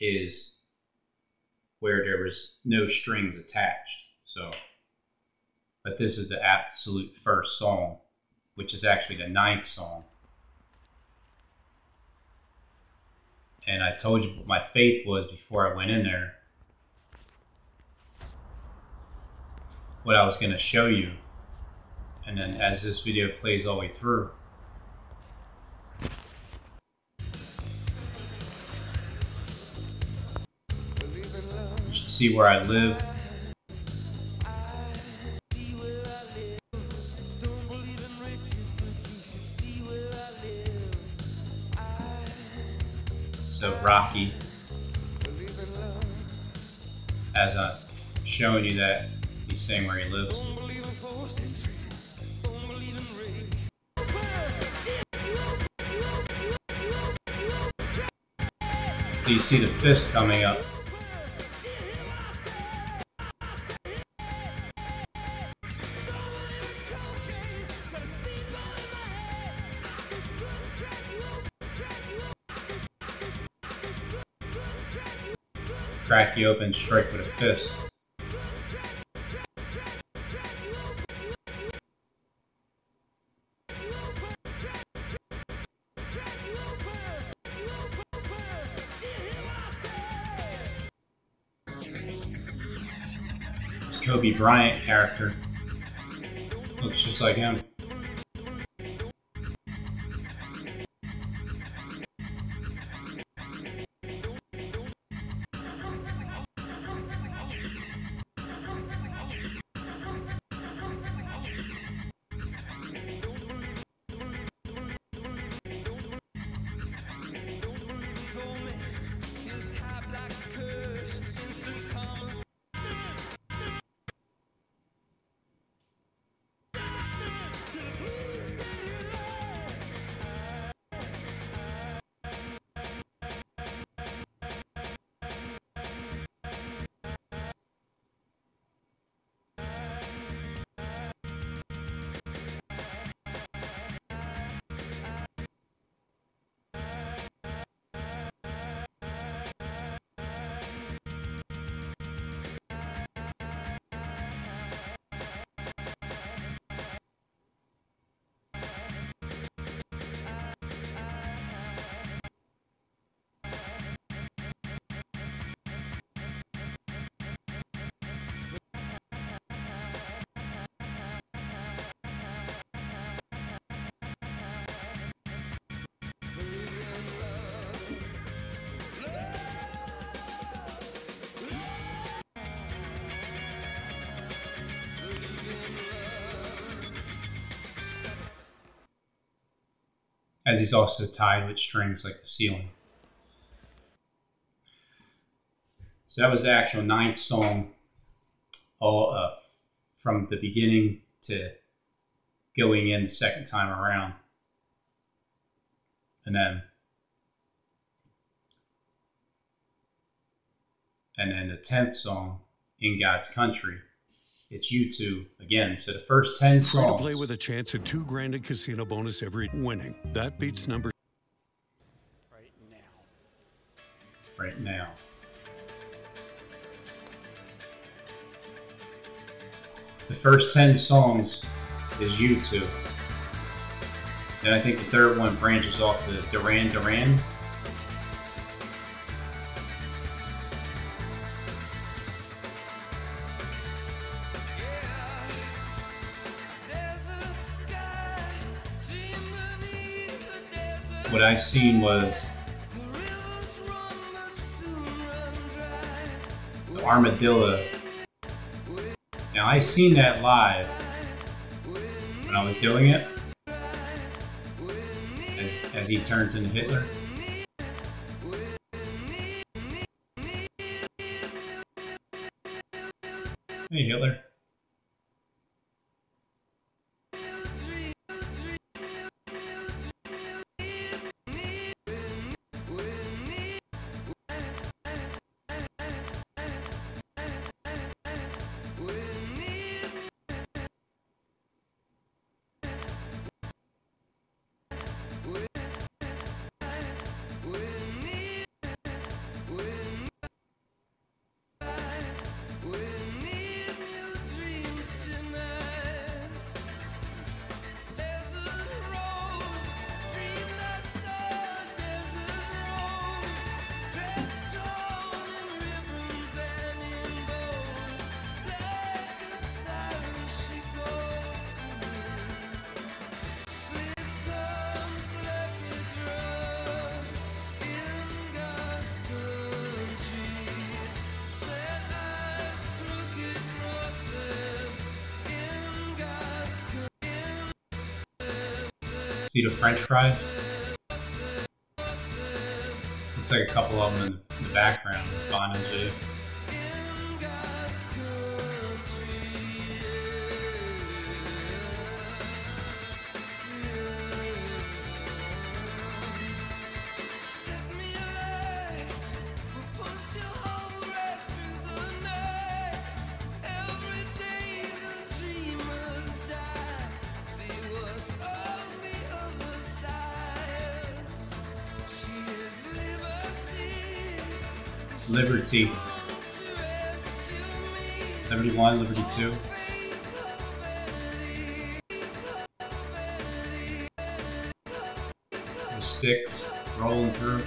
Speaker 5: is where there was no strings attached. So, but this is the absolute first song, which is actually the ninth song. And I told you what my faith was before I went in there. What I was going to show you. And then as this video plays all the way through, you should see where I live. Rocky, as I'm showing you that, he's saying where he lives. So you see the fist coming up. You open, strike with a fist. This Kobe Bryant character looks just like him.
Speaker 17: As he's also tied with strings like the ceiling. So that was the actual ninth song, all uh, from the beginning to going in the second time around. And then and then the tenth song, In God's Country. It's U2 again. So the first ten
Speaker 28: Free to
Speaker 17: songs.
Speaker 28: play with a chance at two grand in casino bonus every winning. That beats number.
Speaker 17: right now. Right now. The first 10 songs is U2. Then I think the third one branches off to Duran Duran. What I seen was the armadillo. Now I seen that live when I was doing it, as as he turns into Hitler. See the French fries? Looks like a couple of them in the, background. Bond and Jay. Liberty. Liberty 1, Liberty 2. The sticks rolling through.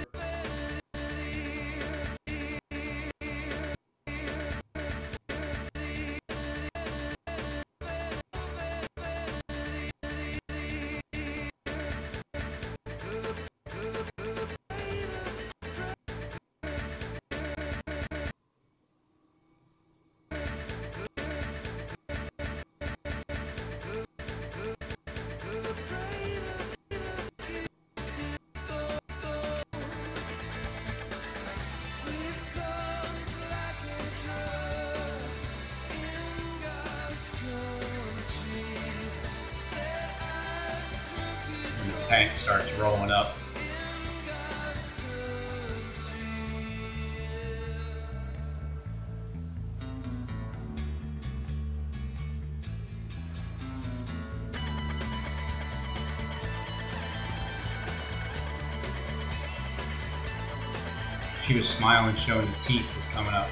Speaker 17: Smiling, showing the teeth was coming up.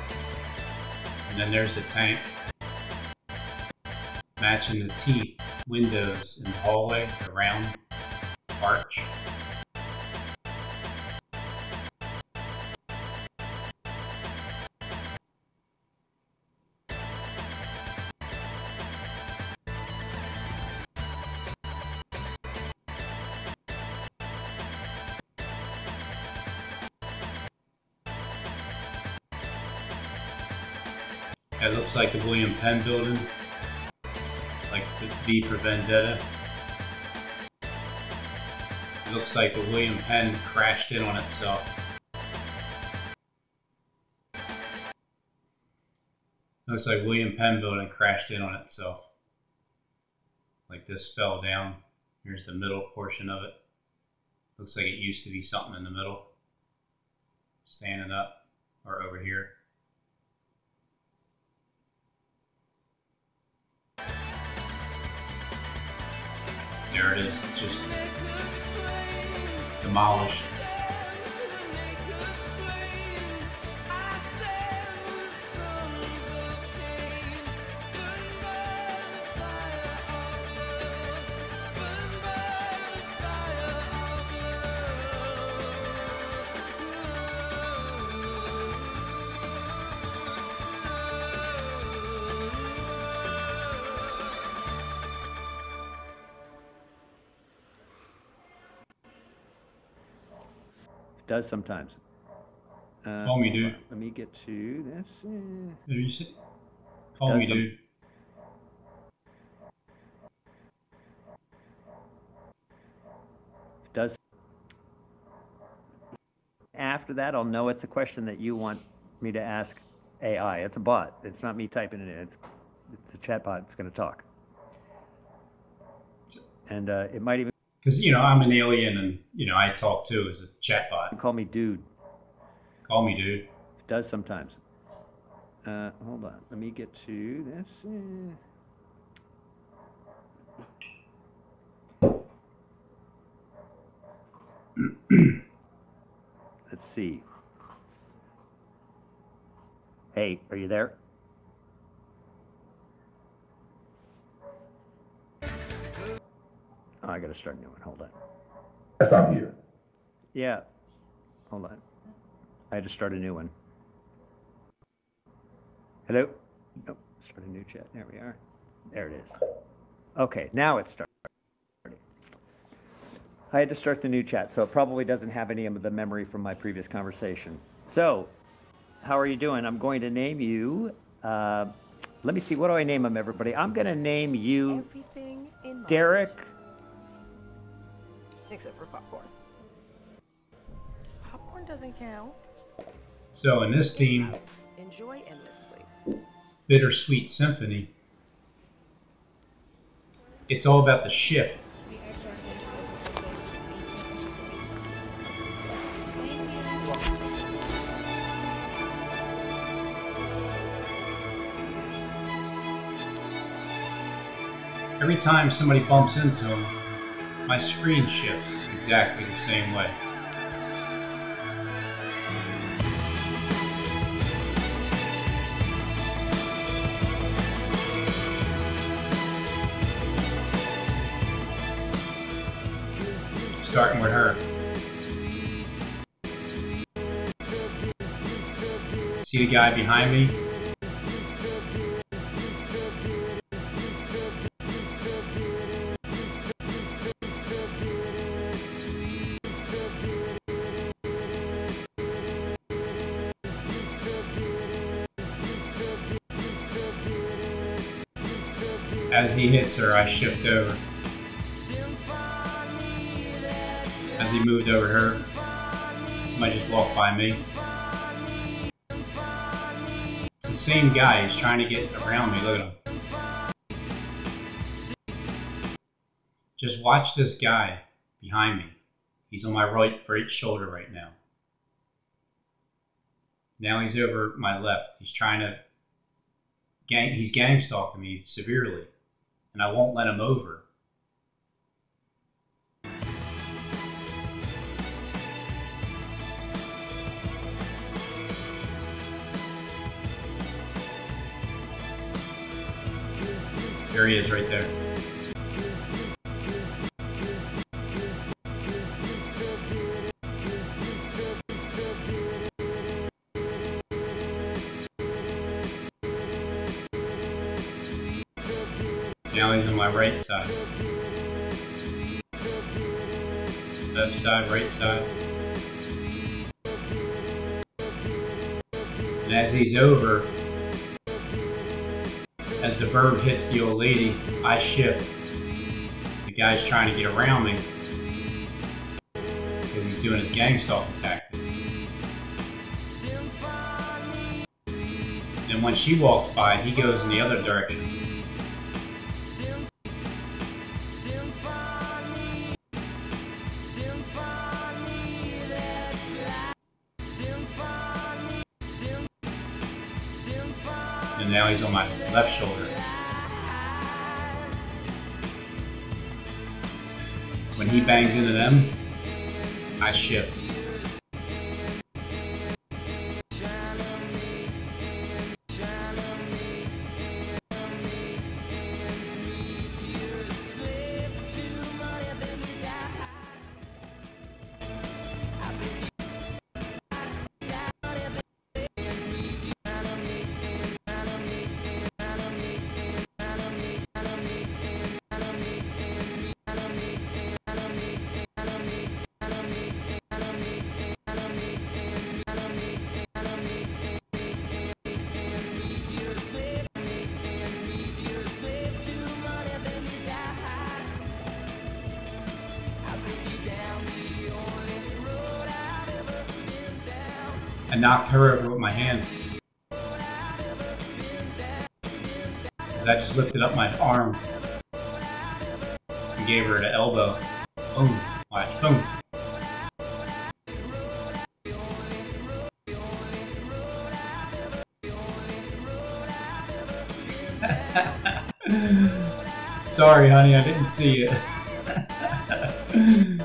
Speaker 17: And then there's the tank. Matching the teeth, windows in the hallway, around arch. It looks like the William Penn building, like the V for Vendetta.
Speaker 5: It looks like the William Penn crashed in on itself. Looks like William Penn building crashed in on itself. Like this fell down. Here's the middle portion of it. Looks like it used to be something in the middle. Standing up or over here. There it is. It's just demolished.
Speaker 8: Does sometimes. Uh,
Speaker 5: Call me, dude.
Speaker 8: Let me get to this. Eh.
Speaker 5: You see- Call
Speaker 8: Does
Speaker 5: me,
Speaker 8: some-
Speaker 5: dude.
Speaker 8: Does. After that, I'll know it's a question that you want me to ask AI. It's a bot. It's not me typing it in. It's it's a chat bot. It's going to talk. And uh, it might even
Speaker 5: Because, you know, I'm an alien and, you know, I talk too as a chatbot.
Speaker 8: call me dude.
Speaker 5: Call me, dude.
Speaker 8: It does sometimes. Uh, hold on. Let me get to this. Let's see. Hey, are you there? Oh, I gotta start a new one. Hold on.
Speaker 25: Yes, I'm here.
Speaker 8: Yeah. Hold on. I had to start a new one. Hello? Nope. Start a new chat. There we are. There it is. Okay, now it's starting. I had to start the new chat, so it probably doesn't have any of the memory from my previous conversation. So, how are you doing? I'm going to name you. Uh, let me see. What do I name him, everybody? I'm going to name you
Speaker 29: Everything in my
Speaker 8: Derek.
Speaker 29: Except for popcorn. Popcorn doesn't count.
Speaker 5: So in this theme,
Speaker 29: Enjoy endlessly.
Speaker 5: Bittersweet Symphony, it's all about the shift. Every time somebody bumps into him, my screen shifts exactly the same way. Starting with her. See the guy behind me? As he hits her, I shift over. As he moved over her, might just walk by me. It's the same guy. He's trying to get around me. Look at him. Just watch this guy behind me. He's on my right right shoulder right now. Now he's over my left. He's trying to gang. He's gang stalking me severely, and I won't let him over. There he is, right there. Now he's on my right side. Left side, right side. And as he's over, as the verb hits the old lady, I shift. The guy's trying to get around me.
Speaker 17: he's doing his gang stalking tactic. And when she walks by, he goes in the other direction. He's on my left shoulder. When he bangs into them, I shift. Knocked her over with my hand. Because I just lifted up my arm and gave her an elbow. Boom. Watch. Boom. Sorry, honey, I didn't see it.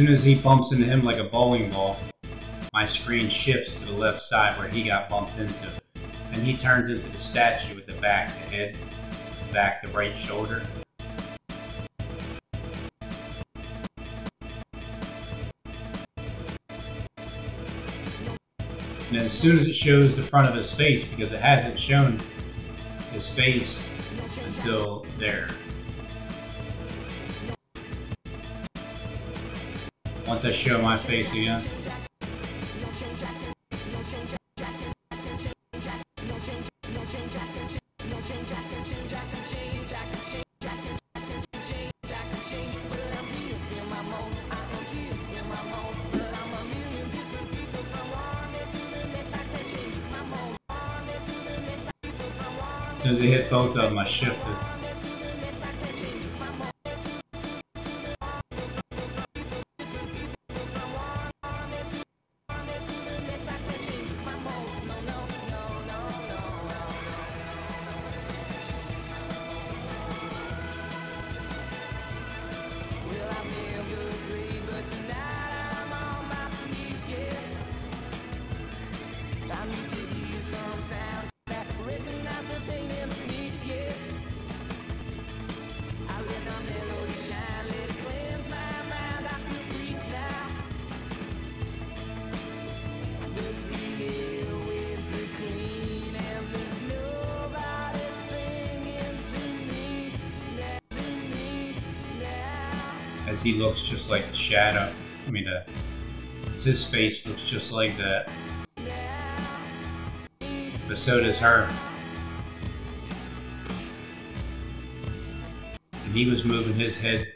Speaker 17: soon as he bumps into him like a bowling ball, my screen shifts to the left side where he got bumped into. And he turns into the statue with the back, the head, the back, the right shoulder. And as soon as it shows the front of his face, because it hasn't shown his face until there. Once I show my face again. As soon as I hit both of them, I shifted. As he looks just like the shadow. I mean, uh, his face looks just like that. But so does her. And he was moving his head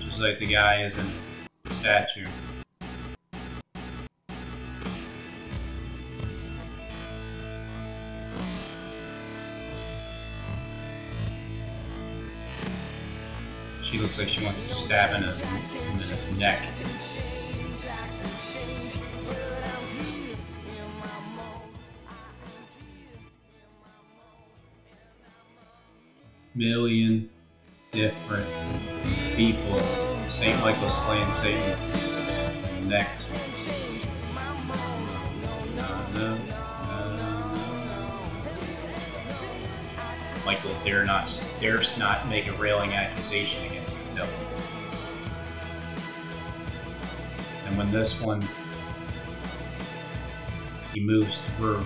Speaker 17: just like the guy is in the statue. Like she wants to stab in his, in his neck.
Speaker 5: million different people. Saint Michael slaying Satan. Next. Michael dare not dares not make a railing accusation against when this one he moves through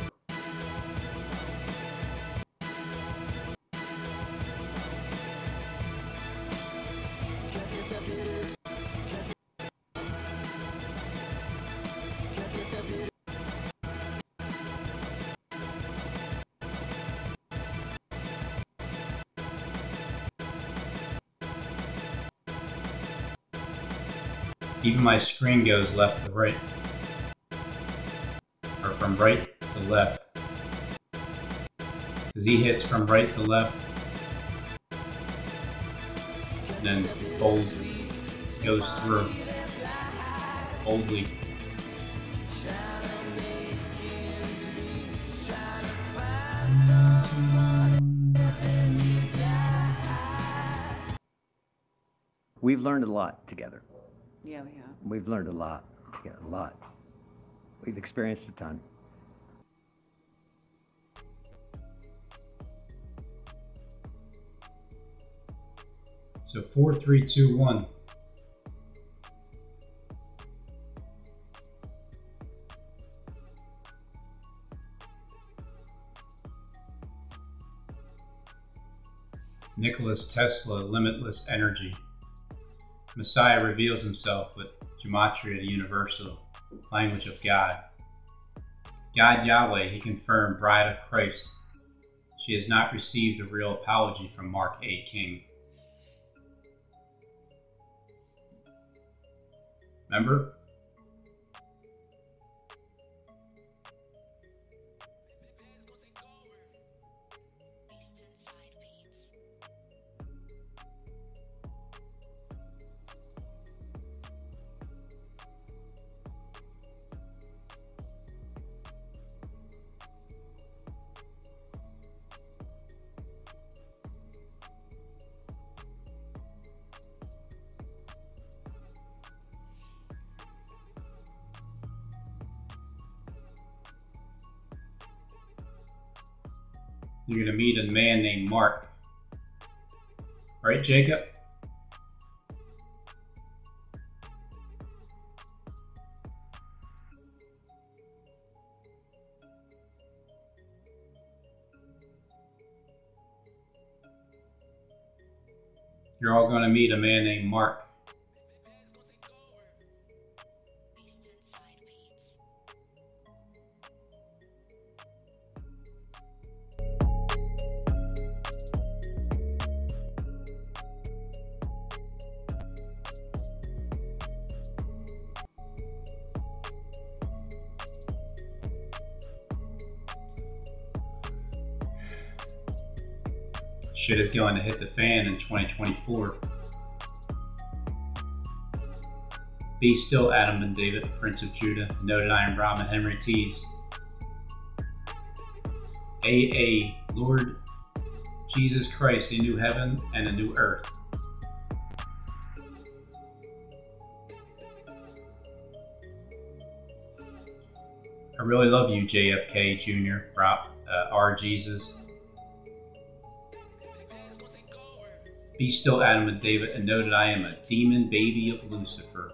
Speaker 5: my screen goes left to right. Or from right to left. Because he hits from right to left. Then bold goes through. Boldly.
Speaker 8: We've learned a lot together.
Speaker 13: Yeah, we have.
Speaker 8: We've learned a lot together, a lot. We've experienced a ton.
Speaker 5: So four, three, two, one. Nicholas Tesla, limitless energy. Messiah reveals himself with Gematria, the universal language of God. God Yahweh, he confirmed, bride of Christ. She has not received a real apology from Mark A. King. Remember? You're going to meet a man named Mark. Right, Jacob? You're all going to meet a man named Mark. Shit is going to hit the fan in 2024. Be still, Adam and David, Prince of Judah, noted Iron Brahma, Henry Tees. AA, Lord Jesus Christ, a new heaven and a new earth. I really love you, JFK Jr., uh, R. Jesus. Be still, Adam and David, and know that I am a demon baby of Lucifer.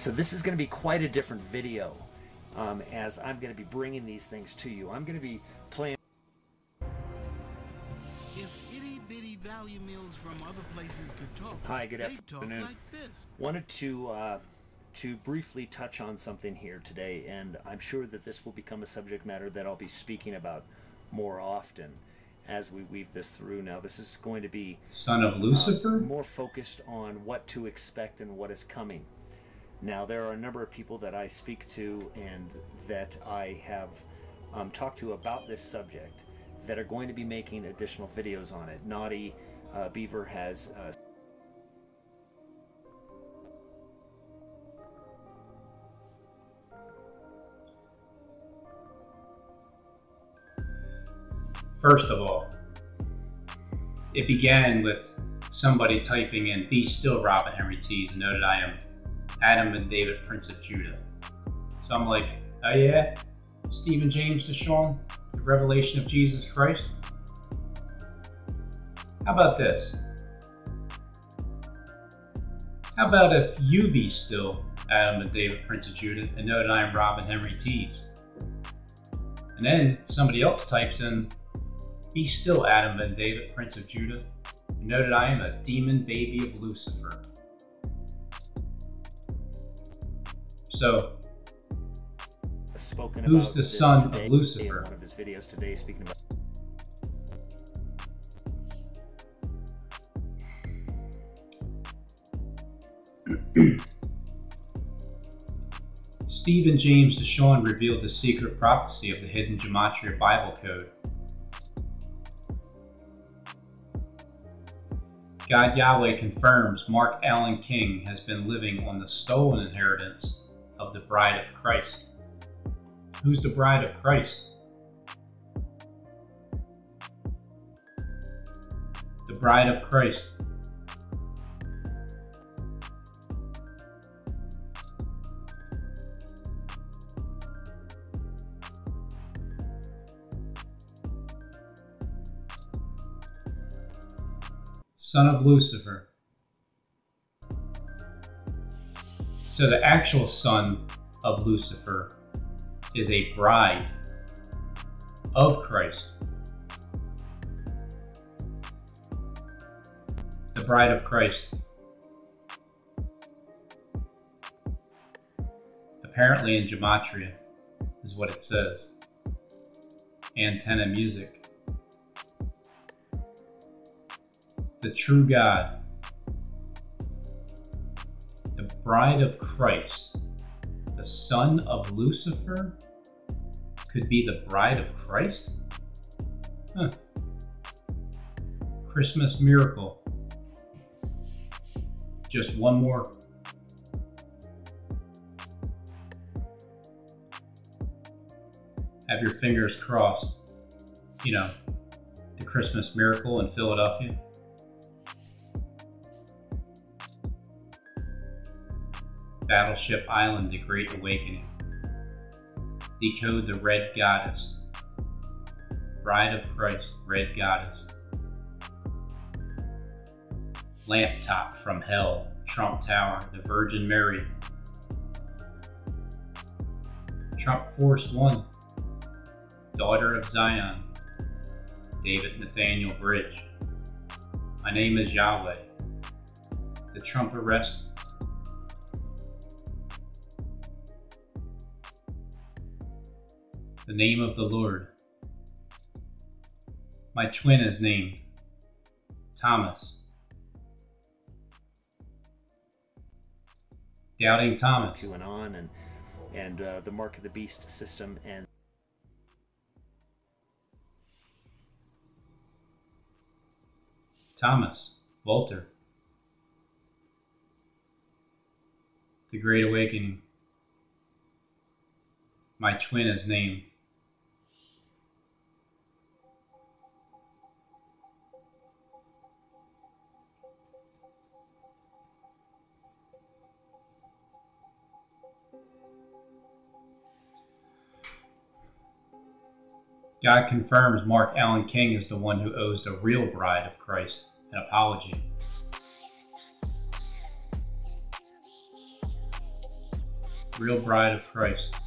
Speaker 4: So this is going to be quite a different video um, as I'm going to be bringing these things to you. I'm going to be playing.
Speaker 30: If itty bitty value meals from other places could talk,
Speaker 4: Hi, good afternoon.
Speaker 30: Talk like this.
Speaker 4: Wanted to uh, to briefly touch on something here today, and I'm sure that this will become a subject matter that I'll be speaking about more often. as we weave this through. Now, this is going to be
Speaker 5: Son of
Speaker 4: uh,
Speaker 5: Lucifer?
Speaker 4: more focused on what to expect and what is coming. Now, there are a number of people that I speak to and that I have um, talked to about this subject that are going to be making additional videos on it. Naughty uh, Beaver has uh,
Speaker 5: First of all, it began with somebody typing in Be still Robin Henry Tees know that I am Adam and David, Prince of Judah. So I'm like, oh yeah? Stephen James DeShawn, the revelation of Jesus Christ? How about this? How about if you be still Adam and David, Prince of Judah, and know that I am Robin Henry Tees? And then somebody else types in, Be still Adam and David, Prince of Judah, and know that I am a demon baby of Lucifer. So,
Speaker 4: spoken
Speaker 5: Who's
Speaker 4: about
Speaker 5: the son of Lucifer?
Speaker 4: One of his videos today, speaking about.
Speaker 5: Stephen James DeShawn revealed the secret prophecy of the hidden Gematria Bible code. God Yahweh confirms Mark Allen King has been living on the stolen inheritance of the bride of Christ. Who's the bride of Christ? The bride of Christ. Son of Lucifer. So the actual son of Lucifer is a bride of Christ. The bride of Christ. Apparently in Gematria is what it says. Antenna music. The true God. Bride of Christ the son of Lucifer could be the bride of Christ? Huh. Christmas miracle. Just one more. Have your fingers crossed. You know, the Christmas miracle in Philadelphia. Battleship Island, The Great Awakening. Decode the Red Goddess. Bride of Christ, Red Goddess. Lamp Top from Hell, Trump Tower, the Virgin Mary. Trump Force One, Daughter of Zion, David Nathaniel Bridge. My name is Yahweh. The Trump arrest name of the Lord. My twin is named Thomas. Doubting Thomas.
Speaker 4: QAnon and and uh, the Mark of the Beast system and
Speaker 5: Thomas. Walter. The Great Awakening. My twin is named God confirms Mark Allen King is the one who owes the real bride of Christ an apology. Real bride of Christ.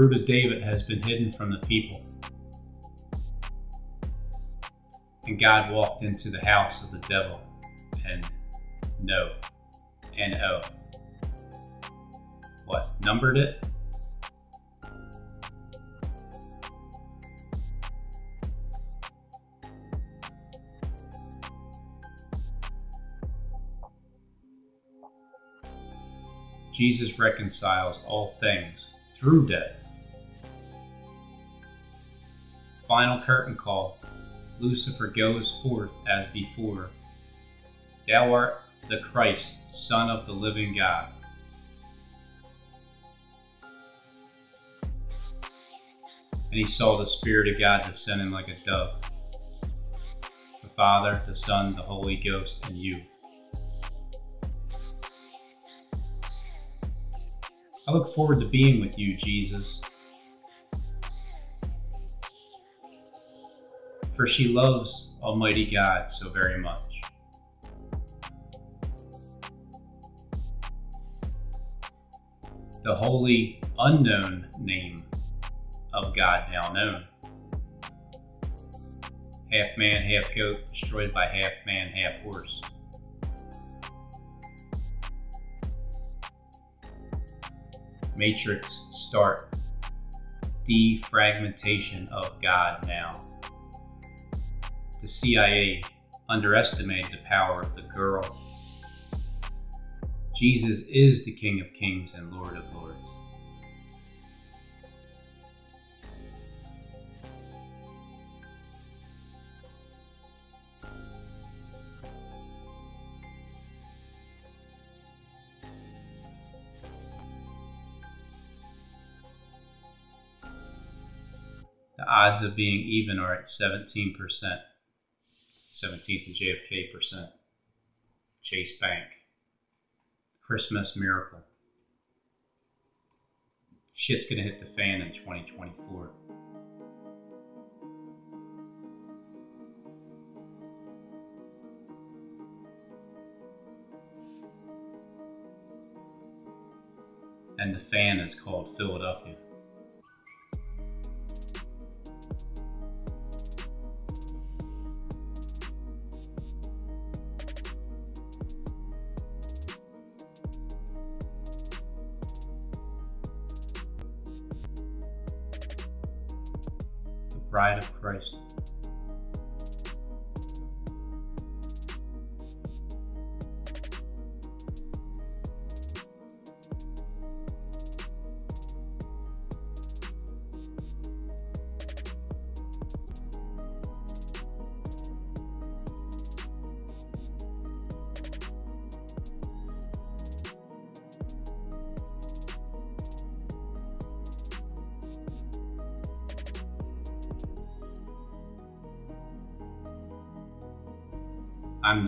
Speaker 5: Root of David has been hidden from the people. And God walked into the house of the devil and no, and oh. What, numbered it? Jesus reconciles all things through death. Final curtain call. Lucifer goes forth as before. Thou art the Christ, Son of the living God. And he saw the Spirit of God descending like a dove. The Father, the Son, the Holy Ghost, and you. I look forward to being with you, Jesus. For she loves Almighty God so very much. The holy unknown name of God now known. Half man, half goat, destroyed by half man, half horse. Matrix start. Defragmentation of God now. The CIA underestimated the power of the girl. Jesus is the King of Kings and Lord of Lords. The odds of being even are at 17%. 17th and JFK percent. Chase Bank. Christmas miracle. Shit's gonna hit the fan in 2024. And the fan is called Philadelphia.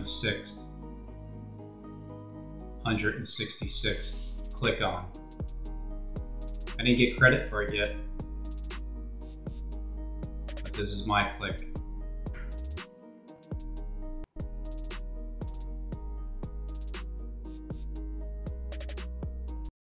Speaker 5: 1 6th, 166th. Click on. I didn't get credit for it yet, but this is my click.